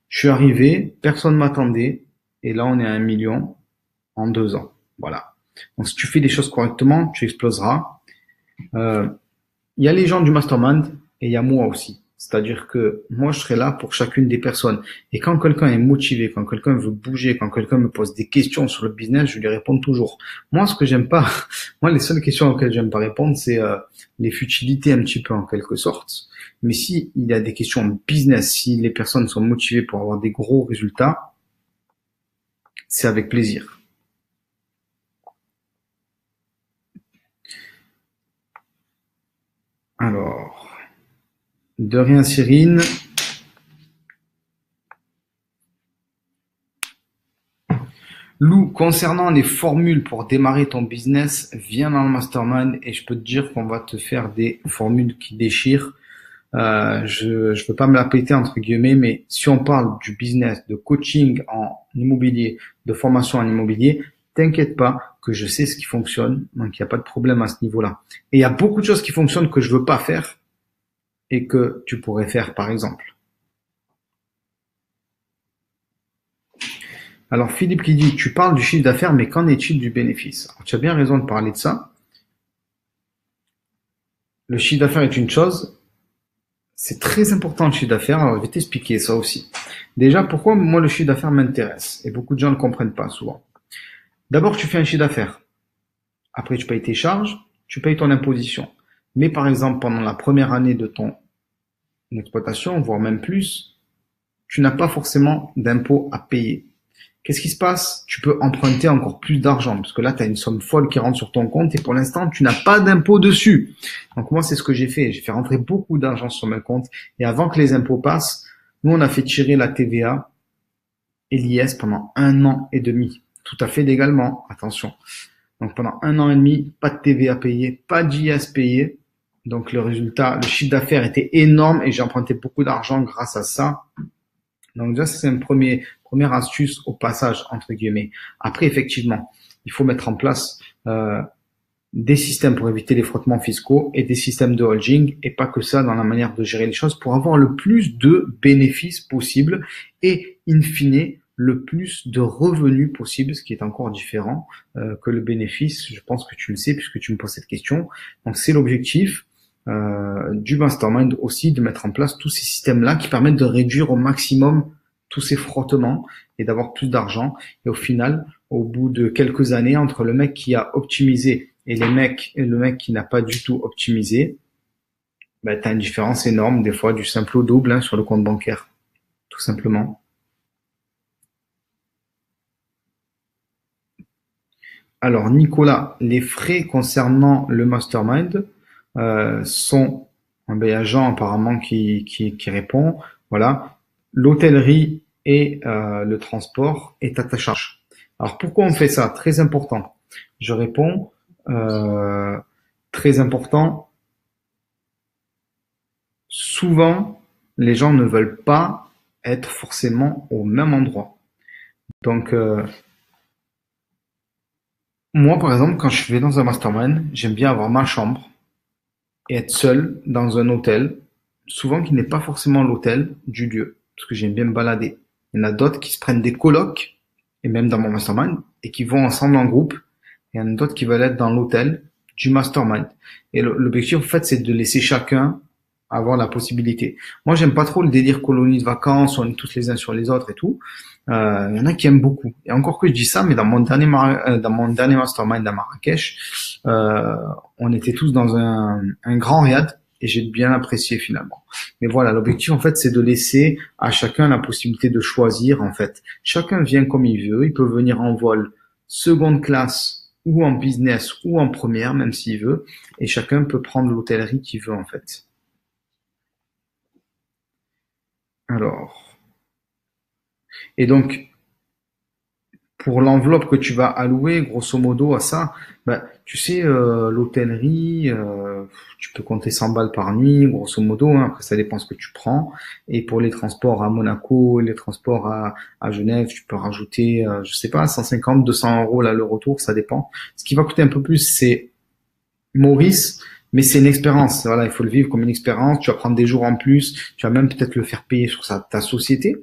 Speaker 1: je suis arrivé, personne m'attendait, et là on est à un million en deux ans. Voilà. Donc si tu fais les choses correctement, tu exploseras. Euh, il y a les gens du mastermind et il y a moi aussi. C'est-à-dire que moi, je serai là pour chacune des personnes. Et quand quelqu'un est motivé, quand quelqu'un veut bouger, quand quelqu'un me pose des questions sur le business, je lui réponds toujours. Moi, ce que j'aime pas, moi, les seules questions auxquelles j'aime pas répondre, c'est euh, les futilités un petit peu en quelque sorte. Mais si il y a des questions business, si les personnes sont motivées pour avoir des gros résultats, c'est avec plaisir. Alors, de rien Cyrine. Lou, concernant les formules pour démarrer ton business, viens dans le mastermind et je peux te dire qu'on va te faire des formules qui déchirent. Euh, je ne veux pas me la péter entre guillemets, mais si on parle du business, de coaching en immobilier, de formation en immobilier, t'inquiète pas que je sais ce qui fonctionne, donc il n'y a pas de problème à ce niveau-là. Et il y a beaucoup de choses qui fonctionnent que je veux pas faire et que tu pourrais faire par exemple. Alors Philippe qui dit, tu parles du chiffre d'affaires, mais qu'en est-il du bénéfice? Alors, Tu as bien raison de parler de ça. Le chiffre d'affaires est une chose, c'est très important le chiffre d'affaires, alors je vais t'expliquer ça aussi. Déjà, pourquoi moi le chiffre d'affaires m'intéresse? Et beaucoup de gens ne comprennent pas souvent. D'abord, tu fais un chiffre d'affaires. Après, tu payes tes charges, tu payes ton imposition. Mais par exemple, pendant la première année de ton exploitation, voire même plus, tu n'as pas forcément d'impôt à payer. Qu'est-ce qui se passe? Tu peux emprunter encore plus d'argent parce que là, tu as une somme folle qui rentre sur ton compte et pour l'instant, tu n'as pas d'impôt dessus. Donc moi, c'est ce que j'ai fait. J'ai fait rentrer beaucoup d'argent sur mon compte et avant que les impôts passent, nous, on a fait tirer la TVA et l'IS pendant un an et demi. Tout à fait légalement, attention. Donc pendant un an et demi, pas de TVA payée, pas d'IS payé. Donc le résultat, le chiffre d'affaires était énorme et j'ai emprunté beaucoup d'argent grâce à ça. Donc déjà, c'est une premier, première astuce au passage, entre guillemets. Après, effectivement, il faut mettre en place euh, des systèmes pour éviter les frottements fiscaux et des systèmes de holding et pas que ça dans la manière de gérer les choses pour avoir le plus de bénéfices possible et in fine le plus de revenus possible, ce qui est encore différent euh, que le bénéfice. Je pense que tu le sais puisque tu me poses cette question. Donc c'est l'objectif. Euh, du mastermind aussi de mettre en place tous ces systèmes-là qui permettent de réduire au maximum tous ces frottements et d'avoir plus d'argent. Et au final, au bout de quelques années, entre le mec qui a optimisé et les mecs le mec qui n'a pas du tout optimisé, ben, tu as une différence énorme, des fois du simple au double hein, sur le compte bancaire, tout simplement. Alors Nicolas, les frais concernant le mastermind, euh, sont, ben, il y a Jean apparemment qui, qui, qui répond, voilà, l'hôtellerie et euh, le transport est à ta charge. Alors pourquoi on fait ça? Très important. Je réponds, euh, très important, souvent, les gens ne veulent pas être forcément au même endroit. Donc, euh, moi, par exemple, quand je vais dans un mastermind, j'aime bien avoir ma chambre et être seul dans un hôtel, souvent qui n'est pas forcément l'hôtel du lieu, parce que j'aime bien me balader. Il y en a d'autres qui se prennent des colocs, et même dans mon mastermind, et qui vont ensemble en groupe. Il y en a d'autres qui veulent être dans l'hôtel du mastermind. Et l'objectif, en fait, c'est de laisser chacun avoir la possibilité. Moi, j'aime pas trop le délire colonie de vacances, on est tous les uns sur les autres et tout. Euh, il y en a qui aiment beaucoup. Et encore que je dis ça, mais dans mon dernier euh, dans mon dernier mastermind à Marrakech, euh, on était tous dans un, un grand riad et j'ai bien apprécié finalement. Mais voilà, l'objectif en fait, c'est de laisser à chacun la possibilité de choisir en fait. Chacun vient comme il veut, il peut venir en vol seconde classe ou en business ou en première, même s'il veut, et chacun peut prendre l'hôtellerie qu'il veut en fait. Alors, et donc, pour l'enveloppe que tu vas allouer, grosso modo, à ça, bah, tu sais, euh, l'hôtellerie, euh, tu peux compter 100 balles par nuit, grosso modo, hein, après ça dépend ce que tu prends. Et pour les transports à Monaco, les transports à, Genève, tu peux rajouter, euh, je sais pas, 150, 200 euros là le retour, ça dépend. Ce qui va coûter un peu plus, c'est Maurice, mais c'est une expérience. Voilà, il faut le vivre comme une expérience. Tu vas prendre des jours en plus. Tu vas même peut-être le faire payer sur sa, ta société.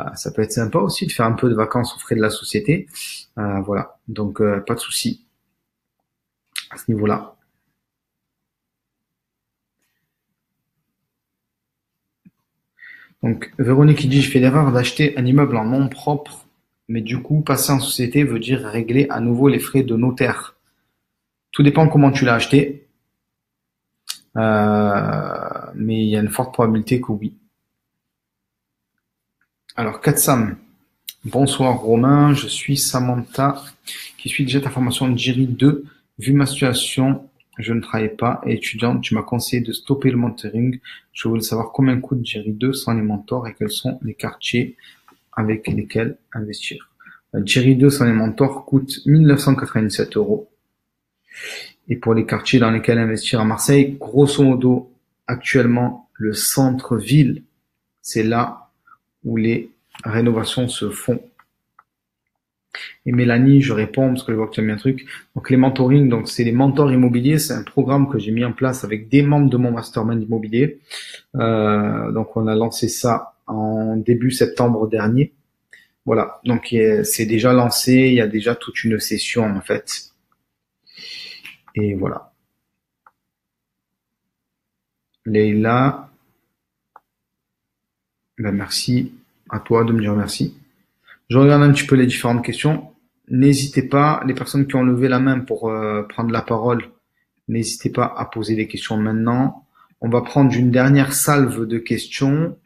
Speaker 1: Euh, ça peut être sympa aussi de faire un peu de vacances aux frais de la société. Euh, voilà, donc euh, pas de souci à ce niveau-là. Donc Véronique dit je fais l'erreur d'acheter un immeuble en nom propre, mais du coup passer en société veut dire régler à nouveau les frais de notaire. Tout dépend comment tu l'as acheté. Euh, mais il y a une forte probabilité que oui. Alors, Katsam. Bonsoir Romain, je suis Samantha qui suit déjà ta formation Jerry 2. Vu ma situation, je ne travaille pas et étudiante, tu m'as conseillé de stopper le mentoring. Je voulais savoir combien coûte Jerry 2 sans les mentors et quels sont les quartiers avec lesquels investir. Euh, Jerry 2 sans les mentors coûte 1997 euros. Et pour les quartiers dans lesquels investir à Marseille, grosso modo, actuellement, le centre-ville, c'est là où les rénovations se font. Et Mélanie, je réponds parce que je vois que tu as mis un truc. Donc les mentoring, donc c'est les mentors immobiliers, c'est un programme que j'ai mis en place avec des membres de mon mastermind immobilier. Euh, donc on a lancé ça en début septembre dernier. Voilà, donc c'est déjà lancé, il y a déjà toute une session en fait et voilà. Leïla, ben merci à toi de me dire merci. Je regarde un petit peu les différentes questions. N'hésitez pas, les personnes qui ont levé la main pour euh, prendre la parole, n'hésitez pas à poser des questions maintenant. On va prendre une dernière salve de questions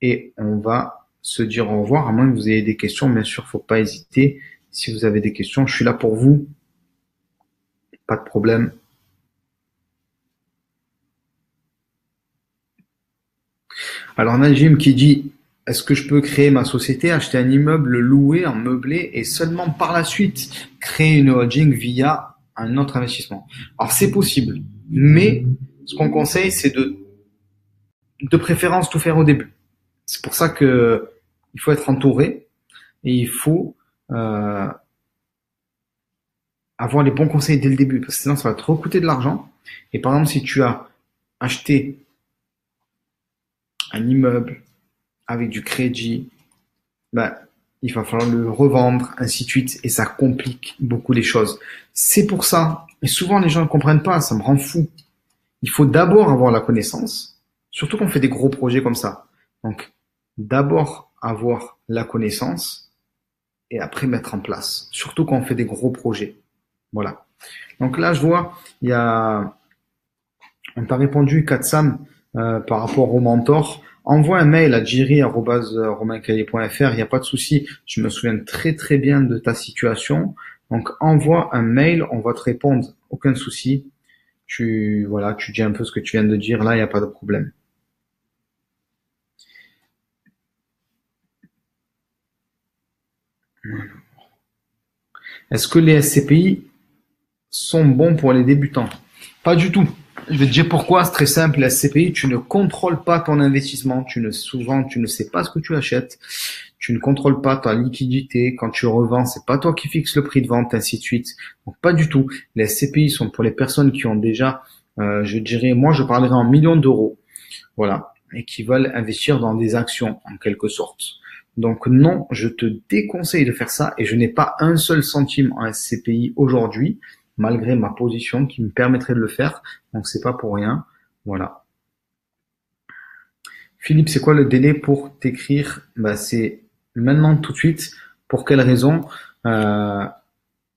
Speaker 1: et on va se dire au revoir, à moins que vous ayez des questions. Bien sûr, faut pas hésiter. Si vous avez des questions, je suis là pour vous. Pas de problème. Alors Najim qui dit est-ce que je peux créer ma société, acheter un immeuble, le louer en meublé et seulement par la suite créer une holding via un autre investissement? Alors c'est possible, mais ce qu'on conseille c'est de de préférence tout faire au début. C'est pour ça que il faut être entouré et il faut euh, avoir les bons conseils dès le début, parce que sinon ça va trop coûter de l'argent. Et par exemple, si tu as acheté un immeuble avec du crédit, ben, il va falloir le revendre, ainsi de suite, et ça complique beaucoup les choses. C'est pour ça, et souvent les gens ne comprennent pas, ça me rend fou. Il faut d'abord avoir la connaissance, surtout quand on fait des gros projets comme ça. Donc, d'abord avoir la connaissance et après mettre en place, surtout quand on fait des gros projets. Voilà. Donc là, je vois, il y a, on t'a répondu, Katsam, euh, par rapport au mentor. Envoie un mail à jiri.romaincahier.fr, il n'y a pas de souci. Je me souviens très très bien de ta situation. Donc envoie un mail, on va te répondre, aucun souci. Tu voilà, tu dis un peu ce que tu viens de dire, là il n'y a pas de problème. Est-ce que les SCPI sont bons pour les débutants Pas du tout. Je vais te dire pourquoi, c'est très simple. La SCPI, tu ne contrôles pas ton investissement. Tu ne, souvent, tu ne sais pas ce que tu achètes. Tu ne contrôles pas ta liquidité. Quand tu revends, c'est pas toi qui fixes le prix de vente, ainsi de suite. Donc, pas du tout. Les SCPI sont pour les personnes qui ont déjà, euh, je dirais, moi, je parlerai en millions d'euros. Voilà. Et qui veulent investir dans des actions, en quelque sorte. Donc non, je te déconseille de faire ça et je n'ai pas un seul centime en SCPI aujourd'hui malgré ma position qui me permettrait de le faire. Donc c'est pas pour rien. Voilà. Philippe, c'est quoi le délai pour t'écrire? Bah, C'est maintenant tout de suite. Pour quelle raison? Euh,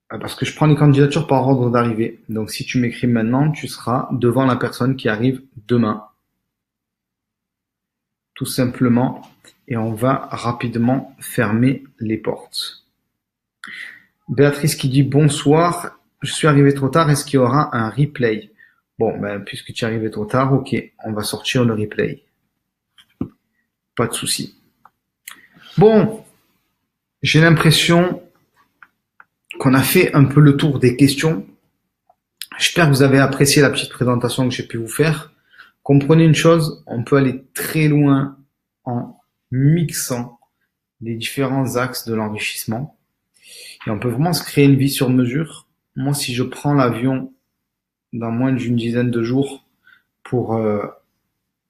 Speaker 1: Parce que je prends les candidatures par ordre d'arrivée. Donc si tu m'écris maintenant, tu seras devant la personne qui arrive demain. Tout simplement. Et on va rapidement fermer les portes. Béatrice qui dit bonsoir je suis arrivé trop tard, est-ce qu'il y aura un replay? Bon, ben, puisque tu es arrivé trop tard, ok, on va sortir le replay. Pas de souci. Bon, j'ai l'impression qu'on a fait un peu le tour des questions. J'espère que vous avez apprécié la petite présentation que j'ai pu vous faire. Comprenez une chose, on peut aller très loin en mixant les différents axes de l'enrichissement. Et on peut vraiment se créer une vie sur mesure moi, si je prends l'avion dans moins d'une dizaine de jours pour euh,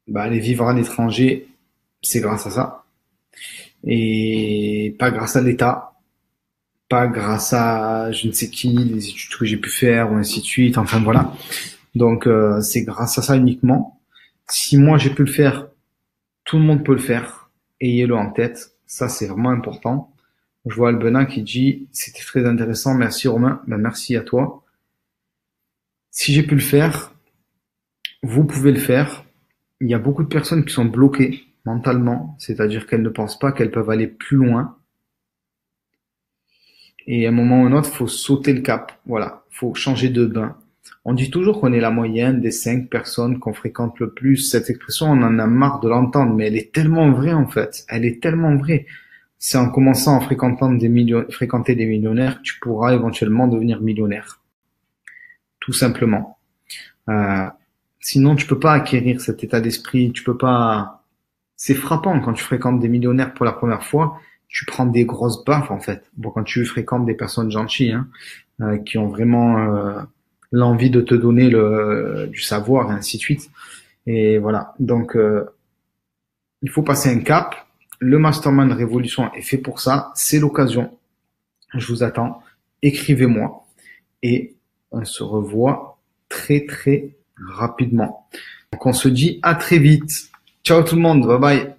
Speaker 1: bah, aller vivre à l'étranger, c'est grâce à ça. Et pas grâce à l'État, pas grâce à je ne sais qui, les études que j'ai pu faire ou ainsi de suite. Enfin voilà. Donc euh, c'est grâce à ça uniquement. Si moi j'ai pu le faire, tout le monde peut le faire. Ayez-le en tête. Ça c'est vraiment important. Je vois Albena qui dit c'était très intéressant, merci Romain, ben, merci à toi. Si j'ai pu le faire, vous pouvez le faire. Il y a beaucoup de personnes qui sont bloquées mentalement, c'est-à-dire qu'elles ne pensent pas qu'elles peuvent aller plus loin. Et à un moment ou un autre, faut sauter le cap. Voilà, faut changer de bain. On dit toujours qu'on est la moyenne des cinq personnes qu'on fréquente le plus. Cette expression, on en a marre de l'entendre, mais elle est tellement vraie en fait. Elle est tellement vraie c'est en commençant à fréquenter des, fréquenter des millionnaires que tu pourras éventuellement devenir millionnaire. Tout simplement. Euh, sinon, tu peux pas acquérir cet état d'esprit. Tu peux pas. C'est frappant quand tu fréquentes des millionnaires pour la première fois. Tu prends des grosses baffes en fait. Bon, quand tu fréquentes des personnes gentilles, hein, euh, qui ont vraiment euh, l'envie de te donner le, du savoir et ainsi de suite. Et voilà. Donc, euh, il faut passer un cap le Mastermind Révolution est fait pour ça. C'est l'occasion. Je vous attends. Écrivez-moi et on se revoit très très rapidement. Donc on se dit à très vite. Ciao tout le monde. Bye bye.